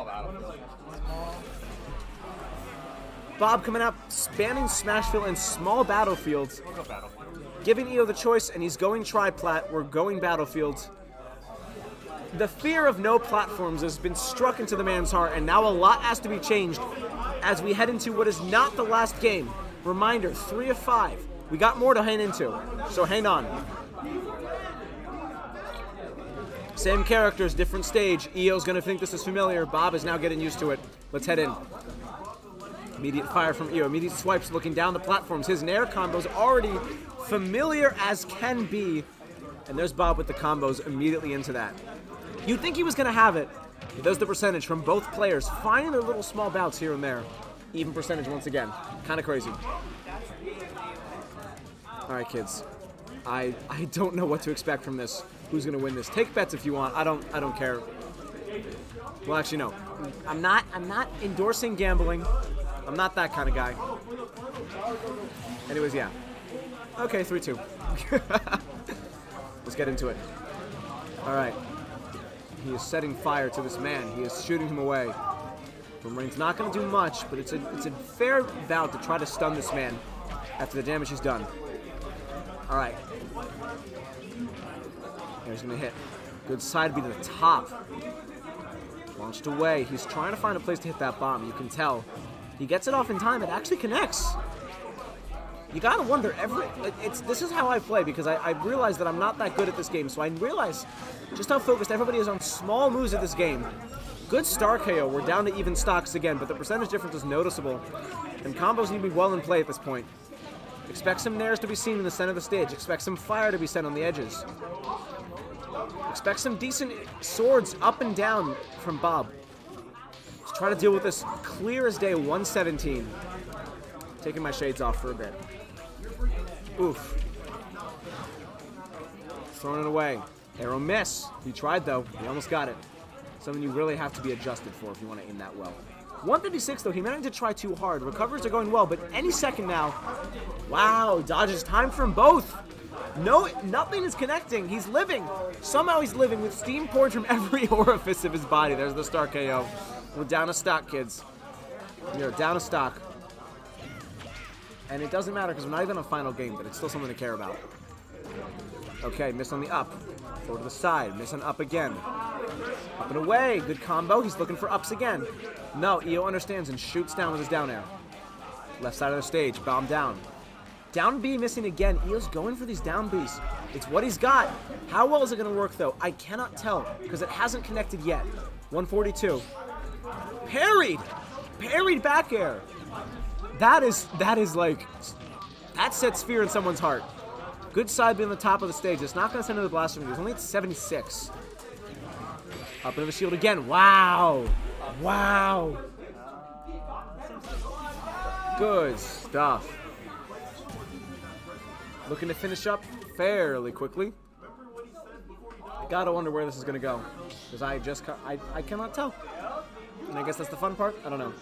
Bob coming up, spanning Smashville and small battlefields. Giving EO the choice, and he's going tri-plat. We're going battlefields. The fear of no platforms has been struck into the man's heart, and now a lot has to be changed as we head into what is not the last game. Reminder, three of five. We got more to hang into, so hang on. Same characters, different stage. EO's gonna think this is familiar. Bob is now getting used to it. Let's head in. Immediate fire from EO. Immediate swipes looking down the platforms. His nair combos already familiar as can be. And there's Bob with the combos immediately into that. You'd think he was to have it. There's the percentage from both players, finding their little small bouts here and there. Even percentage once again. Kind of crazy. All right, kids. I I don't know what to expect from this. Who's going to win this? Take bets if you want. I don't I don't care. Well, actually, no. I'm not I'm not endorsing gambling. I'm not that kind of guy. Anyways, yeah. Okay, 3-2. [LAUGHS] Let's get into it. All right. He is setting fire to this man. He is shooting him away. Boomerang's not going to do much, but it's a, it's a fair bout to try to stun this man after the damage he's done. All right. He's going to hit. Good side B to the top. Launched away. He's trying to find a place to hit that bomb. You can tell. He gets it off in time. It actually connects. You gotta wonder every. It's this is how I play because I, I realize that I'm not that good at this game. So I realize just how focused everybody is on small moves at this game. Good star KO. We're down to even stocks again, but the percentage difference is noticeable, and combos need to be well in play at this point. Expect some nairs to be seen in the center of the stage. Expect some fire to be sent on the edges. Expect some decent swords up and down from Bob. Let's try to deal with this clear as day 117. Taking my shades off for a bit. Oof. Throwing it away. Arrow miss. He tried though. He almost got it. Something you really have to be adjusted for if you want to aim that well. 156 though, he managed to try too hard. Recovers are going well, but any second now. Wow, dodges time from both. No, nothing is connecting. He's living. Somehow he's living with steam pouring from [LAUGHS] every orifice of his body. There's the star KO. We're down a stock, kids. You're down a stock. And it doesn't matter because we're not even a final game, but it's still something to care about. Okay, miss on the up. Throw to the side. Miss on up again. Up and away. Good combo. He's looking for ups again. No, EO understands and shoots down with his down air. Left side of the stage. Bomb down. Down B missing again. EO's going for these down Bs. It's what he's got. How well is it going to work, though? I cannot tell because it hasn't connected yet. 142. Parried! Parried back air. That is, that is like, that sets fear in someone's heart. Good side being the top of the stage. It's not going to send him to the blaster It's only at 76. Up into the shield again. Wow. Wow. Good stuff. Looking to finish up fairly quickly. I gotta wonder where this is gonna go. Because I just, I, I cannot tell. And I guess that's the fun part? I don't know.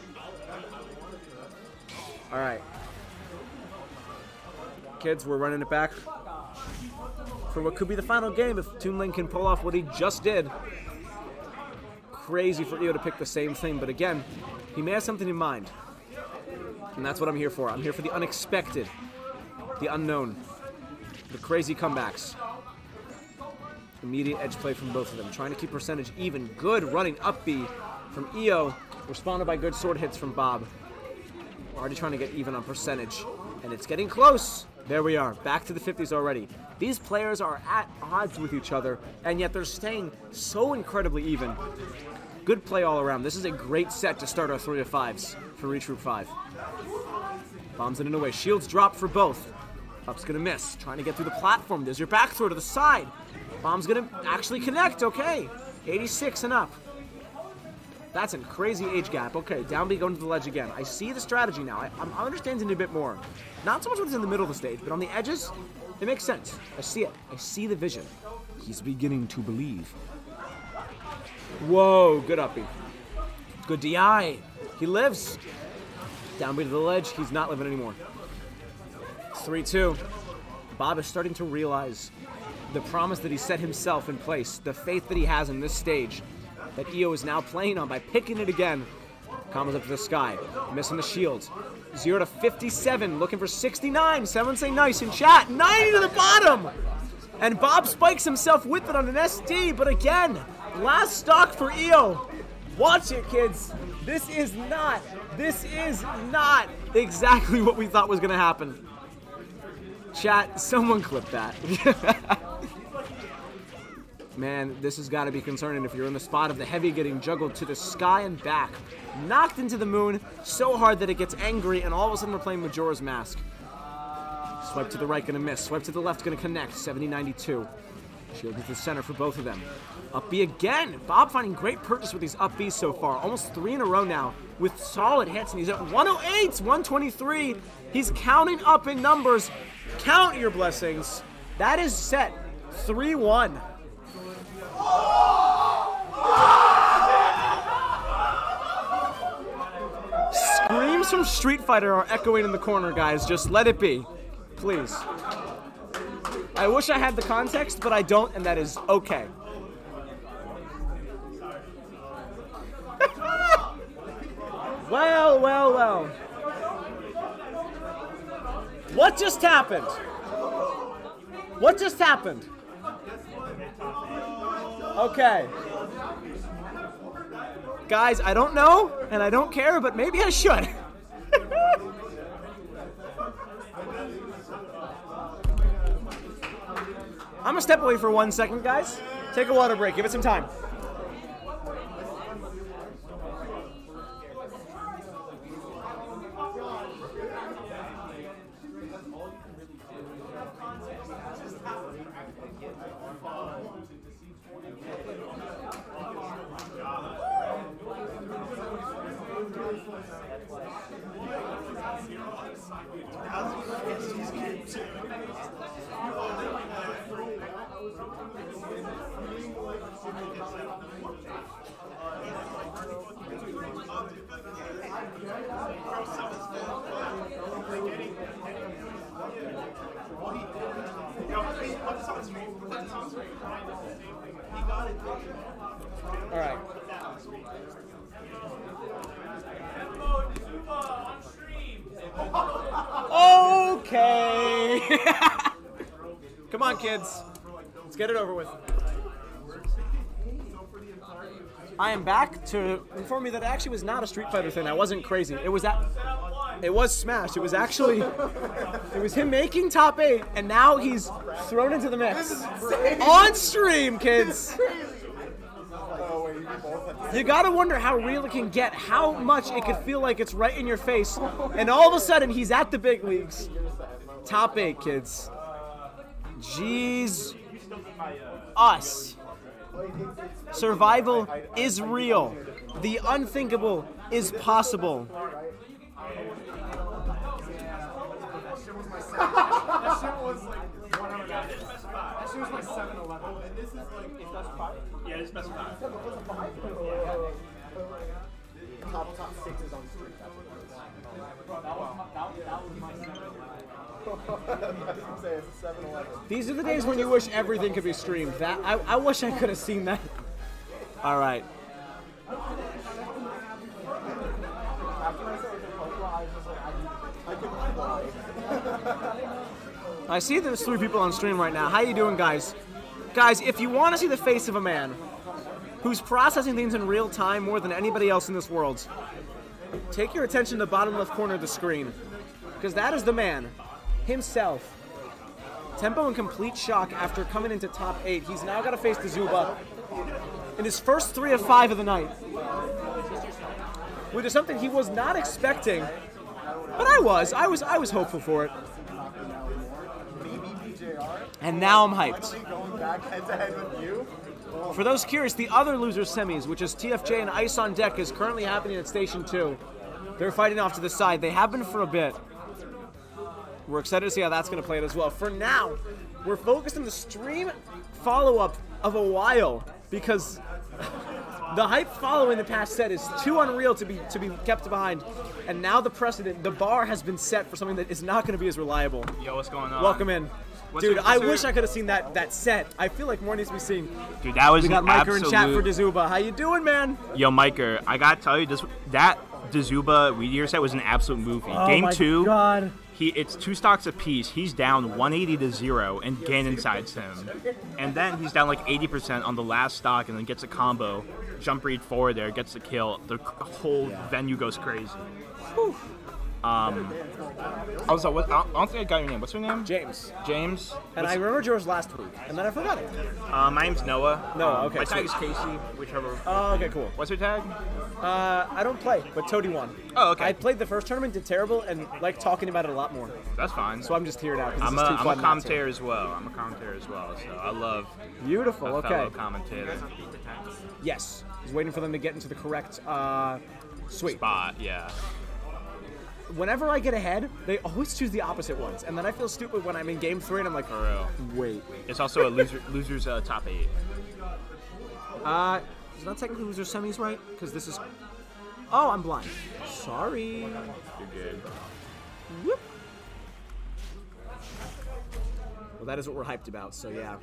Alright. Kids, we're running it back for what could be the final game if Toon Link can pull off what he just did. Crazy for EO to pick the same thing, but again, he may have something in mind. And that's what I'm here for. I'm here for the unexpected, the unknown, the crazy comebacks. Immediate edge play from both of them, trying to keep percentage even. Good running up B from EO, responded by good sword hits from Bob. Already trying to get even on percentage, and it's getting close. There we are, back to the 50s already. These players are at odds with each other, and yet they're staying so incredibly even. Good play all around. This is a great set to start our 3 to 5s for Retroop 5. Bombs it in a way. Shields drop for both. Up's gonna miss. Trying to get through the platform. There's your back throw to the side. Bomb's gonna actually connect. Okay. 86 and up. That's a crazy age gap. Okay, down B going to the ledge again. I see the strategy now. I, I'm understanding it a bit more. Not so much what's in the middle of the stage, but on the edges, it makes sense. I see it. I see the vision. He's beginning to believe. Whoa, good uppy. Good DI. He lives. Down B to the ledge. He's not living anymore. 3-2. Bob is starting to realize the promise that he set himself in place, the faith that he has in this stage, that EO is now playing on by picking it again. Combos up to the sky, missing the shield. 0 to 57, looking for 69. Someone say nice in chat. 90 to the bottom! And Bob spikes himself with it on an SD, but again, last stock for EO. Watch it, kids. This is not, this is not exactly [LAUGHS] what we thought was gonna happen. Chat, someone clip that. [LAUGHS] Man, this has got to be concerning if you're in the spot of the heavy getting juggled to the sky and back. Knocked into the moon so hard that it gets angry, and all of a sudden we're playing Majora's Mask. Swipe to the right, gonna miss. Swipe to the left, gonna connect. 70-92. Shield to the center for both of them. Up B again. Bob finding great purchase with these up Bs so far. Almost three in a row now with solid hits, and he's at 108, 123. He's counting up in numbers. Count your blessings. That is set 3-1. Screams from Street Fighter are echoing in the corner, guys. Just let it be. Please. I wish I had the context, but I don't, and that is okay. [LAUGHS] well, well, well. What just happened? What just happened? Okay. Guys, I don't know, and I don't care, but maybe I should. [LAUGHS] I'm gonna step away for one second, guys. Take a water break. Give it some time. All right. on, kids. Let's get it over with. Back to inform me that it actually was not a Street Fighter thing. I wasn't crazy. It was that. It was Smash. It was actually. It was him making top eight, and now he's thrown into the mix on stream, kids. You gotta wonder how real it can get, how much it could feel like it's right in your face, and all of a sudden he's at the big leagues. Top eight, kids. Jeez. Us. Survival is real. The unthinkable is possible. that shit was like 100 These are the days when you wish everything could be streamed. That I, I wish I could have seen that. All right. I see there's three people on stream right now. How you doing, guys? Guys, if you want to see the face of a man who's processing things in real time more than anybody else in this world, take your attention to the bottom left corner of the screen, because that is the man himself. Tempo in complete shock after coming into top eight. He's now got to face the Zuba in his first three of five of the night, which is something he was not expecting. But I was. I was. I was hopeful for it. And now I'm hyped. For those curious, the other loser semis, which is TFJ and Ice on Deck, is currently happening at Station 2. They're fighting off to the side. They have been for a bit. We're excited to see how that's going to play it as well. For now, we're focused on the stream follow up of a while because [LAUGHS] the hype following the past set is too unreal to be to be kept behind. And now the precedent, the bar has been set for something that is not going to be as reliable. Yo, what's going on? Welcome in. What's Dude, I wish I could have seen that that set. I feel like more needs to be seen. Dude, that was we got Miker in chat for Dazuba. How you doing, man? Yo, Miker, I gotta tell you, this that Dazuba Meteor set was an absolute movie. Oh Game my two, God. He it's two stocks apiece. He's down 180 to zero, and Ganon sides him, and then he's down like 80% on the last stock, and then gets a combo, jump read forward there, gets the kill. The whole venue goes crazy. Um, I was like, what, I don't think I got your name. What's your name? James. James. And I remembered yours last week, and then I forgot it. Uh, my name's Noah. Noah, Um, okay, My tag sweet. is Casey, whichever. Oh, okay, cool. What's your tag? Uh, I don't play, but Toady won. Oh, okay. I played the first tournament, did terrible, and like talking about it a lot more. That's fine. So I'm just here now. I'm a, I'm a commentator as well. I'm a commentator as well, so I love Beautiful, a okay. fellow commentator. Yes, he's waiting for them to get into the correct uh, sweet Spot, yeah. Whenever I get ahead, they always choose the opposite ones, and then I feel stupid when I'm in game three and I'm like, For real. wait. It's also a loser, loser's uh, top eight. Uh, is not technically loser semis right? Because this is. Oh, I'm blind. Sorry. You're good. Whoop. Well, that is what we're hyped about. So yeah.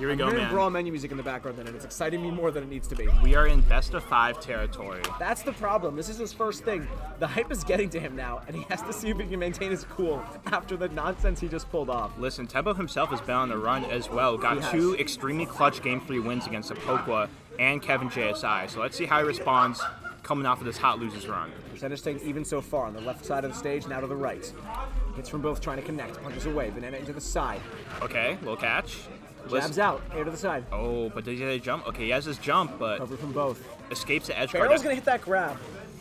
Here we I'm go, man. brawl menu music in the background, then, and it's exciting me more than it needs to be. We are in best of five territory. That's the problem. This is his first thing. The hype is getting to him now, and he has to see if he can maintain his cool after the nonsense he just pulled off. Listen, Tempo himself has been on the run as well. Got two extremely clutch game three wins against Apokwa and Kevin JSI. So let's see how he responds coming off of this hot losers run. Percentage staying even so far on the left side of the stage, now to the right. Hits from both trying to connect. Punches away. Banana into the side. Okay, little catch. Jabs out. Air to the side. Oh, but does he have a jump? Okay, he has his jump, but Cover from both. escapes the edge guard. Pharaoh's gonna hit that grab.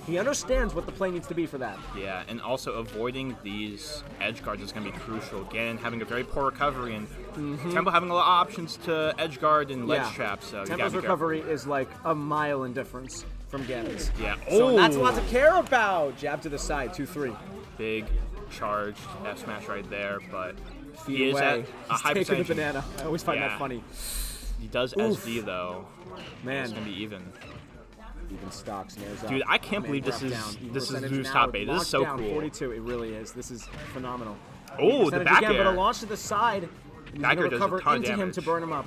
He understands what the play needs to be for that. Yeah, and also avoiding these edge guards is going to be crucial. Again, having a very poor recovery and Mhm. Tempo having a lot of options to edge guard and ledge Yeah. trap. So you Tempo's recovery is like a mile in difference from Ganon's. Yeah. So that's a Oh. lot to care about. Jab to the side, 2 3. Big charged F smash right there, but Feet he is away. at a He's high taking the banana. I always find Yeah. that funny. He does Oof. SD though. Man. it's gonna be even. Even stocks, nares up. Dude, I can't believe this is- down. This is Zeus top eight. This is so down, cool. 42, it really is. This is phenomenal. Oh, the back again, but a launch to the side. He's Back gonna a recover into him to burn him up.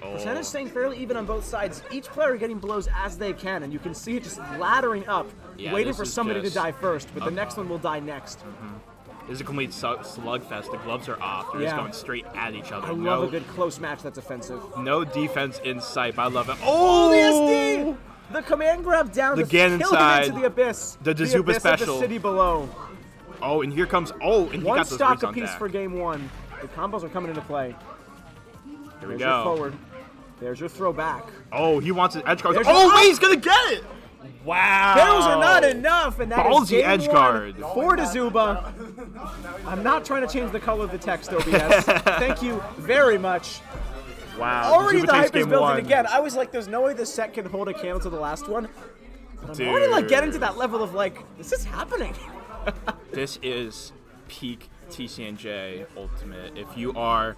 Oh. Percentage staying fairly even on both sides. Each player getting blows as they can, and you can see it just laddering up, Yeah, waiting for somebody just to die first, but the next one will die next. Mm-hmm. This is a complete slugfest. The gloves are off. They're Yeah. just going straight at each other. I love a good close match that's offensive. no defense in sight. I love it. Oh, Oh, the SD! The command grab down The Ganon kill side. into the abyss. The Dazuba abyss special. Of the city below. Oh, and here comes. Oh, and he One got those stock apiece for game one. The combos are coming into play. Here we There's go. your forward. There's your throwback. Oh, he wants his edge guard. Oh, wait, he's gonna get it. Wow. Those are not enough, and that is Ballsy game edge one guard. for Dazuba. I'm not trying to change the color of the text, OBS. [LAUGHS] Thank you very much. Wow. Already Dazuba the takes hype is game building one. again. I was like, there's no way this set can hold a candle to the last one. But I'm already like getting to that level of like, this is happening. [LAUGHS] This is peak TCNJ Ultimate. If you are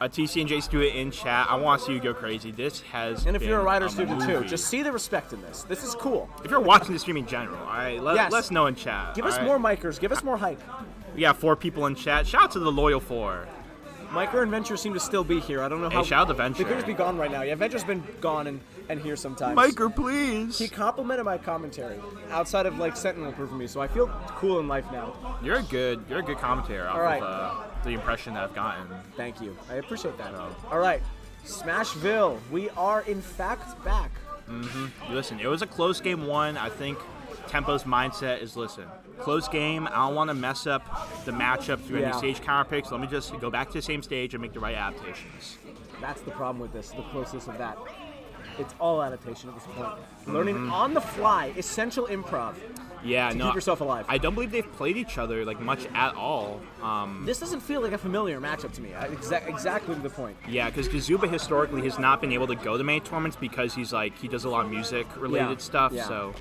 a TCNJ student in chat, I want to see you go crazy. This has And if you're a Rider student too, just see the respect in this. This is cool. if you're watching the stream in general, all right, let, Yes. let us know in chat. Give us all more micers. Give us more hype. We got four people in chat. Shout out to the loyal four. Micro and Venture seem to still be here. I don't know how. Hey, how. shout out to Venture. They could just be gone right now. Yeah, Venture's been gone and, and here sometimes. Micro, please. He complimented my commentary outside of like Sentinel approving me, so I feel cool in life now. You're a good, you're a good commentator off All right. of uh, the impression that I've gotten. Thank you. I appreciate that. All right, Smashville. We are in fact back. Mm-hmm. Listen, it was a close game one. I think Tempo's mindset is listen, close game. I don't want to mess up the matchup through Yeah. any stage counter picks. Let me just go back to the same stage and make the right adaptations. That's the problem with this. The closeness of that. It's all adaptation at this point. Learning Mhm. on the fly, essential improv. Yeah, To no. keep yourself alive. I don't believe they've played each other like much at all. Um, This doesn't feel like a familiar matchup to me. I- Exa- exactly to the point. yeah, because Dazuba historically has not been able to go to many tournaments because he's like he does a lot of music related Yeah, stuff. yeah. So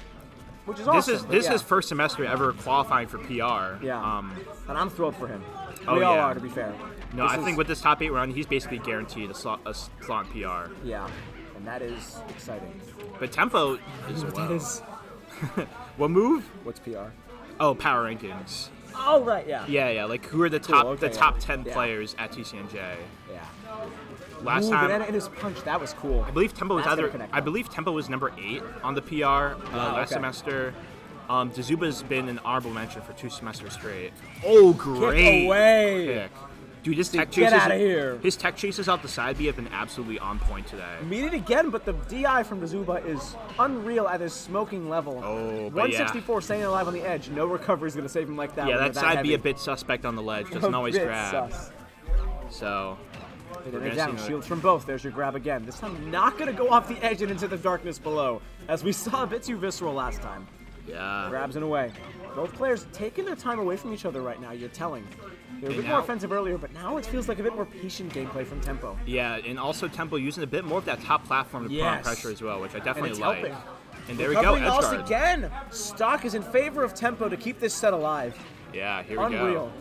Which is awesome, this is this yeah. is first semester ever qualifying for PR. Yeah. Um, and I'm thrilled for him. oh we all yeah. are, to be fair. No, This I is- think with this top eight run, he's basically guaranteed a slot, a slot in PR. Yeah, and that is exciting. But tempo What [LAUGHS] well. that is. [LAUGHS] what move? What's PR? Oh, power rankings. Oh right, yeah. Yeah, yeah. Like who are the Cool, top okay, the yeah. top ten Yeah. players at TCNJ? Yeah. Last Ooh, time, banana in his punch. That was cool. I believe Tempo was That's either. I believe Tempo was number eight on the PR uh, Oh, last okay. semester. Um, Dazuba's been an honorable mention for two semesters straight. Oh, great away. kick. Dude, his tech Get chases. outta here. His tech chases out the side B have been absolutely on point today. Meet it again, but the DI from Dazuba is unreal at his smoking level. Oh, but yeah. 164 staying alive on the edge. No recovery is going to save him like that. yeah, that side heavy. B a bit suspect on the ledge. [LAUGHS] Doesn't always grab. sus. So. We're down. Shields from both. There's your grab again. This time, not going to go off the edge and into the darkness below, as we saw a bit too visceral last time. Yeah. Grabs and away. Both players taking their time away from each other right now. You're telling. They were a And bit more offensive earlier, but now it feels like a bit more patient gameplay from Tempo. Yeah, and also Tempo using a bit more of that top platform to put on pressure as well, which I definitely it's like. helping. And there we go, Recovering loss edge guard. again. Stock is in favor of Tempo to keep this set alive. Yeah, here we Unreal. go.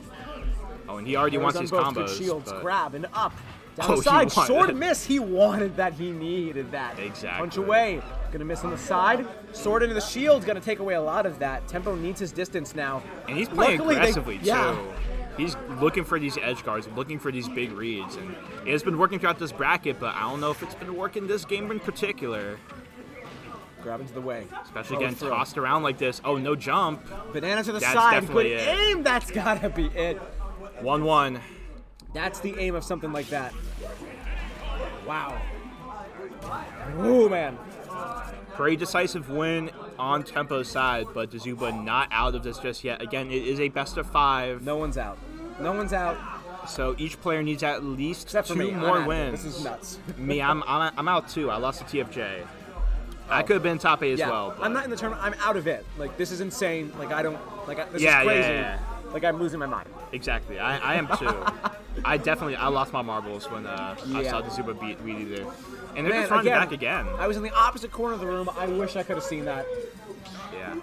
Oh, and he already wants his both. combos. Good shields, but- grab and up. Down Oh, the side, sword miss. He wanted that. He needed that. Exactly. Punch away. Gonna miss on the side. Sword into the shield. Gonna take away a lot of that. Tempo needs his distance now. And he's playing Luckily, they- aggressively yeah. He's looking for these edge guards, looking for these big reads, and it has been working throughout this bracket. But I don't know if it's been working this game in particular. Grab into the way. Especially it getting through. tossed around like this. Oh, no jump. Banana to the That's side. Good it. aim. That's gotta be it. One-one. That's the aim of something like that. Wow. Ooh, man. Very decisive win on Tempo's side, but Dazuba not out of this just yet. Again, it is a best of five. No one's out. No one's out. So each player needs at least Except two me. More wins. This is nuts. [LAUGHS] me, I'm, I'm I'm out too. I lost to TFJ. I oh. could have been top eight as well. But I'm not in the tournament. I'm out of it. Like this is insane. Like I don't. Like I, this Yeah, is yeah, crazy. yeah, Like I'm losing my mind. Exactly. I, I am too. [LAUGHS] I definitely I lost my marbles when uh, I Yeah. saw Dazuba beat Weedy there. And they're Man, just running again, back again. I was in the opposite corner of the room. I wish I could have seen that. Yeah.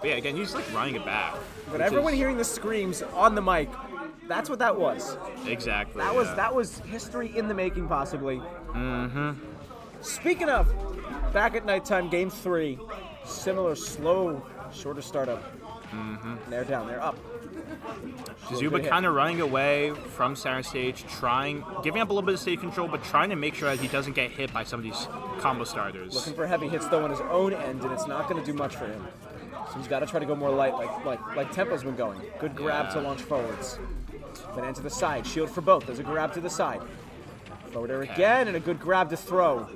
But yeah, again, he's like running it back. But which everyone is- hearing the screams on the mic, that's what that was. Exactly. That was yeah. that was history in the making, possibly. Mm-hmm. Speaking of, back at nighttime, game three, similar slow, shorter startup. Mm-hmm. They're down. They're up. Zuba kind of running away from center stage, trying, giving up a little bit of stage control, but trying to make sure that he doesn't get hit by some of these combo starters. Looking for heavy hits though on his own end, and it's not going to do much for him. So he's got to try to go more light, like like like Tempo's been going. Good grab to launch forwards. Then into the side. Shield for both. There's a grab to the side. Forward air again, and a good grab to throw.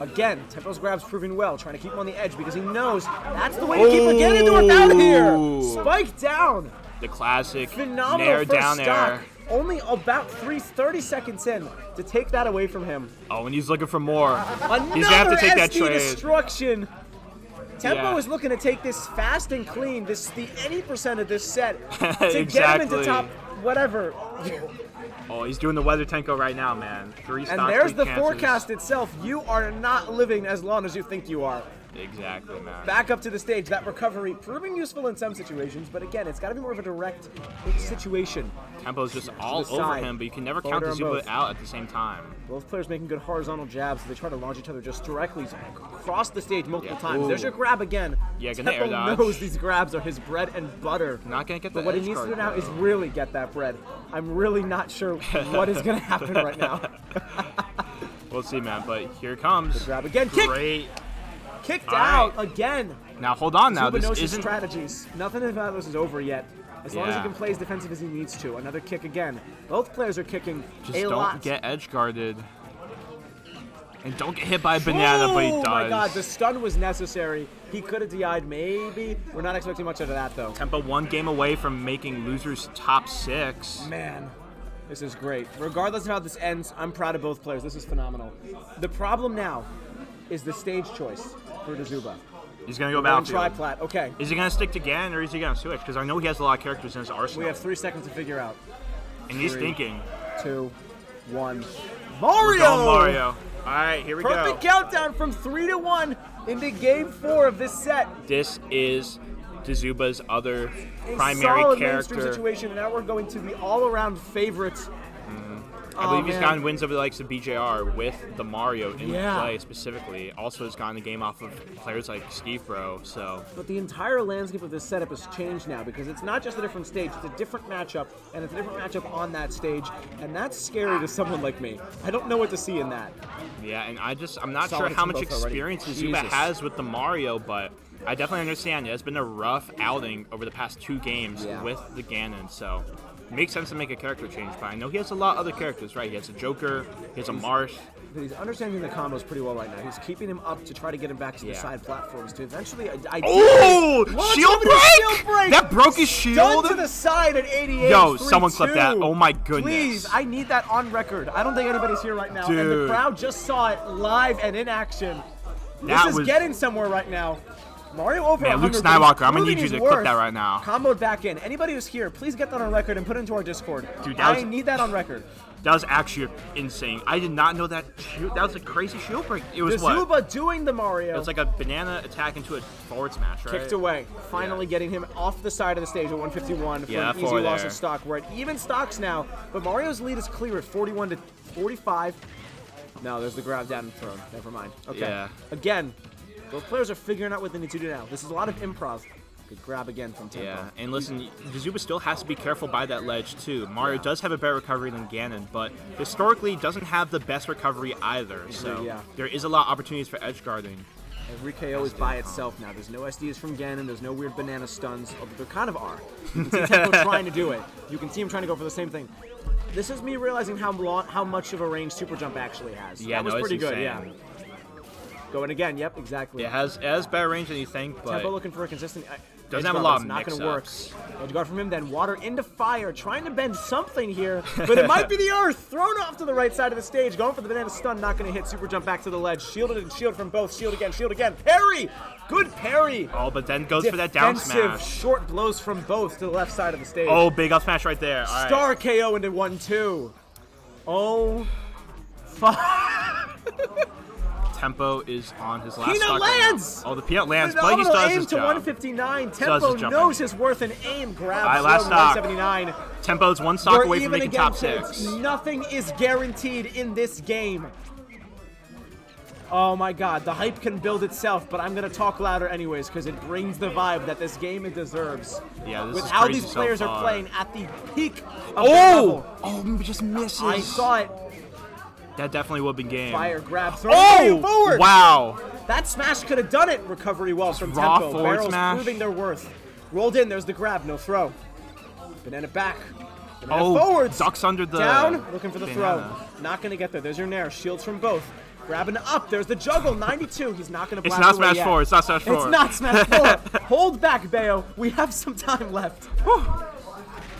Again, Tempo's grab's proving well, trying to keep him on the edge because he knows that's the way to keep him getting into it out of here. Spike down. The classic Phenomenal nair down. Only about three, 30 seconds in to take that away from him. Oh, and he's looking for more. Another he's gonna have to take that SD trade. destruction. Tempo Yeah. is looking to take this fast and clean. This the 80% of this set [LAUGHS] to get him into top whatever. Oh, he's doing the weather Tenko right now, man. Three And there's the chances. forecast itself. You are not living as long as you think you are. Exactly, man. Back up to the stage. That recovery proving useful in some situations, but again, it's got to be more of a direct situation. Tempo's just all over side. him, but you can never Forward count Dazuba out at the same time. Both players making good horizontal jabs. So they try to launch each other just directly across the stage multiple Yeah. times. There's your grab again. Yeah, gonna air Tempo dodge. knows these grabs are his bread and butter. Not gonna get But the what he needs to do now is really get that bread. I'm really not sure what is going to happen right now. [LAUGHS] We'll see, man. But here comes. grab again. Kick. Great. Kicked All out right. again. Now hold on. Now Zuba this isn't. strategies. Nothing about this is over yet. As long as he can play as defensive as he needs to. Another kick again. Both players are kicking Just don't lot. get edge guarded. And don't get hit by a banana, but he does. oh my god, the stun was necessary. He could have DI'd maybe. We're not expecting much out of that though. Tempo one game away from making losers top six. Man, this is great. Regardless of how this ends, I'm proud of both players. This is phenomenal. The problem now is the stage choice for Dazuba. He's gonna go We're going battlefield. Triplat. Okay. Is he gonna stick to Gan or is he gonna switch? Because I know he has a lot of characters in his arsenal. We have three seconds to figure out. and he's thinking. Two, one. Mario! Mario. All right, here we Perfect go. countdown from three to one into game four of this set. This is Dazuba's other A primary solid mainstream character. situation, and now we're going to the all-around favorites. I Oh, believe he's man. gotten wins over the likes of BJR with the Mario in Yeah. play specifically. Also has gotten the game off of players like Steve Bro. So But the entire landscape of this setup has changed now because it's not just a different stage, it's a different matchup, and it's a different matchup on that stage, and that's scary to someone like me. I don't know what to see in that. yeah, and I just I'm not Solid sure how much experience Jesus. has with the Mario, but I definitely understand. It's been a rough outing over the past two games Yeah. with the Ganon. So makes sense to make a character change. But I know he has a lot of other characters, right? He has a Joker, he has a Marth. But he's understanding the combos pretty well right now. He's keeping him up to try to get him back to the Yeah. side platforms to eventually. I, I Oh! Shield break! Shield break! That broke his shield? to the side at 88. Yo, someone clip 3-2. that. Oh my goodness. Please, I need that on record. I don't think anybody's here right now, and the crowd just saw it live and in action. That this is was- getting somewhere right now. Mario over Man, Luke 100, Skywalker, I'm gonna need you to clip that right now. Comboed back in. Anybody who's here, please get that on record and put it into our Discord. Dude, that I was- need that on record. That was actually insane. I did not know that. That was a crazy shield break. It was the what? Zuba doing the Mario. It was like a banana attack into a forward smash, right? Kicked away, finally getting him off the side of the stage at 151 for Yeah, an easy four loss there. of stock. We're at even stocks now, but Mario's lead is clear at 41 to 45. No, there's the grab down and thrown. Never mind. Okay. Yeah. Again, both players are figuring out what they need to do now. This is a lot of improv. Good grab again from Tempo. Yeah, and listen, Dazuba still has to be careful by that ledge too. Mario does have a better recovery than Ganon, but historically doesn't have the best recovery either. So yeah. there is a lot of opportunities for edge guarding. Every KO is by itself now. There's no SDs from Ganon. There's no weird banana stuns. Although there kind of are. You can see [LAUGHS] Tempo trying to do it. You can see him trying to go for the same thing. This is me realizing how long, how much of a range Super Jump actually has. Yeah, that was no, pretty good. insane. Yeah. Going again. Yep, exactly. It has it has better range than you think, but Tempo looking for a consistent. uh, Doesn't have a lot of not going to work. Edge guard from him, then water into fire, trying to bend something here, but it might be the earth. Thrown off to the right side of the stage, going for the banana stun, not going to hit. Super jump back to the ledge, shielded and shield from both. Shield again, shield again. Parry, good parry. oh, but then goes for that down smash. short blows from both to the left side of the stage. Oh, big up smash right there. All right. Star KO into one two. Oh, [LAUGHS] fuck. Tempo is on his last Peanut stock right lands! Oh, the peanut lands, but he has aim his to job. 159. Tempo his knows his worth and aim. Grab All right, last stock. 179. Tempo's one stock We're away from making again, top kids. six. Nothing is guaranteed in this game. Oh my god, the hype can build itself, but I'm gonna talk louder anyways because it brings the vibe that this game deserves. Yeah, this With is how these players far. are playing at the peak Oh! Oh, just misses. I saw it. That definitely would have been game. Fire grab, throw Oh! forward. Wow. That smash could have done it. Recovery well from raw Tempo. forward Barrels smash. proving their worth. Rolled in. There's the grab. No throw. Banana back. Banana Oh, forwards. ducks under the Down. Looking for the banana. throw. Not going to get there. There's your nair. Shields from both. Grabbing up. There's the juggle. 92. He's not going to black it. It's not Smash yet. 4, it's not Smash 4. It's not Smash 4. Hold back, Bayo. We have some time left.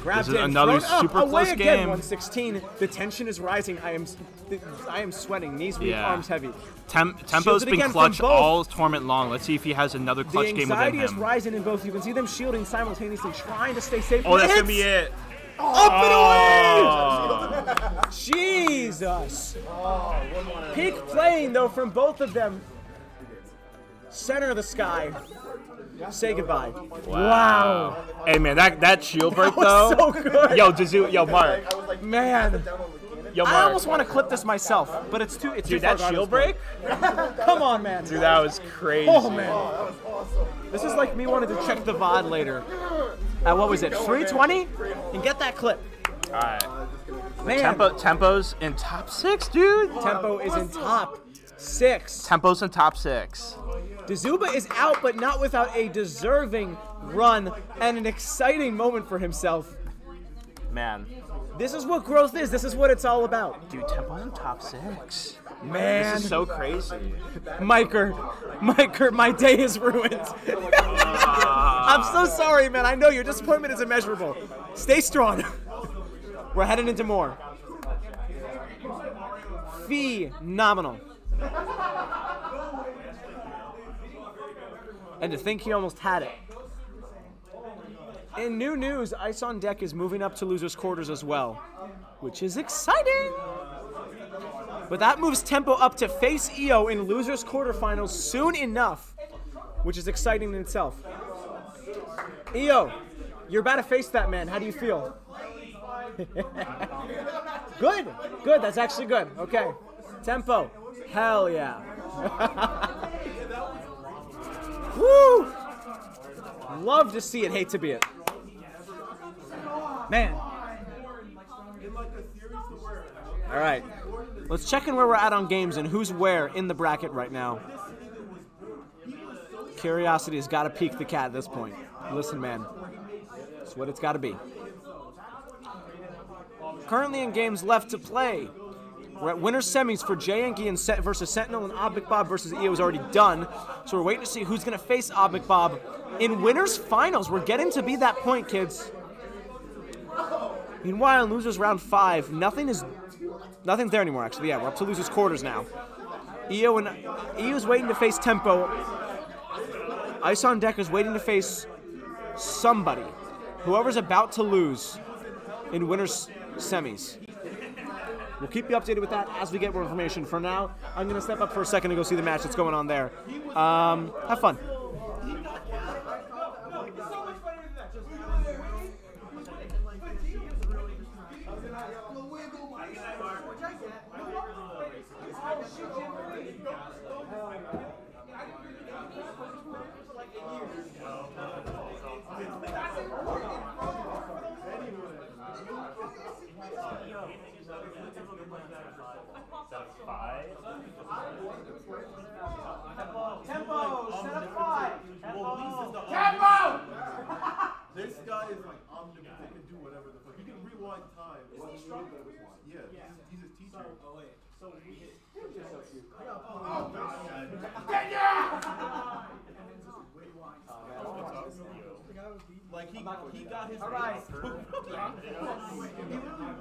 Grabbed This is in, another thrown up, super away close again, game. 116. The tension is rising. I am, I am sweating. Knees weak, Yeah. arms heavy. Tem- Tempo's been clutch all tournament long. Let's see if he has another clutch game within anxiety is rising in both. You can see them shielding simultaneously, trying to stay safe. Oh, that's Hits! gonna be it. Up Oh. and away! Oh. [LAUGHS] Jesus! Peak playing though from both of them. Center of the sky. Say goodbye. Wow. Hey man, that that shield break That though. was so good. Yo, Dizu, yo Mark. Man. Yo, Mark. I almost want to clip this myself, but it's too. It's Dude, too that shield break? [LAUGHS] Come on, man. Dude, that was crazy. Oh man. that was awesome. This is like me wanting to check the VOD later. At what was it? 320? And get that clip. All right. Man. Tempo, tempo's in top six, dude. Tempo is in top six. Tempo's in top six. Dazuba is out, but not without a deserving run and an exciting moment for himself. Man. This is what growth is. This is what it's all about. Dude, Tempo's in top six. Man. This is so crazy. Miker, Miker, my day is ruined. [LAUGHS] I'm so sorry, man. I know your disappointment is immeasurable. Stay strong. [LAUGHS] We're heading into more. Phenomenal. And to think he almost had it. In new news, Ice on Deck is moving up to losers' quarters as well, which is exciting. But that moves Tempo up to face EO in losers' quarterfinals soon enough, which is exciting in itself. EO, you're about to face that man. How do you feel? [LAUGHS] good, good. That's actually good. Okay. Tempo, hell yeah. [LAUGHS] Woo! Love to see it, hate to be it. Man. All right. Let's check in where we're at on games and who's where in the bracket right now. Curiosity has got to peek the cat at this point. Listen, man. It's what it's got to be. Currently in games left to play. We're at winner semis for Jayanki and Set versus Sentinel and Ob McBob versus EO is already done. So we're waiting to see who's going to face Ob McBob in winners finals. We're getting to be that point, kids. Meanwhile, losers round five, nothing is nothing's there anymore. Actually, yeah, we're up to losers quarters now. EO and EO's waiting to face Tempo. Ice on deck is waiting to face somebody, whoever's about to lose in winners semis. We'll keep you updated with that as we get more information. For now, I'm gonna step up for a second and go see the match that's going on there. Um, have fun. Tempo, set up five. Tempo! this guy is like omnipotent. He can do whatever the fuck. He can rewind time. Is he strong? Yeah, he's, he's his teacher. Oh wait, so we hit. Oh, Like he, he got his. All right. he literally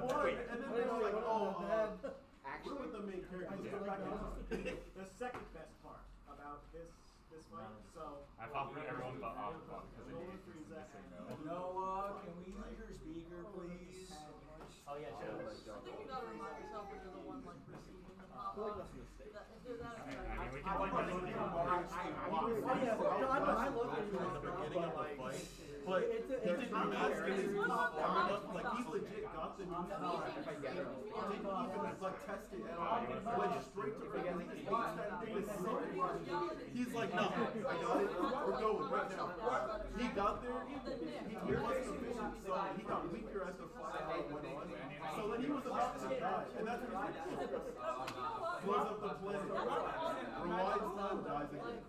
won, and then they were like, "Oh, man." Actually, with the main character. [LAUGHS] the second best part about this this fight. So I thought everyone thought off because they didn't say no. Noah, can we use your speaker, please? Oh yeah, sure. I think you gotta remind yourself that you're the one like receiving the pop up. That, if you're that upset. I mean, we can play both of you. I love it in the beginning of the fight, but he did not ask him if he was armed up. Like he legit got the new feature. Didn't even like test it at all. Went straight to the end. He's like, no, I got it. We're going right now. He got there. He, he wasn't efficient, so he got weaker as the fight went on. So then he was about to die, and that's what he's like, blows up the planet. Rewinds time, dies again.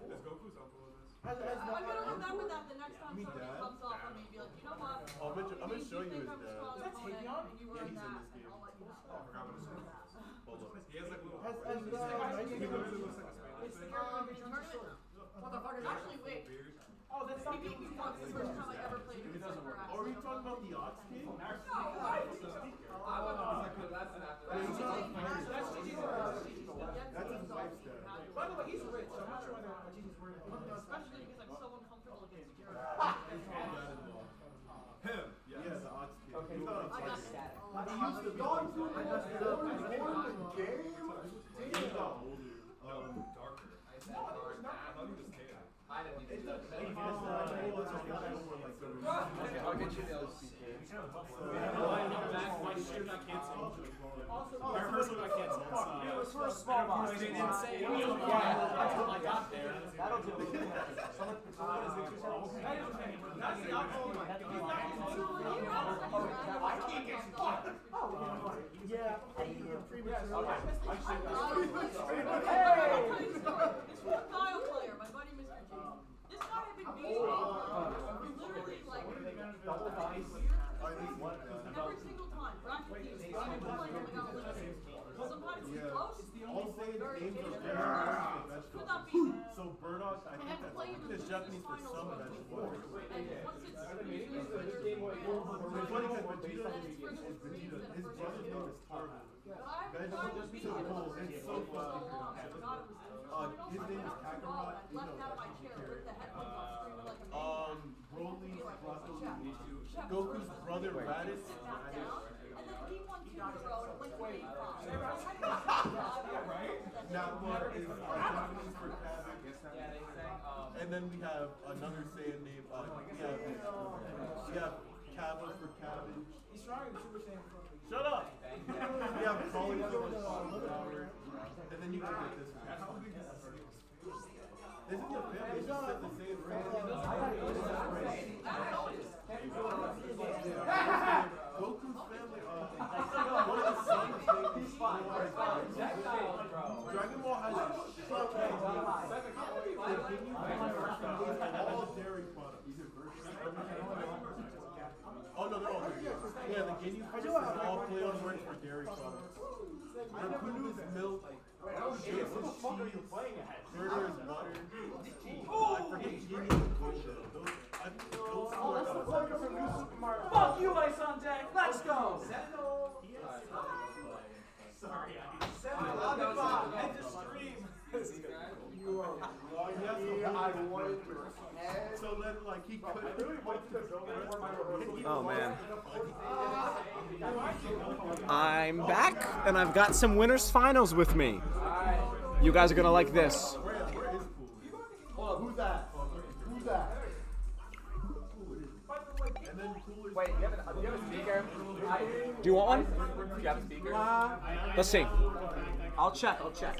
Has, has I'm gonna remember that the next time somebody comes off on me, be like, you know what? Oh, I'm gonna, I'm gonna show you his dad. That's and you Yeah, he's in this game. I'll let you know. Oh, I forgot what his name is. Hold up. He has like little. Has, has, uh, He literally looks like a It's the in tournament? Motherfucker. Actually, wait. Oh, that's He beat me once the first time I ever played It with doesn't work. Are you talking about the Ox King? No, what? That's his wife's dad. By the way, he's rich. so I'm not sure whether or not he's worried about. Especially because I'm so uncomfortable against Kira. [LAUGHS] Him. Yeah, the Ox King. Okay, he's not a I got fighter. static. He used to be like the He's got older. Um, darker. I thought he was tan. I didn't even know that. I'll get you the LCK. Also, I personally got canceled. It was for a small box. They didn't say Yeah, anything. yeah, I got there. That'll do it. That's the alcohol in my head. Oh, I can't get fucked. Oh, yeah. I eat him prematurely. Hey! This one Kyle player, my buddy Mr. G. This guy had been beating me for literally like every single time. Bracket I didn't play him, I got eliminated. Sometimes close, All saying very names are occasionally very close. Could not beat him. So Bardock, I think have to that's, play I think it's the Japanese for finals some of vegetable. And once it's usually It's funny because Vegeta is Vegeta. His brother's name is Tarble. Guys, it's so cool. It's so fucking good. Uh, his name is Kakarot. You know that. Um, Broly's broccoli. Goku's brother Raditz. Nappa [LAUGHS] is uh, Japanese for Cabbage. And then we have another Saiyan name. Uh, we have [LAUGHS] we have Cabba for cabbage. He's stronger than Super Saiyan four. Shut up. we have Caulifla for cauliflower. And then you can get this one. This is the fifth. It's just set the same Goku's family. Uh, one of the sons. He's fine. Dragon Ball has a shit ton of all dairy products. Oh no, they're all good. Yeah, the Ginyu Force is all play on words for dairy products. Rakunu's milk. Is cheese. Burter is butter. Uh, I forget Ginyu and Gosha. Those, I think those two are Fuck you, Ice on deck. Let's go. Sorry, I End the stream. You are lucky I wanted your head. So then, like, he could really went to go for my Oh man. I'm back, and I've got some winners finals with me. You guys are gonna like this. Who's that? Who's that? Wait, you have, a, do you have a speaker? Do you want one? Do you have a speaker? Let's see. I'll check. I'll check.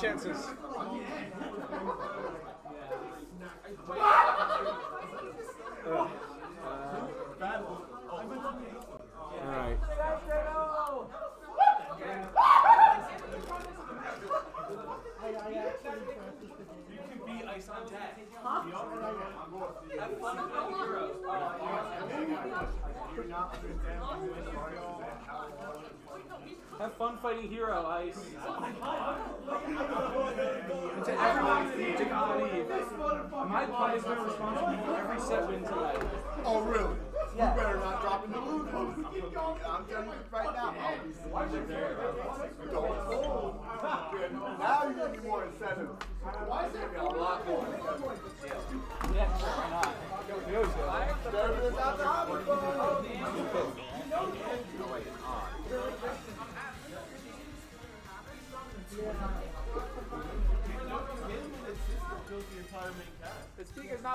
chances? Ugh. All right. You can be ice on deck. Have fun with the heroes. Have fun fighting hero, Ice. to everyone to God Eve, my punishment responsible for every set win tonight. Oh, really? You better not drop in the loot. I'm telling you right now. I'll be Don't Now you're gonna be more incentive. Why is that a lot more? Yeah, why not? Derby is out the.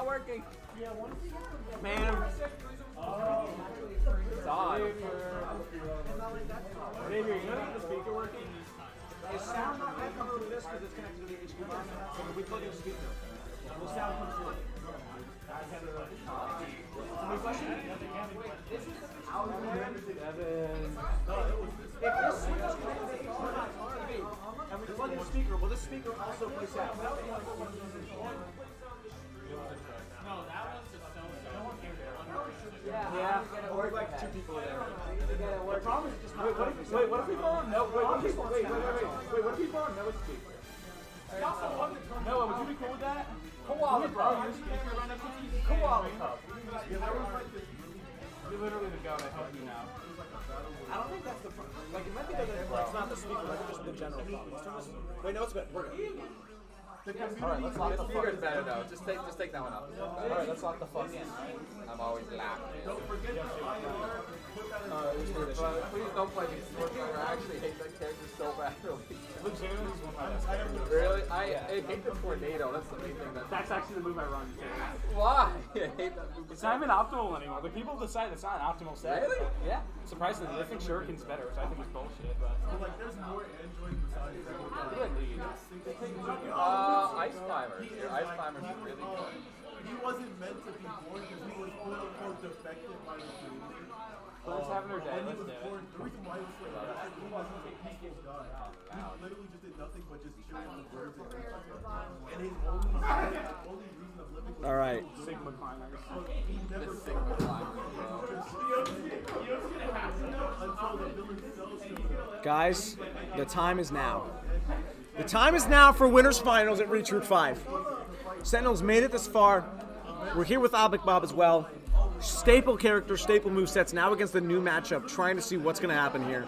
Not working. Man. It's on. Xavier, you know get the speaker working? Is sound not gonna come through this because it's connected to the HDMI? So if we plug in a speaker, will sound Koala Cub. Koala Cub. You're literally the guy that helped you now. I don't think that's the pro- like. It might be that it's not the speaker. It might be just the general problem. Let's turn this- Wait, no, it's good. We're good. Alright, let's lock the speaker's better though. Just take just take that one out. Alright, let's lock the fuck in. I'm always laughing. Uh, please don't play me. I actually hate that character so badly. Really? I, I hate the tornado. That's the main thing that. That's actually the move I run too. Why? [LAUGHS] I hate that move. It's not even optimal anymore. The people decide it's not an optimal set. Really? Yeah. Surprisingly, they think Shuriken's better, which I think is bullshit. But Like, there's more Android besides Look at League. Uh, Ice Climbers. Your Ice Climbers is really good. He wasn't meant to be born because he was quote unquote defected by the community. Let's have her dead. When he Let's was do born, it. the reason why he was like that is he wasn't a peaceful guy. He literally All right. Sigma. Guys, the time is now. The time is now for winners finals at Reach Route 5. Sentinels made it this far. We're here with Ob McBob as well. Staple character, staple move sets now against the new matchup, trying to see what's going to happen here.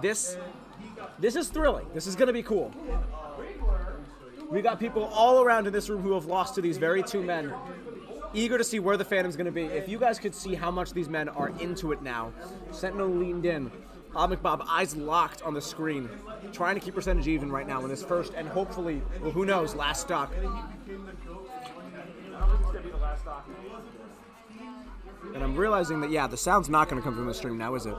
This, this is thrilling. This is going to be cool. We got people all around in this room who have lost to these very two men. Eager to see where the Phantom's going to be. If you guys could see how much these men are into it now. Sentinel leaned in. Ob McBob, eyes locked on the screen, trying to keep percentage even right now in this first and hopefully, well, who knows, last stock. And I'm realizing that, yeah, the sound's not going to come from the stream now, is it?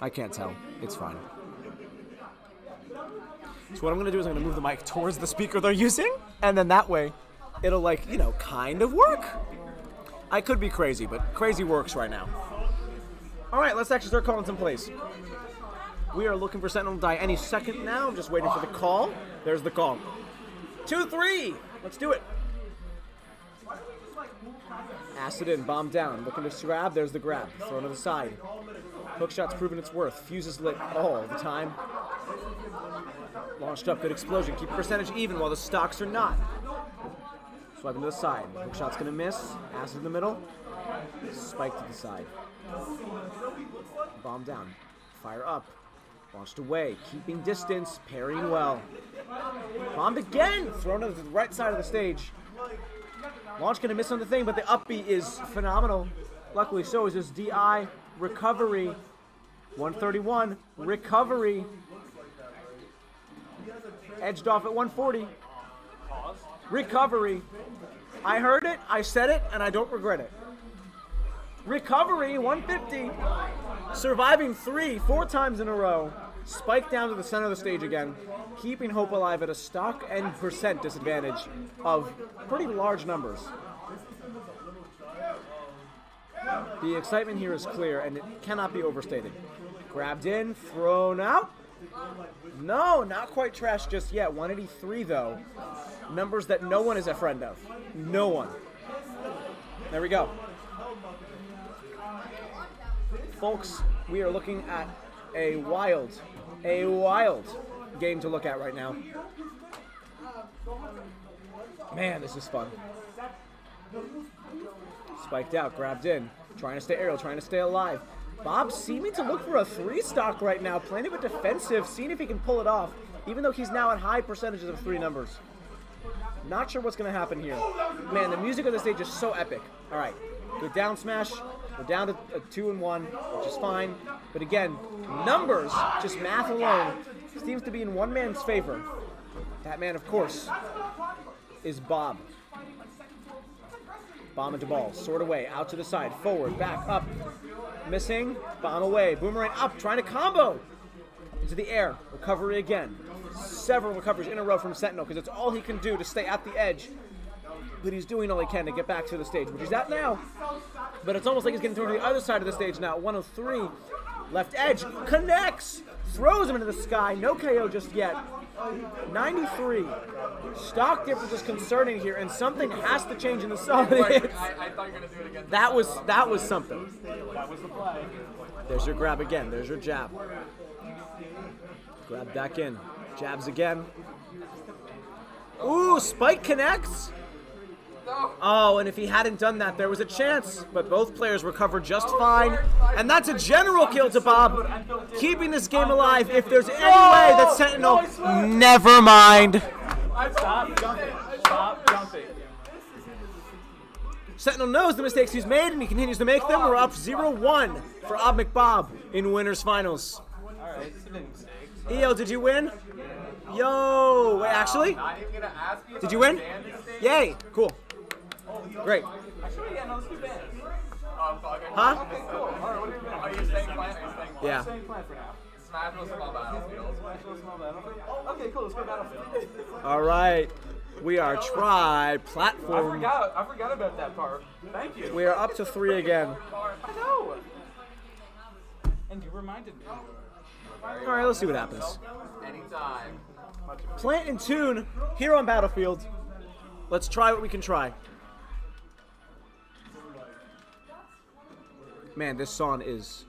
I can't tell. It's fine. So what I'm to do is I'm to move the mic towards the speaker they're using, and then that way, it'll like, you know, kind of work. I could be crazy, but crazy works right now. All right, let's actually start calling some plays. We are looking for Sentinel to die any second now. I'm just waiting for the call. There's the call. Two, three. Let's do it. Acid in, bomb down. Looking to grab. There's the grab. Thrown to the side. Hook shot's proven its worth. Fuse is lit all the time. Launched up. Good explosion. Keep percentage even while the stocks are not. Swipe to the side. Hook shot's gonna miss. Acid in the middle. Spike to the side. Bomb down. Fire up. Launched away. Keeping distance. Parrying well. Bombed again. Thrown to the right side of the stage. Launch gonna miss on the thing, but the up B is phenomenal. Luckily, so is his DI recovery. 131 recovery. Edged off at 140. Recovery. I heard it, I said it, and I don't regret it. Recovery 150. Surviving three, four times in a row. Spike down to the center of the stage again, keeping hope alive at a stock and percent disadvantage of pretty large numbers. The excitement here is clear and it cannot be overstated. Grabbed in, thrown out. No, not quite trash just yet. 183 though. Numbers that no one is a friend of. No one. There we go. Folks, we are looking at a wild, a wild game to look at right now. Man, this is fun. Spiked out, grabbed in, trying to stay aerial, trying to stay alive. Bob seeming to look for a three stock right now, playing it with defensive, seeing if he can pull it off, even though he's now at high percentages of three numbers. Not sure what's going to happen here. Man, the music on the stage is so epic. All right, good down smash. We're down to a two and one, which is fine. But again, numbers, just math alone, seems to be in one man's favor. That man, of course, is Bob. Bomb into ball, sword away, out to the side, forward, back, up, missing, bomb away, boomerang up, trying to combo. Into the air, recovery again. Several recoveries in a row from Sentinel because it's all he can do to stay at the edge. But he's doing all he can to get back to the stage, which he's at now. But it's almost like he's getting thrown to the other side of the stage now. 103, left edge, connects, throws him into the sky. No KO just yet. 93. Stock difference is concerning here, and something has to change in the solid. I, I [LAUGHS] thought you were gonna do it again. That was that was something. That was the play. There's your grab again. There's your jab. Grab back in. Jabs again. Ooh, Spike connects. Oh, and if he hadn't done that, there was a chance. But both players recovered just fine. And that's a general kill to Bob, keeping this game alive. If there's any way that Sentinel. Never mind. Stop jumping. Stop jumping. Sentinel knows the mistakes he's made and he continues to make them. We're up 0 1 for Ob McBob in winners finals. Alright, it's a. EO, did you win? Yo, wait, actually? Not even gonna ask you. Did you win? Yay, cool. Great. Actually, yeah, no, let's do bands. Oh, fuck. Huh? Okay, cool. Alright, what are you doing? Are you staying plant? Are you staying plant? Yeah. Same plan for now. Smash Bros. Small Battlefield. Smash Bros. Small Battlefield. Okay, cool. Let's go Battlefield. All right. We are tri I forgot. I forgot about that part. Thank you. We are up to three again. I know. And you reminded me. All right, let's see what happens. Anytime. Plant and tune here on Battlefield. Let's try what we can try. Man, this song is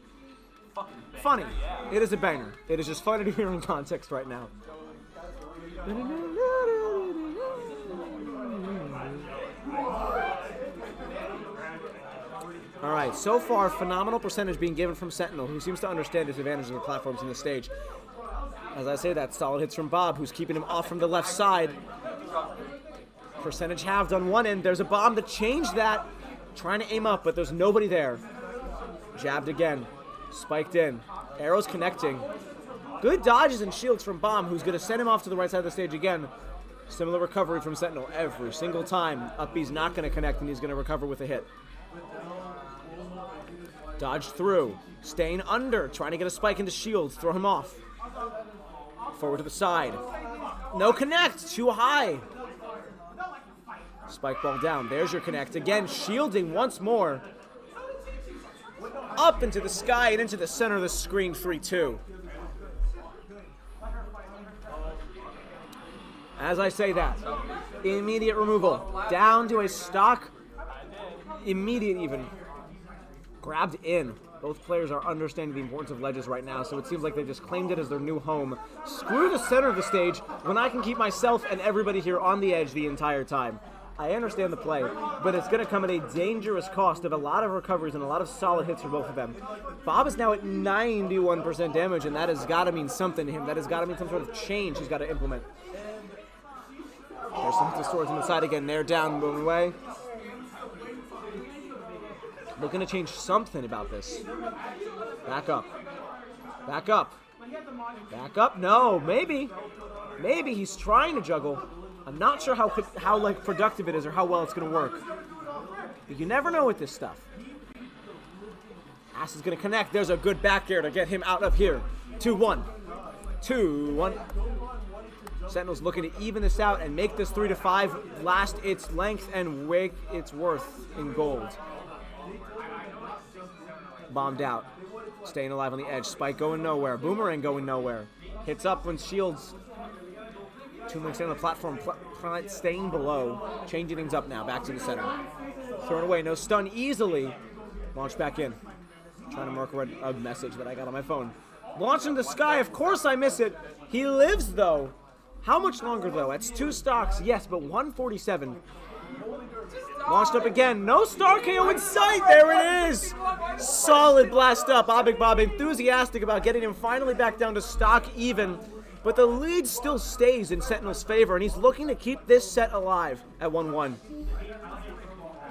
funny. It is a banger. It is just funny to hear in context right now. All right, so far, phenomenal percentage being given from Sentinel, who seems to understand his advantage of the platforms in the stage. As I say that, solid hits from Bob, who's keeping him off from the left side. Percentage halved on one end. There's a bomb to change that. Trying to aim up, but there's nobody there. Jabbed again. Spiked in. Arrows connecting. Good dodges and shields from Bomb, who's going to send him off to the right side of the stage again. Similar recovery from Sentinel every single time. Up B's not going to connect, and he's going to recover with a hit. Dodge through. Staying under. Trying to get a spike into shields. Throw him off. Forward to the side. No connect. Too high. Spike ball down. There's your connect. Again, shielding once more. Up into the sky and into the center of the screen 3 2. As I say that, immediate removal. Down to a stock. Immediate even. Grabbed in. Both players are understanding the importance of ledges right now, so it seems like they just claimed it as their new home. Screw the center of the stage when I can keep myself and everybody here on the edge the entire time. I understand the play, but it's going to come at a dangerous cost of a lot of recoveries and a lot of solid hits for both of them. Bob is now at 91% damage, and that has got to mean something to him. That has got to mean some sort of change he's got to implement. There's some hits of swords on the side again. They're down, moving away. going to change something about this. Back up. Back up. Back up. No, maybe. Maybe he's trying to juggle. I'm not sure how how like productive it is or how well it's gonna work. But you never know with this stuff. Ass is gonna connect. There's a good back air to get him out of here. 2-1. 2-1. Sentinel's looking to even this out and make this 3 to 5 last its length and wake its worth in gold. Bombed out. Staying alive on the edge. Spike going nowhere. Boomerang going nowhere. Hits up when shields Staying on the platform, pl- pl- staying below, changing things up now, back to the center. Thrown away, no stun easily. Launch back in. Trying to mark a, a message that I got on my phone. Launch in the sky, of course I miss it. He lives though. How much longer though? That's two stocks, yes, but 147. Launched up again. No star KO in sight. There it is. Solid blast up. Ob McBob enthusiastic about getting him finally back down to stock even. But the lead still stays in Sentinel's favor, and he's looking to keep this set alive at 1 1.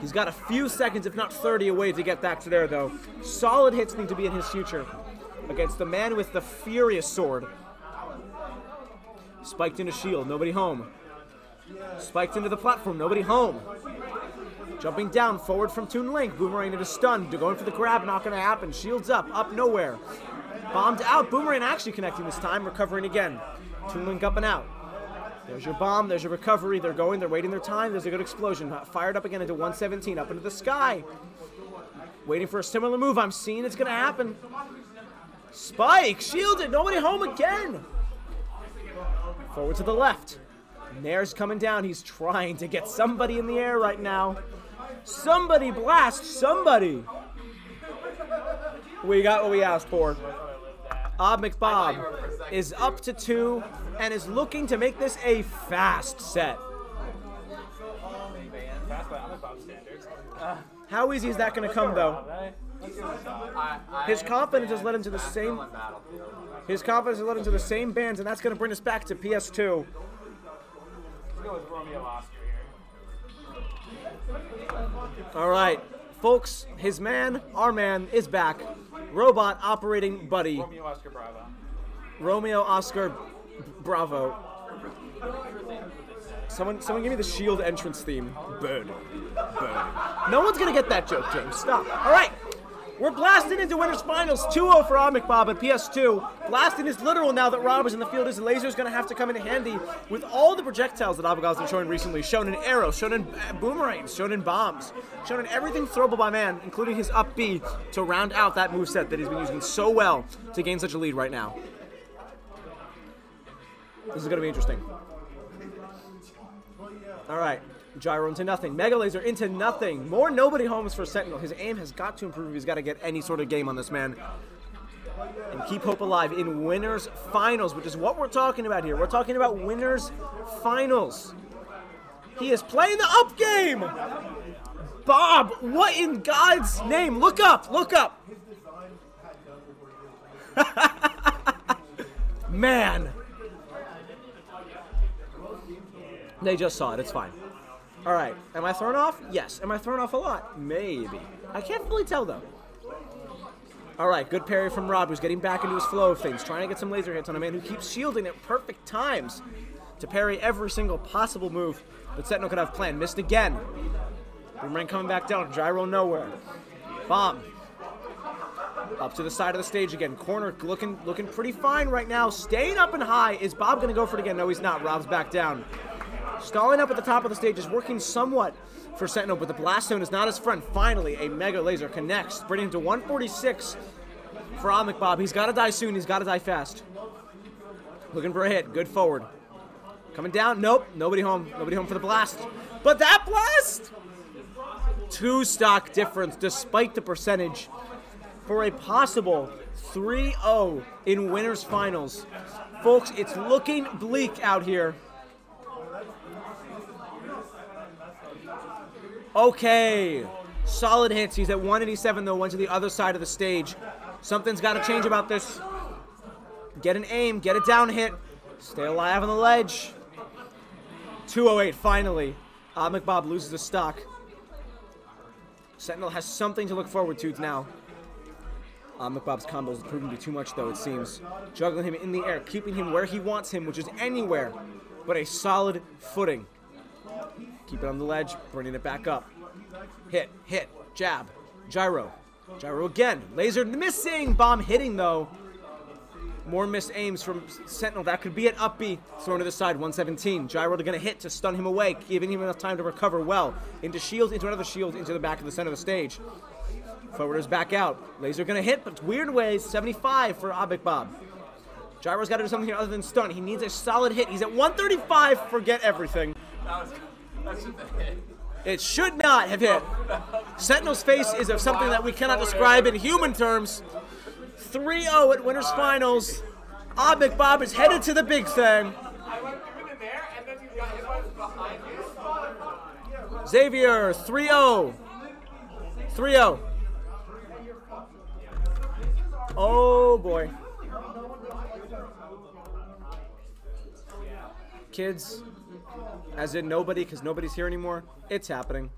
He's got a few seconds, if not 30, away to get back to there, though. Solid hits need to be in his future against the man with the furious sword. Spiked into shield, nobody home. Spiked into the platform, nobody home. Jumping down, forward from Toon Link. Boomerang into stun. Going for the grab, not gonna happen. Shields up, up nowhere. Bombed out. Boomerang actually connecting this time, recovering again. Toon Link up and out. There's your bomb, there's your recovery. They're going, they're waiting their time. There's a good explosion. Uh, fired up again into 117, up into the sky. Waiting for a similar move. I'm seeing it's gonna happen. Spike, shielded, nobody home again. Forward to the left. Nair's coming down. He's trying to get somebody in the air right now. Somebody blast somebody. We got what we asked for. Ob McBob is up to two and is looking to make this a fast set. How easy is that going to come, though? His confidence has led him to the same. His confidence has led him to the same bands, and that's going to bring us back to PS2. All right, folks, his man, our man, is back. Robot operating buddy. Romeo Oscar Bravo. Romeo Oscar Bravo. Someone, someone give me the Shield entrance theme. Burn, burn. No one's gonna get that joke, James. Stop. All right, we're blasting into winners finals. 2-0 for Ob McBob at PS2. Blasting is literal now that Rob is in the field. His is gonna have to come in handy with all the projectiles that Abigals been showing recently. Shown in arrows, shown in boomerangs, shown in bombs, shown in everything throwable by man, including his up B to round out that moveset that he's been using so well to gain such a lead right now. This is gonna be interesting. All right. Gyro into nothing. Mega Laser into nothing. More nobody homes for Sentinel. His aim has got to improve he's got to get any sort of game on this man. And keep hope alive in winners finals, which is what we're talking about here. We're talking about winners finals. He is playing the up game. Bob, what in God's name? Look up, look up. [LAUGHS] Man. They just saw it. It's fine. All right. Am I thrown off? Yes. Am I thrown off a lot? Maybe. I can't fully tell though. All right. Good parry from Rob, who's getting back into his flow of things, trying to get some laser hits on a man who keeps shielding at perfect times to parry every single possible move that Sentinel could have planned. Missed again. Boomerang coming back down. Gyro nowhere. Bomb. Up to the side of the stage again. Corner looking looking pretty fine right now. Staying up and high. Is Bob going to go for it again? No, he's not. Rob's back down. Stalling up at the top of the stage is working somewhat for Sentinel, but the Blast Zone is not his friend. Finally, a Mega Laser connects, bringing to 146 for Ob McBob. He's got to die soon. He's got to die fast. Looking for a hit. Good forward. Coming down. Nope. Nobody home. Nobody home for the blast. But that blast! Two stock difference despite the percentage for a possible 3-0 in winners finals. Folks, it's looking bleak out here. Okay. Solid hits. He's at 187 though, went to the other side of the stage. Something's got to change about this. Get an aim, get a down hit. Stay alive on the ledge. 208, finally. Uh, McBob loses the stock. Sentinel has something to look forward to now. Uh, McBob's combos have proven to be too much, though, it seems. Juggling him in the air, keeping him where he wants him, which is anywhere but a solid footing. Keep it on the ledge, bringing it back up. Hit, hit, jab, gyro. Gyro again. Laser missing. Bomb hitting, though. More missed aims from Sentinel. That could be an up B. Thrown to the side. 117. Gyro going to hit to stun him away, giving him enough time to recover well. Into shield, into another shield, into the back of the center of the stage. Forwarders back out. Laser going to hit, but weird ways. 75 for Ob McBob. Gyro's got to do something here other than stun. He needs a solid hit. He's at 135. Forget everything. It should not have hit. Sentinel's face is of something that we cannot describe in human terms. 3-0 at Winners Finals. Ob McBob is headed to the big thing. Xavier, 3-0. 3-0. Oh, boy. Kids, as in nobody, because nobody's here anymore. It's happening.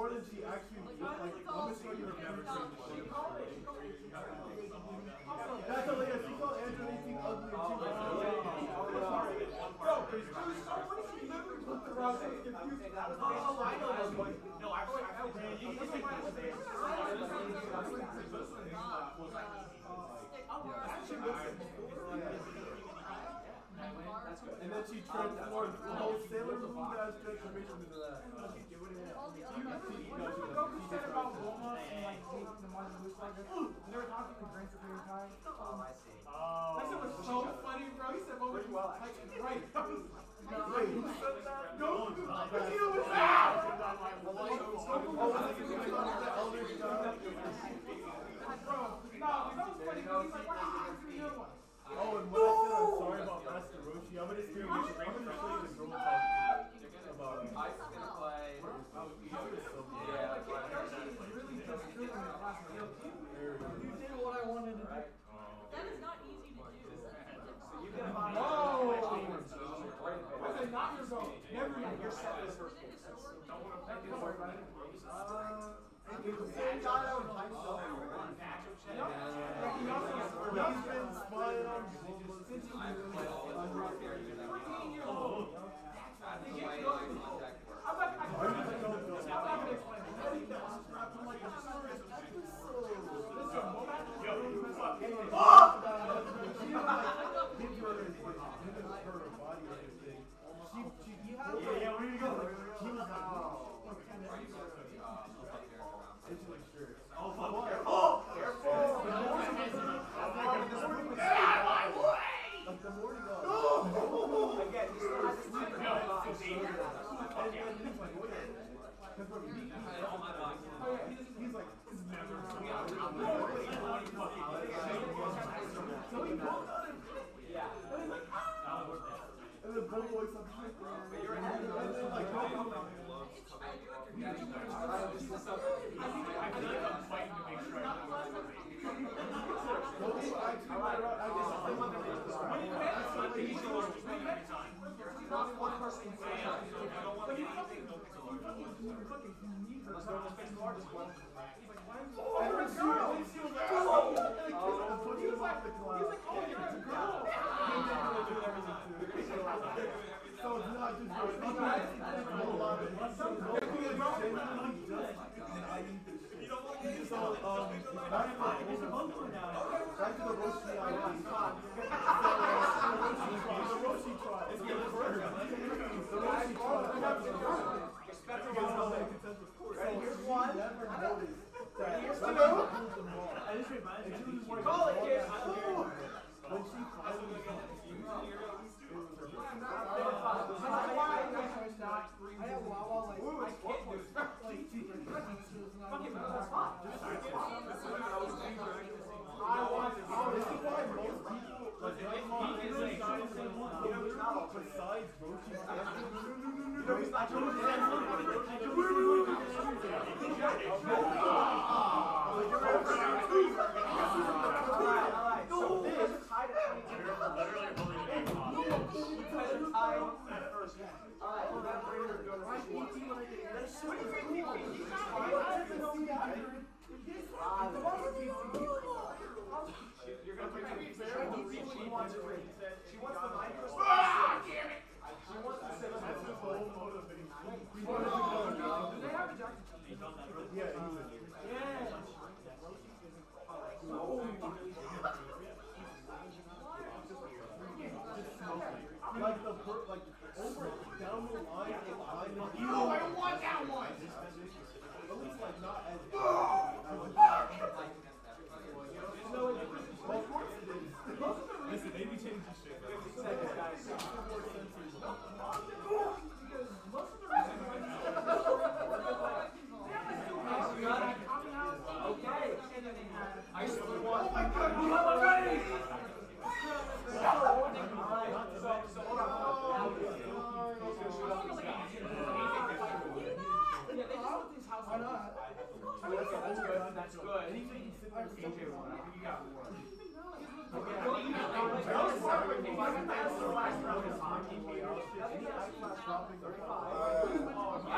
more than she actually looked like. Let me show you her camera. That's hilarious. She called Andrew 18 ugly.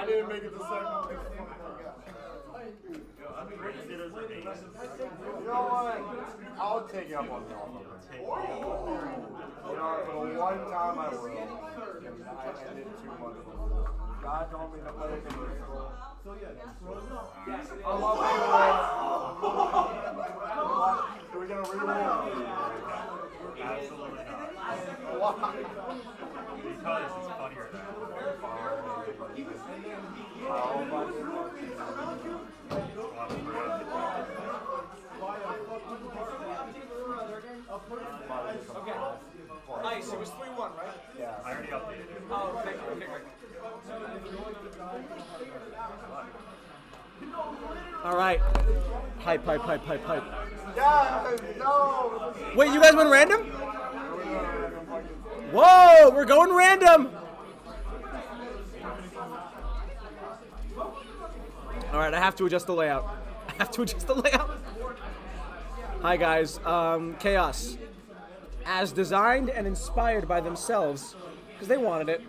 I didn't make it the second. Oh, you know what? I'll take it up on the offer. You know, for the one time I will. I, I did too much. God told me to play it control. So yeah, Yes, it is. I love reruns. Are we gonna reroll? Absolutely not. Why? Because it's funnier Okay. Nice. It was 3 1, right? Yeah. I already updated it. Oh, okay, okay, great. All right. Hype, hype, hype, hype, hype. Guys, no! Wait, you guys went random? Whoa, we're going random. All right, I have to adjust the layout. [LAUGHS] I have to adjust the layout. Hi guys, um, Chaos. As designed and inspired by themselves, because they wanted it.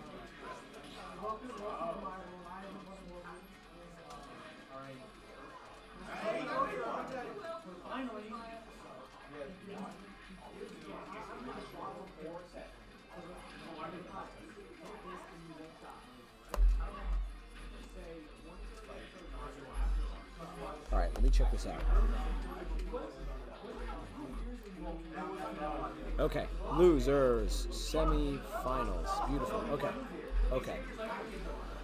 Check this out. Okay, losers, semi-finals. Beautiful. Okay, okay.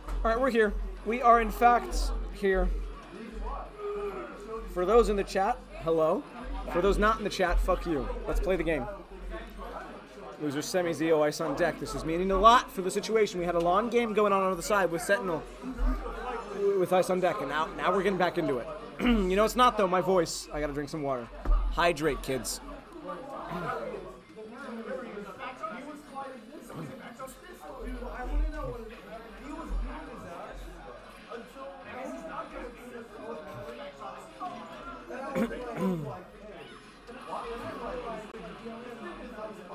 All right, we're here. We are in fact here. For those in the chat, hello. For those not in the chat, fuck you. Let's play the game. Losers, semi, Zeo, ice on deck. This is meaning a lot for the situation. We had a long game going on on the side with Sentinel, with ice on deck, and now now we're getting back into it. [CLEARS THROAT] you know, it's not though. My voice. I gotta drink some water. Hydrate, kids. [CLEARS THROAT]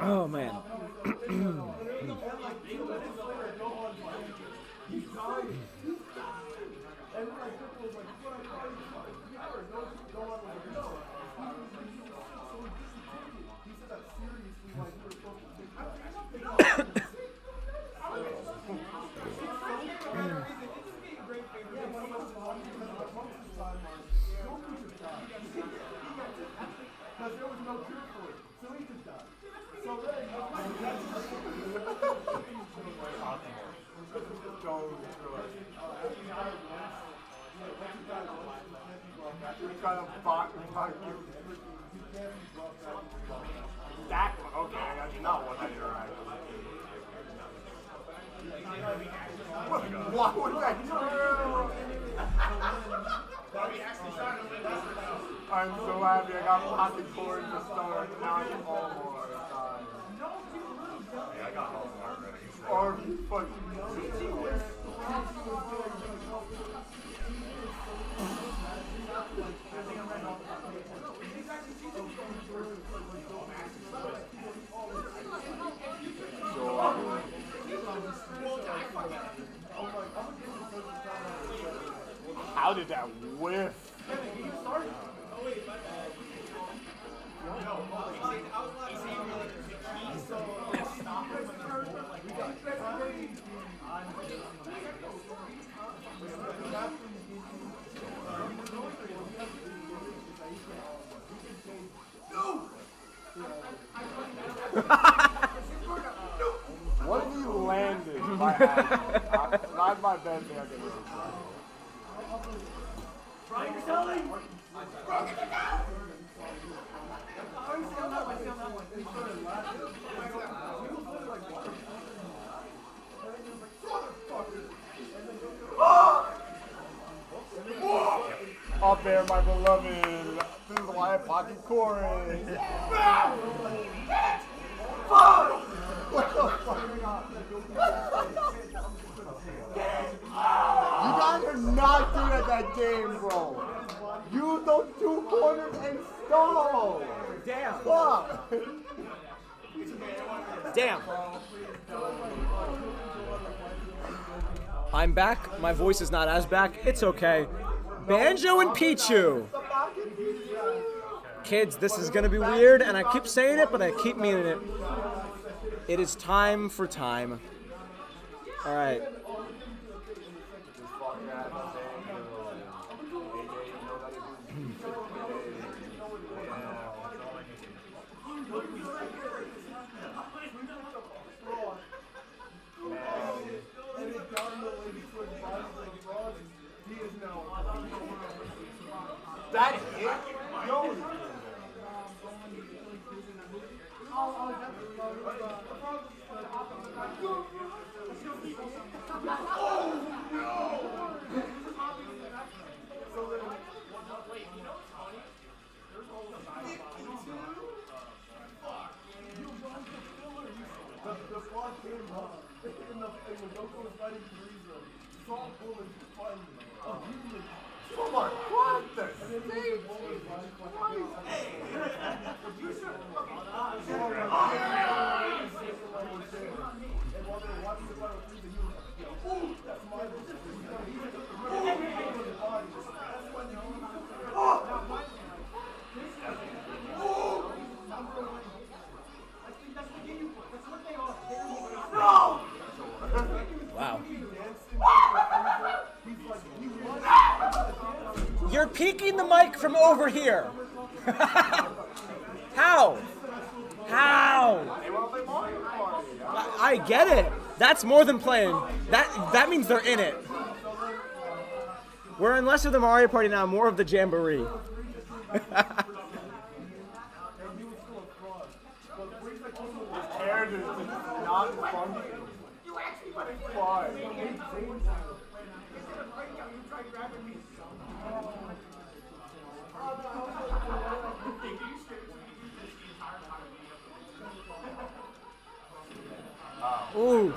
oh man. This is why I pocket. Fuck! What the fuck? You guys are not good at that game, bro. You those two corners and stall. Damn. Fuck. Damn. I'm back. My voice is not as back. It's okay. Banjo and Pichu. Kids, this is gonna be weird, and I keep saying it, but I keep meaning it. It is time for time. All right. You're the mic from over here. [LAUGHS] How? How? I, I get it. That's more than playing. That that means they're in it. We're in less of the Mario Party now, more of the Jamboree. [LAUGHS] Ooh.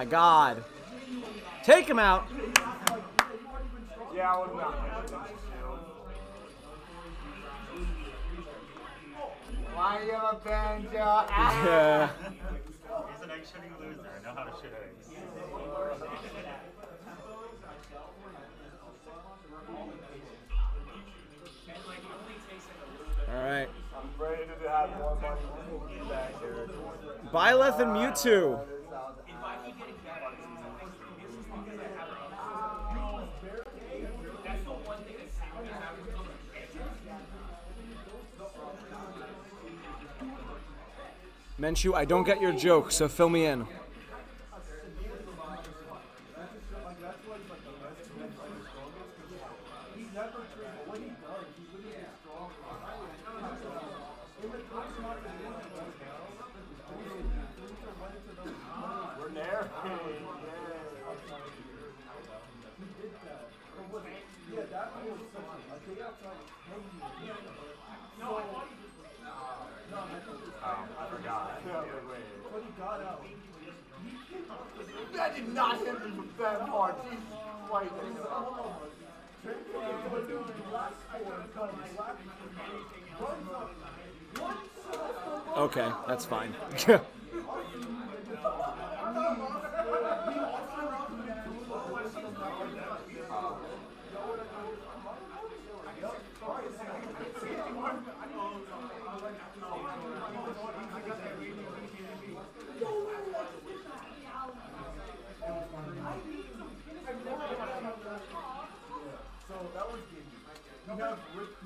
My god. Take him out. Yeah, I would not have that Why you a banjo? Yeah. He's an egg-shitting loser. I know how to shit eggs. All right. I'm ready to have more money back here. Byleth and Mewtwo. Menchu, I don't get your joke, so fill me in. But he got out. That did not hit me from that far. Jesus Christ. Okay, that's fine. [LAUGHS] You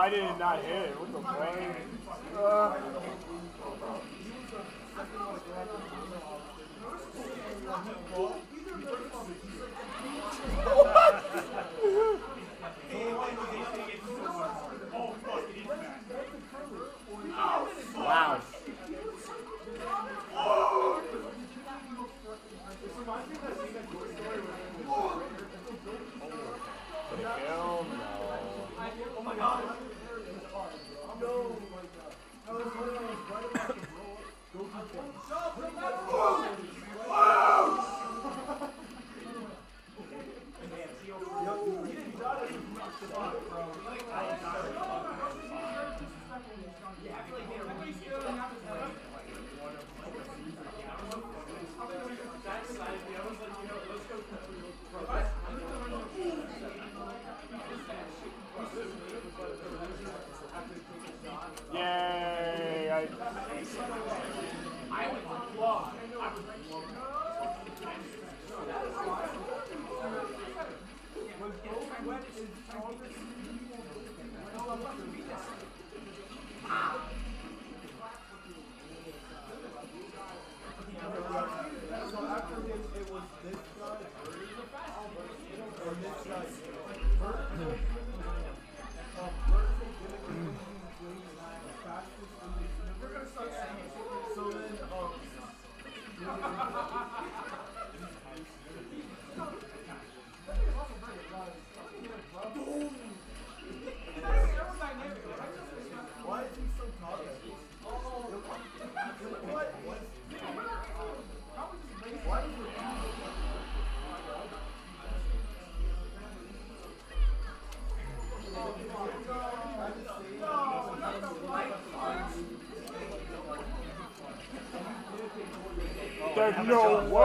Why did not hit? it. What the fuck? Uh, There's no way. Whoa!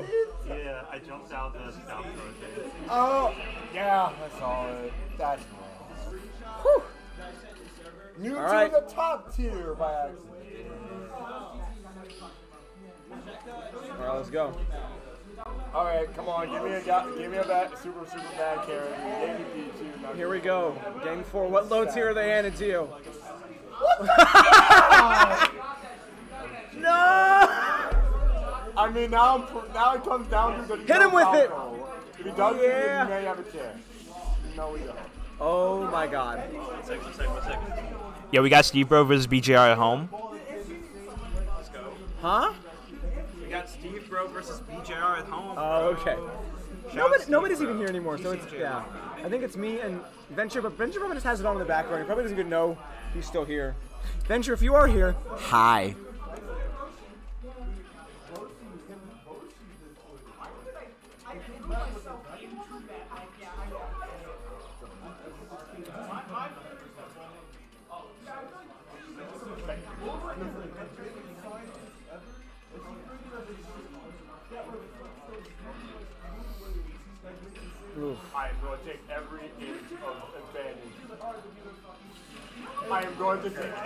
Oh, yeah, I jumped out of the down throw. Oh, yeah, that's all it. That's nice. New All right. to the top tier by accident. All right, let's go. All right, come on, give me a ga- give me a bad, super super bad character. Give me Pikachu. now Here we go. Game four. What low tier are they handed to you? [LAUGHS] [LAUGHS] I mean, now I'm, now it comes down to the Hit him with it! If he does, Yeah. he may have a chance. No, we don't. Oh my god. Yeah, we got Steve Bro versus BJR at home. Huh? We got Steve Bro versus BJR at home. Oh, okay. Shout Nobody, nobody's Steve even here anymore, so it's yeah. I think it's me and Venture, but Venture probably just has it on in the background. He probably doesn't even know he's still here. Venture, if you are here, hi. I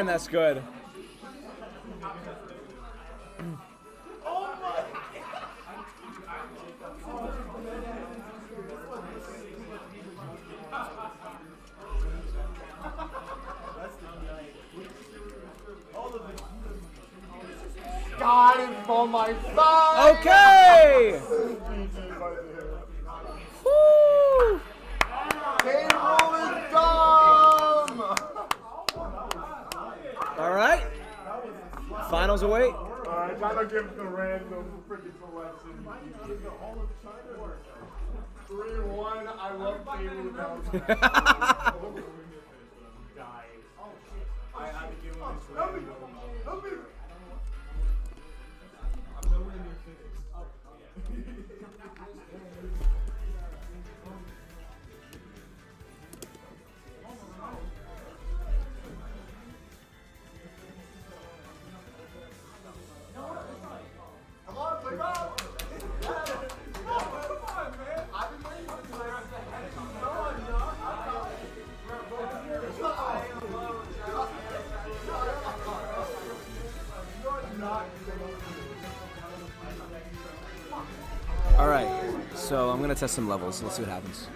Man, that's good. I love Cable Bell. Some levels. Let's see what happens.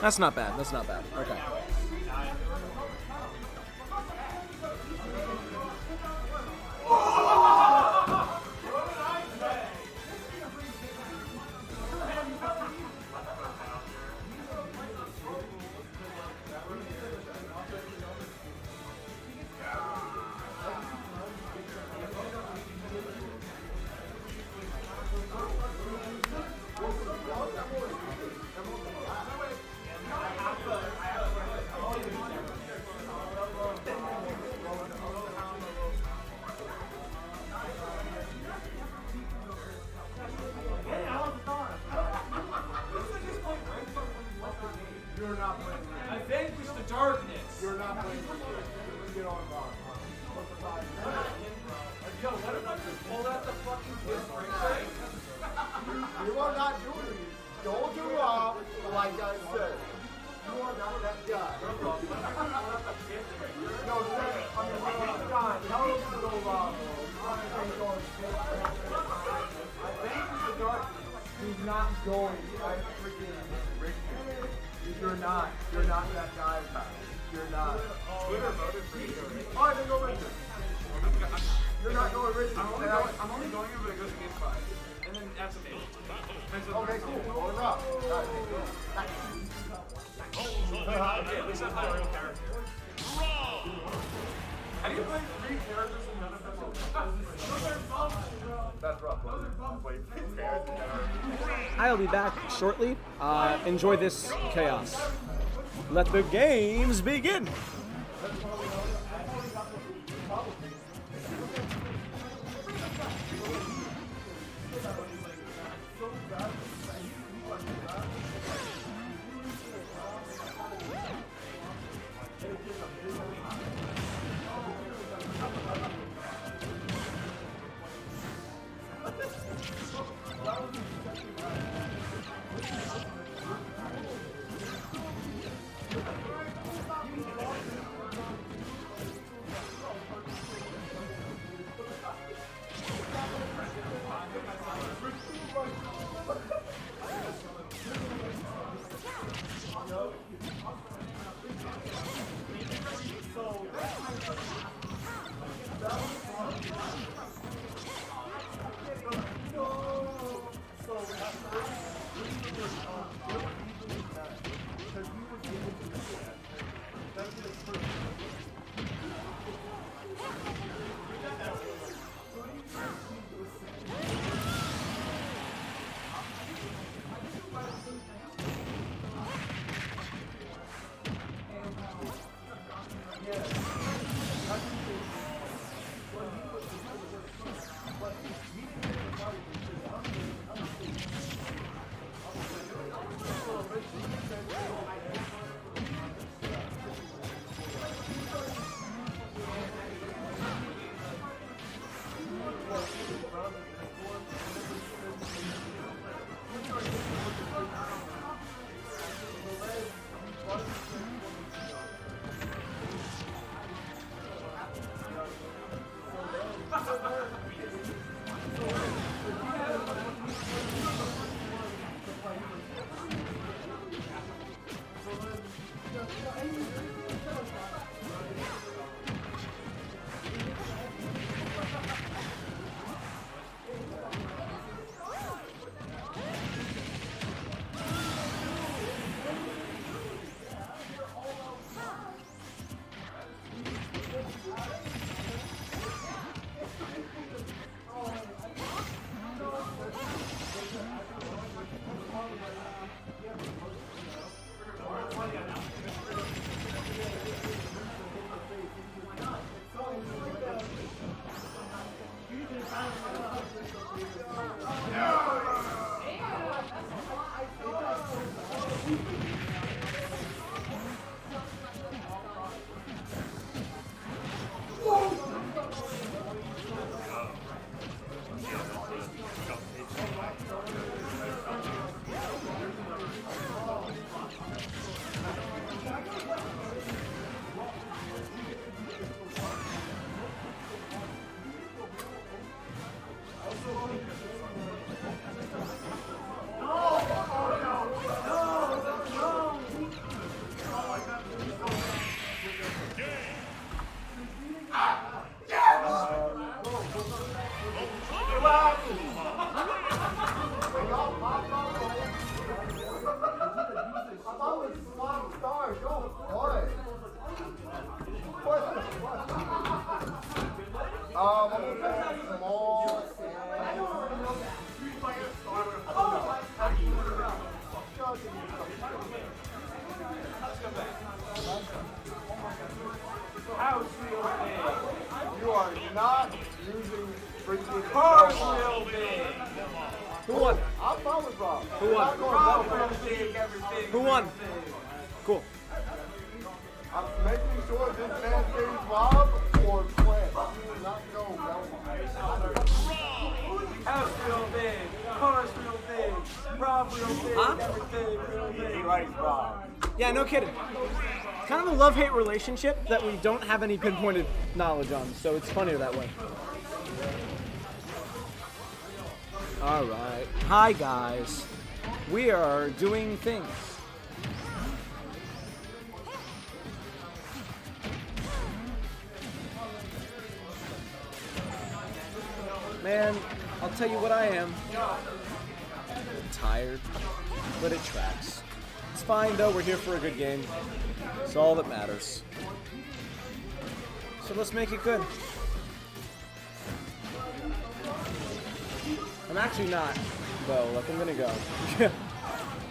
That's not bad. That's not bad. Okay. Twitter voted for you. Oh, I didn't go Richard. You're not going Richard. I'm only going, I'm only going if it goes against five. And then that's a me. Okay, cool. Hold it up. Okay, at least I'm not a real character. How do you play three characters and none of them are That's rough. Play three characters and none of I'll be back shortly. Uh, enjoy this chaos. Let the games begin. Relationship that we don't have any pinpointed knowledge on, so it's funnier that way. All right. Hi guys. We are doing things. Man, I'll tell you what I am. tired, but it tracks. Fine though, we're here for a good game. It's all that matters. So let's make it good. I'm actually not, though. Like, I'm gonna go. [LAUGHS]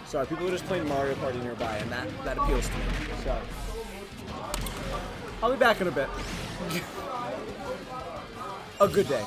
Sorry, people are just playing Mario Party nearby, and that, that appeals to me. So, I'll be back in a bit. [LAUGHS] a good day.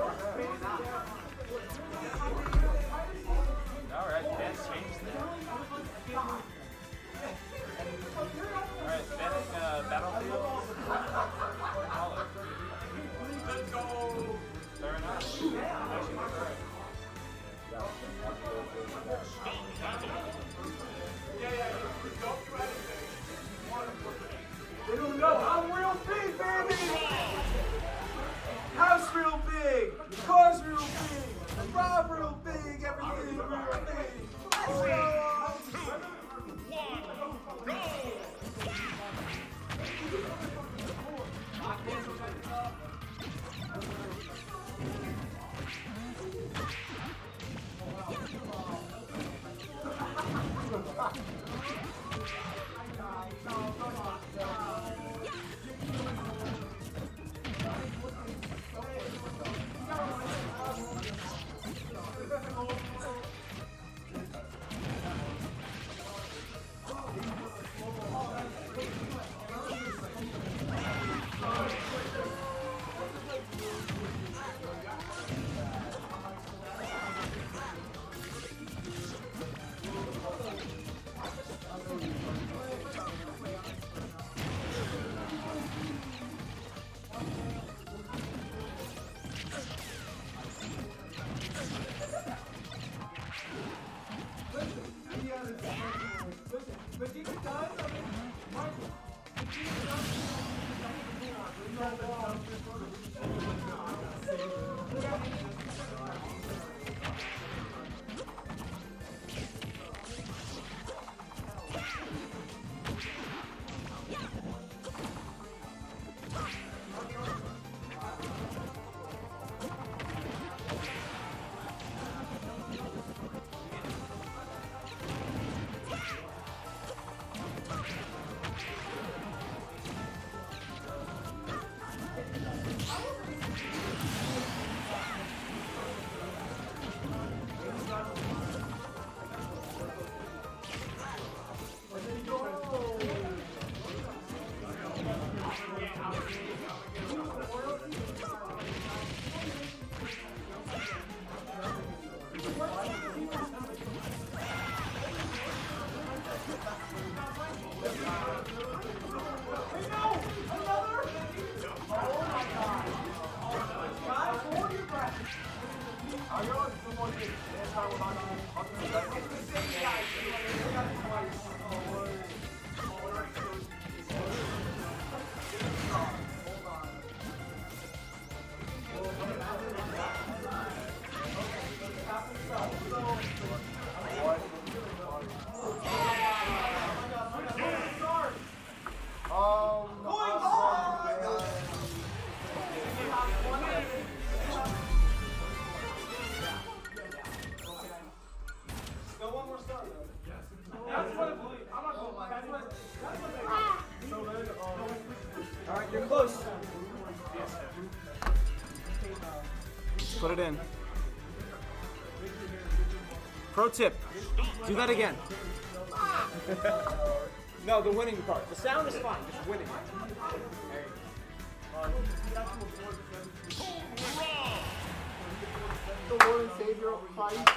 Put it in. Pro tip. Do that again. [LAUGHS] no, the winning part. The sound is fine, just winning. The Lord and Savior Christ,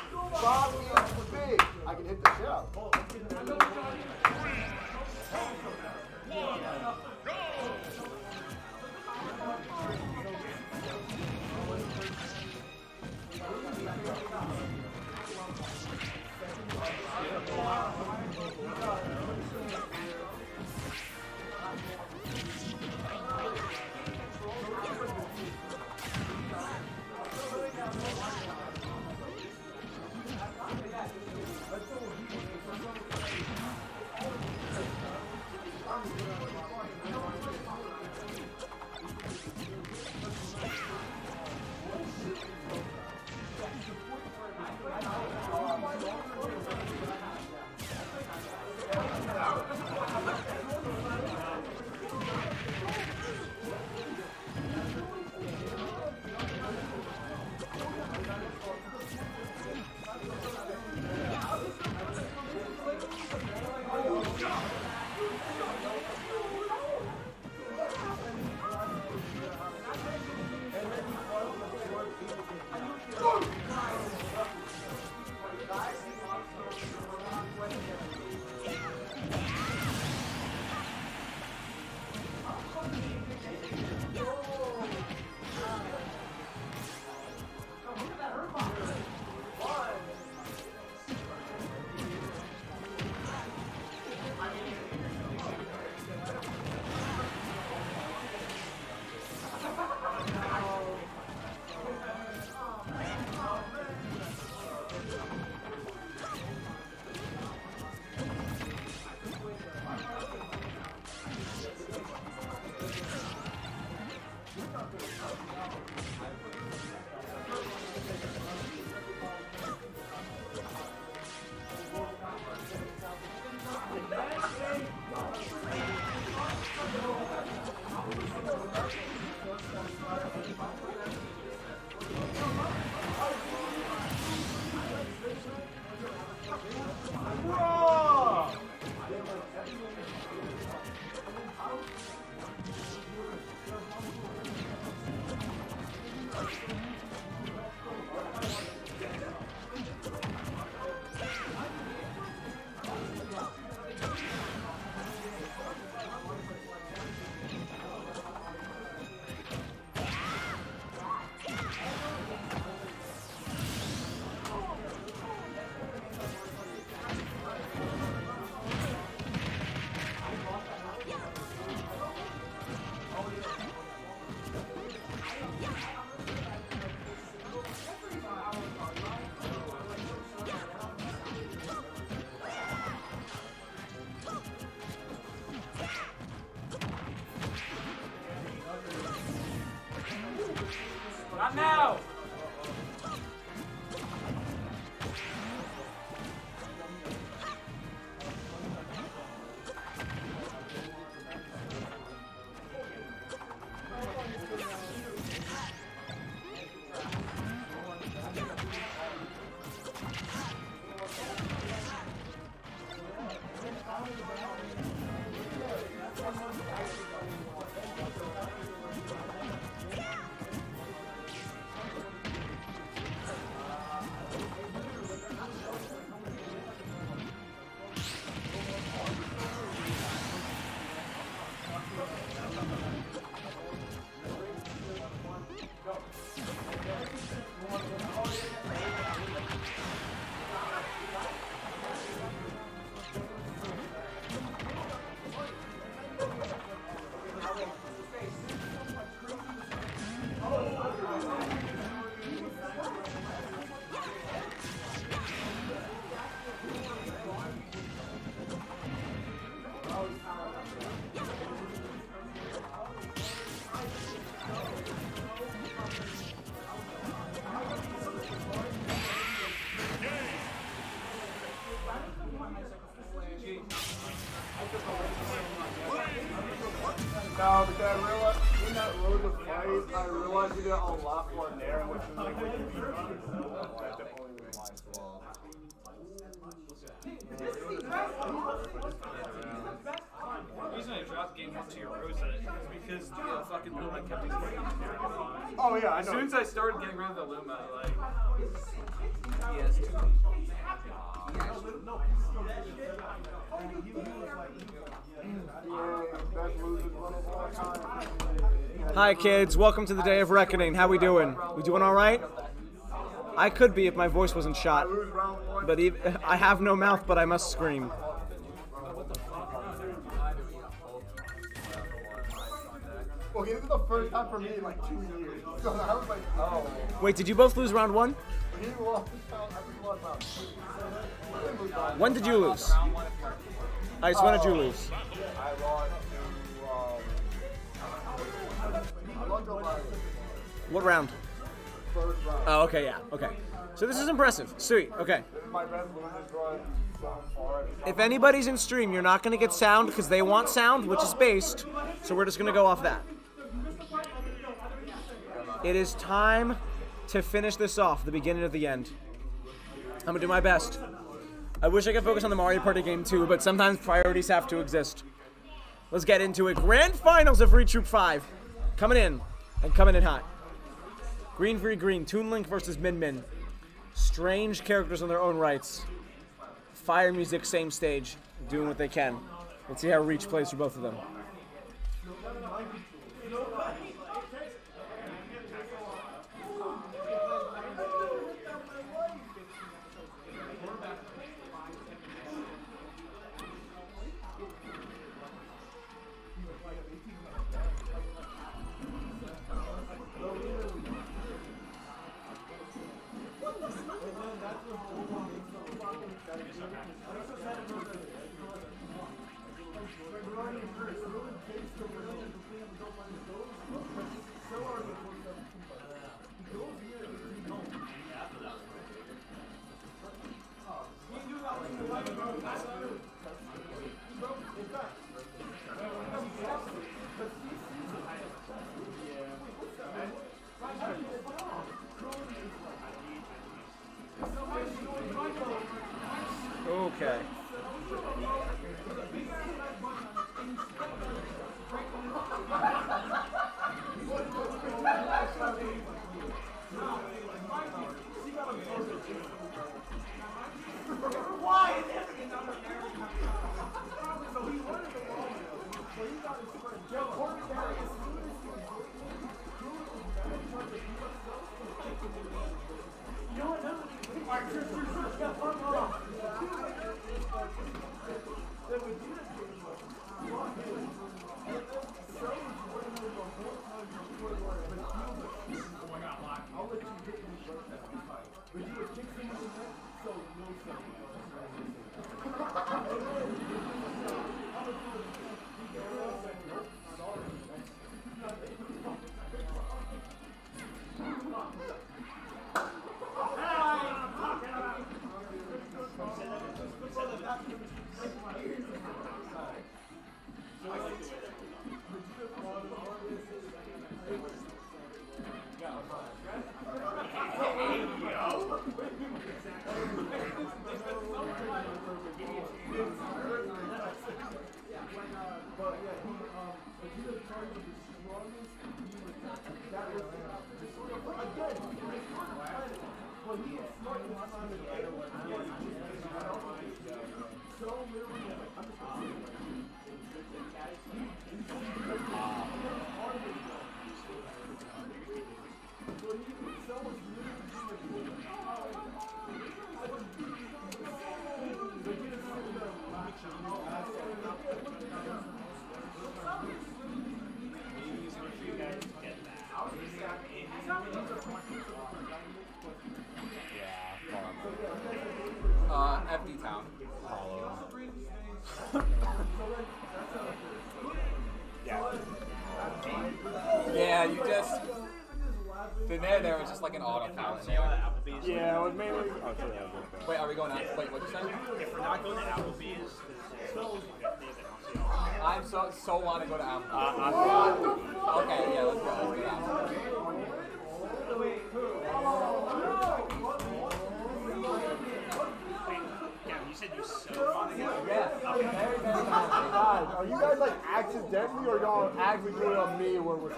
The reason I dropped game one to your Rosa is because the fucking Luma kept exploding. Oh, yeah, I know. As soon as I started getting rid of the Luma, like. He has two. Hi kids, welcome to the day of reckoning. How we doing? We doing all right? I could be if my voice wasn't shot, but ev [LAUGHS] I have no mouth, but I must scream. Okay, this is the first time for me in like two years. [LAUGHS] So I was like, oh. Wait, did you both lose round one? He lost, I lost about two. When did you lose? Ice, when did you lose? I lost to, um, I lost to Elias. What round? First round. Oh, okay, yeah, okay. So this is impressive. Sweet, okay. This is my best losers run so far. If anybody's in stream, you're not going to get sound because they want sound, which is based. So we're just going to go off that. It is time to finish this off, the beginning of the end. I'm to do my best. I wish I could focus on the Mario Party game too, but sometimes priorities have to exist. Let's get into it. Grand finals of Retroop 5. Coming in, and coming in hot. Green v Green, Toon Link versus Min Min. Strange characters in their own rights. Fire music, same stage, doing what they can. Let's see how Reach plays for both of them.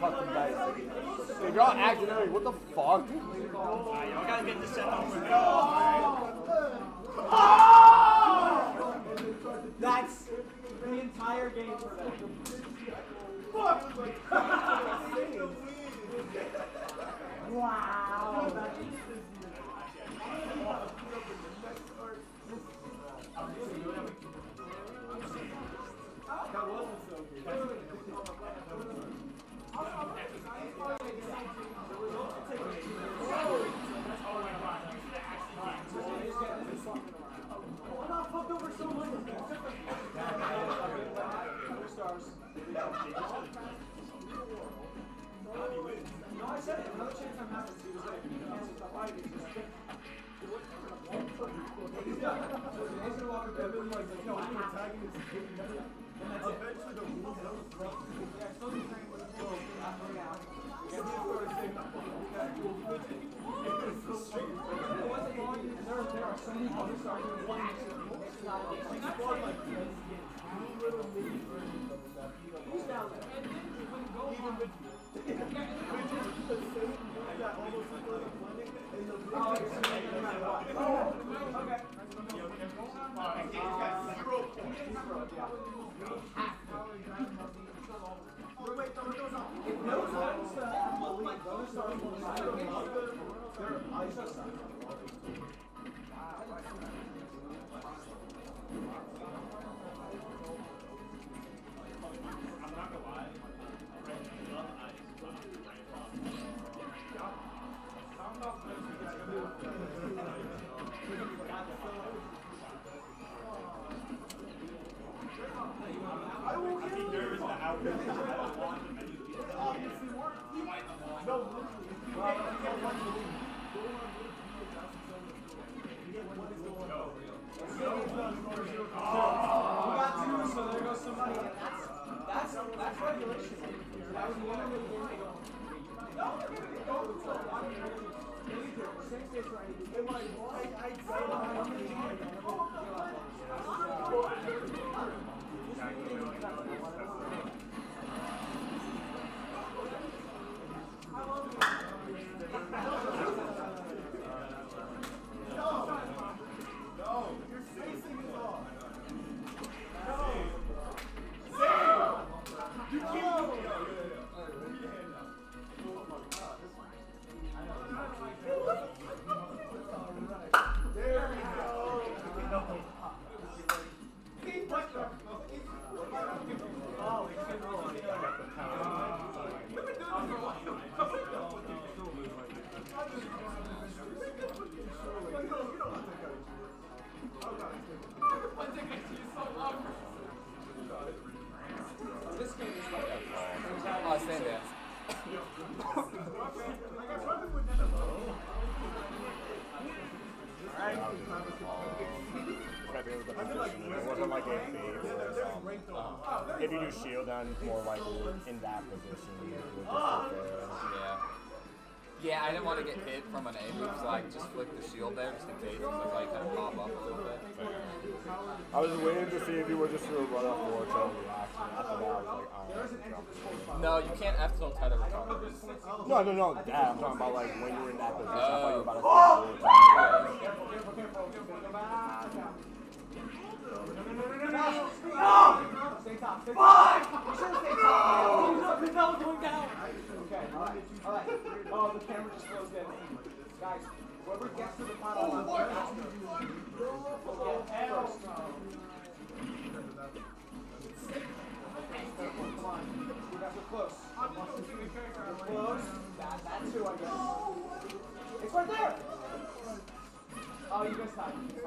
Fucking dice? If y'all accidentally, what the fuck? Do more likely in that position. you would just sit there. Yeah. Yeah, I didn't want to get hit from an A move, so I just flicked the shield there just in case the fight kind of pop up a little bit. I was waiting to see if you were just going to run up for a reaction. After that, I was like, oh, No, you can't F tilt tether recover. No, no, no, that. I'm talking about like when you were in that position. I thought you were about to Oh. Stay top. Stay top. You should stay top. He's up. His belly's going down. Okay. All right. All right. Oh, the camera just goes dead. Guys, whoever gets to the final one, oh, will get first. Come on. You guys are close. You're close. That, that too, I guess. It's right there. Oh, you guys tied. It's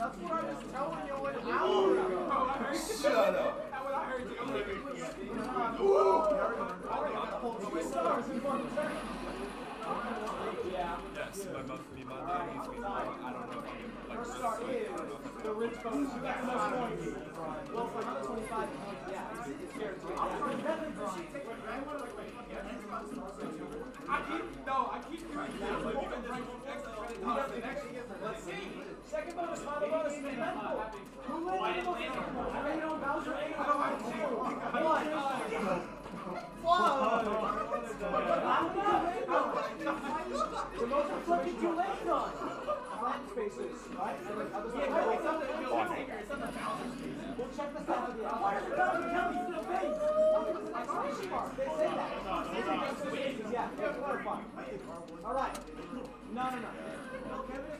That's what I was telling you an hour ago. Shut up. That's what I heard you. I'm like, Ooh. Two stars in. Yeah. Yes, my be I don't know. Like, First is the rich. You got the most points. Well, for another 25 points, yeah, to I keep, no, I keep doing that. Second bonus, final bonus, and then. Who wins the you Bowser eight. I don't have. One. The most reflected two legs done. Flat spaces, right? Yeah, it's it's not the Bowser you face.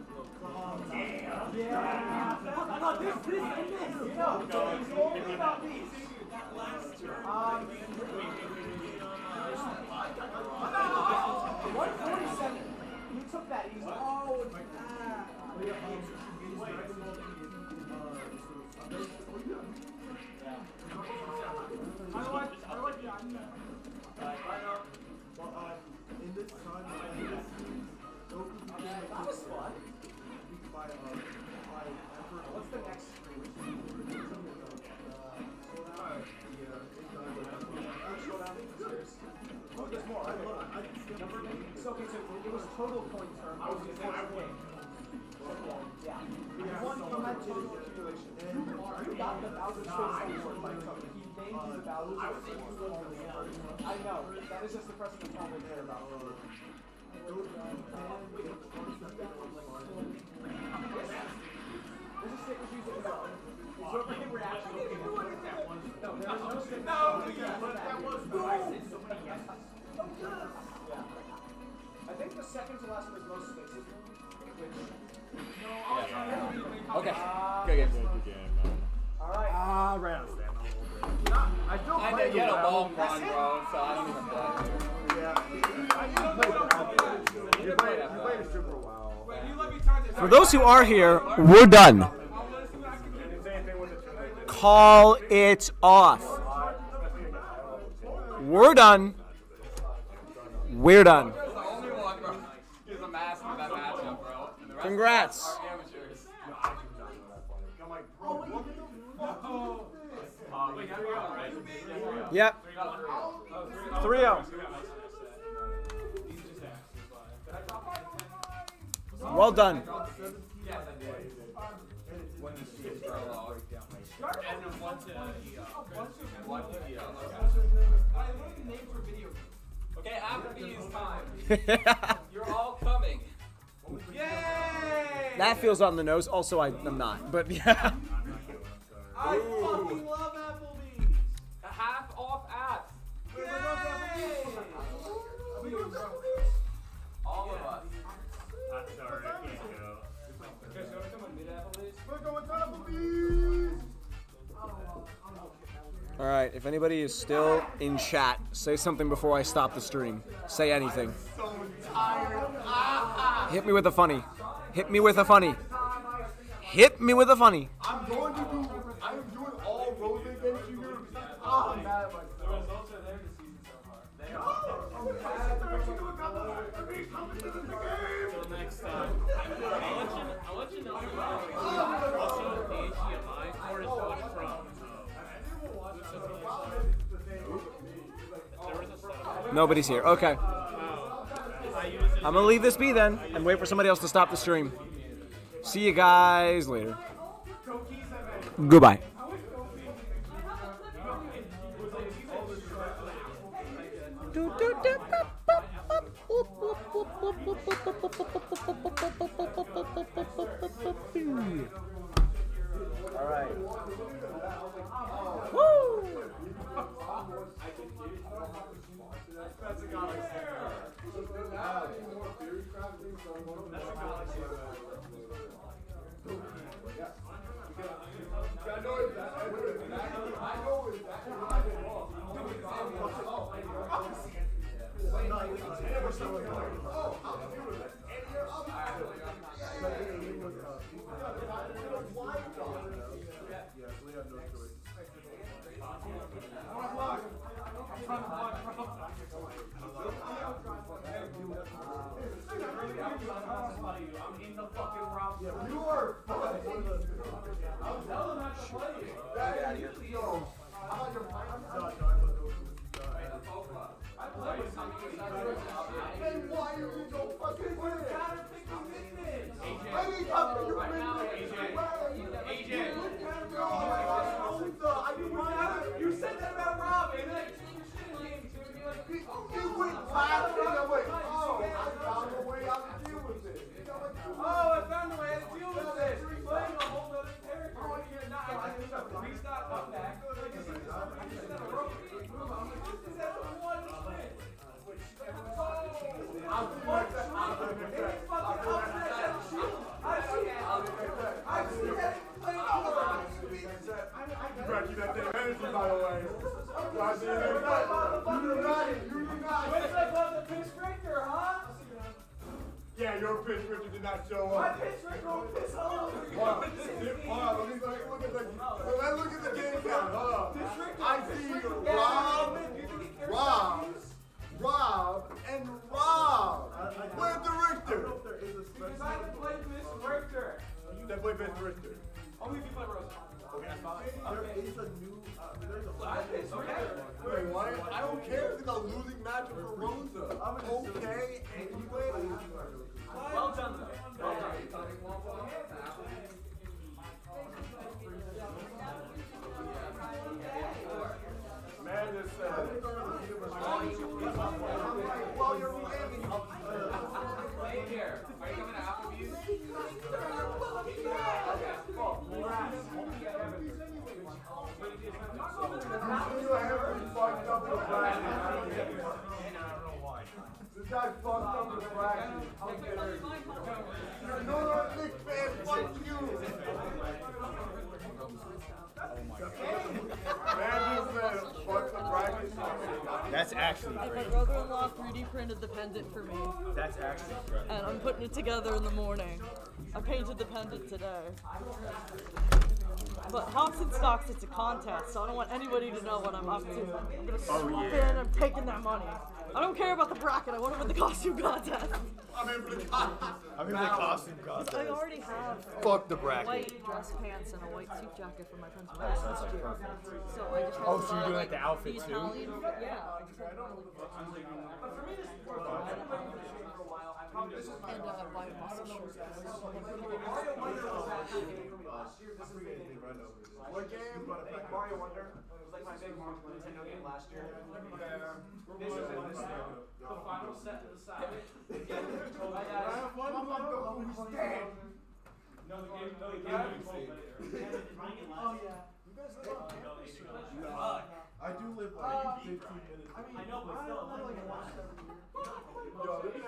Yeah. Yeah. No, this, this, this. You know, it's only about these. 147. You took that easy. Oh, time, That was fun. By, uh, by effort. What's the next long run, bro, so I don't For those who are here, we're done. Call it off. We're done. We're done. Congrats. Yep. 3 0. Well done. Okay, Applebee's time. [LAUGHS] You're all coming. Yay! That feels on the nose. Also, I, I'm not. But yeah. I fucking love Applebee's. All of us. Not sorry, I can't go. We're going to Applebee's! All right. If anybody is still in chat, say something before I stop the stream. Say anything. So tired. Hit me with a funny. Hit me with a funny. Hit me with a funny. I'm going to do, I am doing all roles against you here. Ah, Nobody's here. Okay. I'm gonna leave this be then and wait for somebody else to stop the stream. See you guys later. Goodbye. All right. Woo! Pendant for me, That's actually and I'm putting it together in the morning. I painted the pendant today. But Hobson Stocks, it's a contest, so I don't want anybody to know what I'm up to. I'm gonna Oh, yeah. in, I'm taking that money. I don't care about the bracket, I want to win the costume contest. I'm in for the contest. I'm in the costume I already have Fuck the bracket. white dress pants and a white suit jacket for my friend's wedding last year. So I just had Oh, so you're doing like the outfit the too? Italian, yeah. I just had to buy, like, and uh, buy a muscle shirt. What game? Mario Wonder was like my big Nintendo game last year. This was in this the final set to the side. [LAUGHS] I have one more. Who's dead? No, the game, no, the game we played later. Oh, yeah. You guys live No, I do live like 15 minutes. I know, but still, I like watch Yo, this game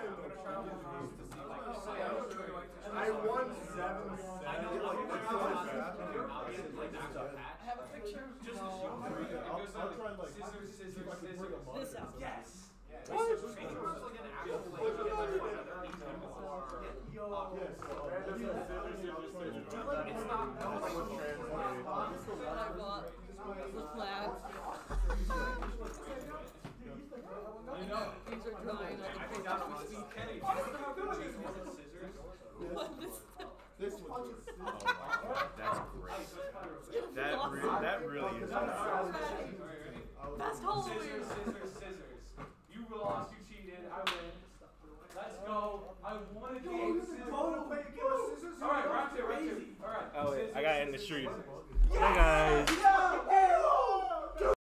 I won seven sets. Like, that's so bad. I have a picture. Just I'll, I'll try like Scissors, scissors, see if I can bring them up. This out. Yes. What? Scissors, scissors, like an actual play. Yes, so, uh, this is scissors, scissors, scissors. It's not, no, like, What I bought was flat. You know. These are drying on the paper for sweet. Kenny, do you know how good scissors and scissors? What this? This one. That's great. That, re- that really is awesome. Best Halloween. Scissors, scissors, scissors. You lost, you cheated, I win. Let's go. I won a game. Scissors. Alright, round two, round two. Alright. Oh, wait, I gotta end the stream. Hey guys.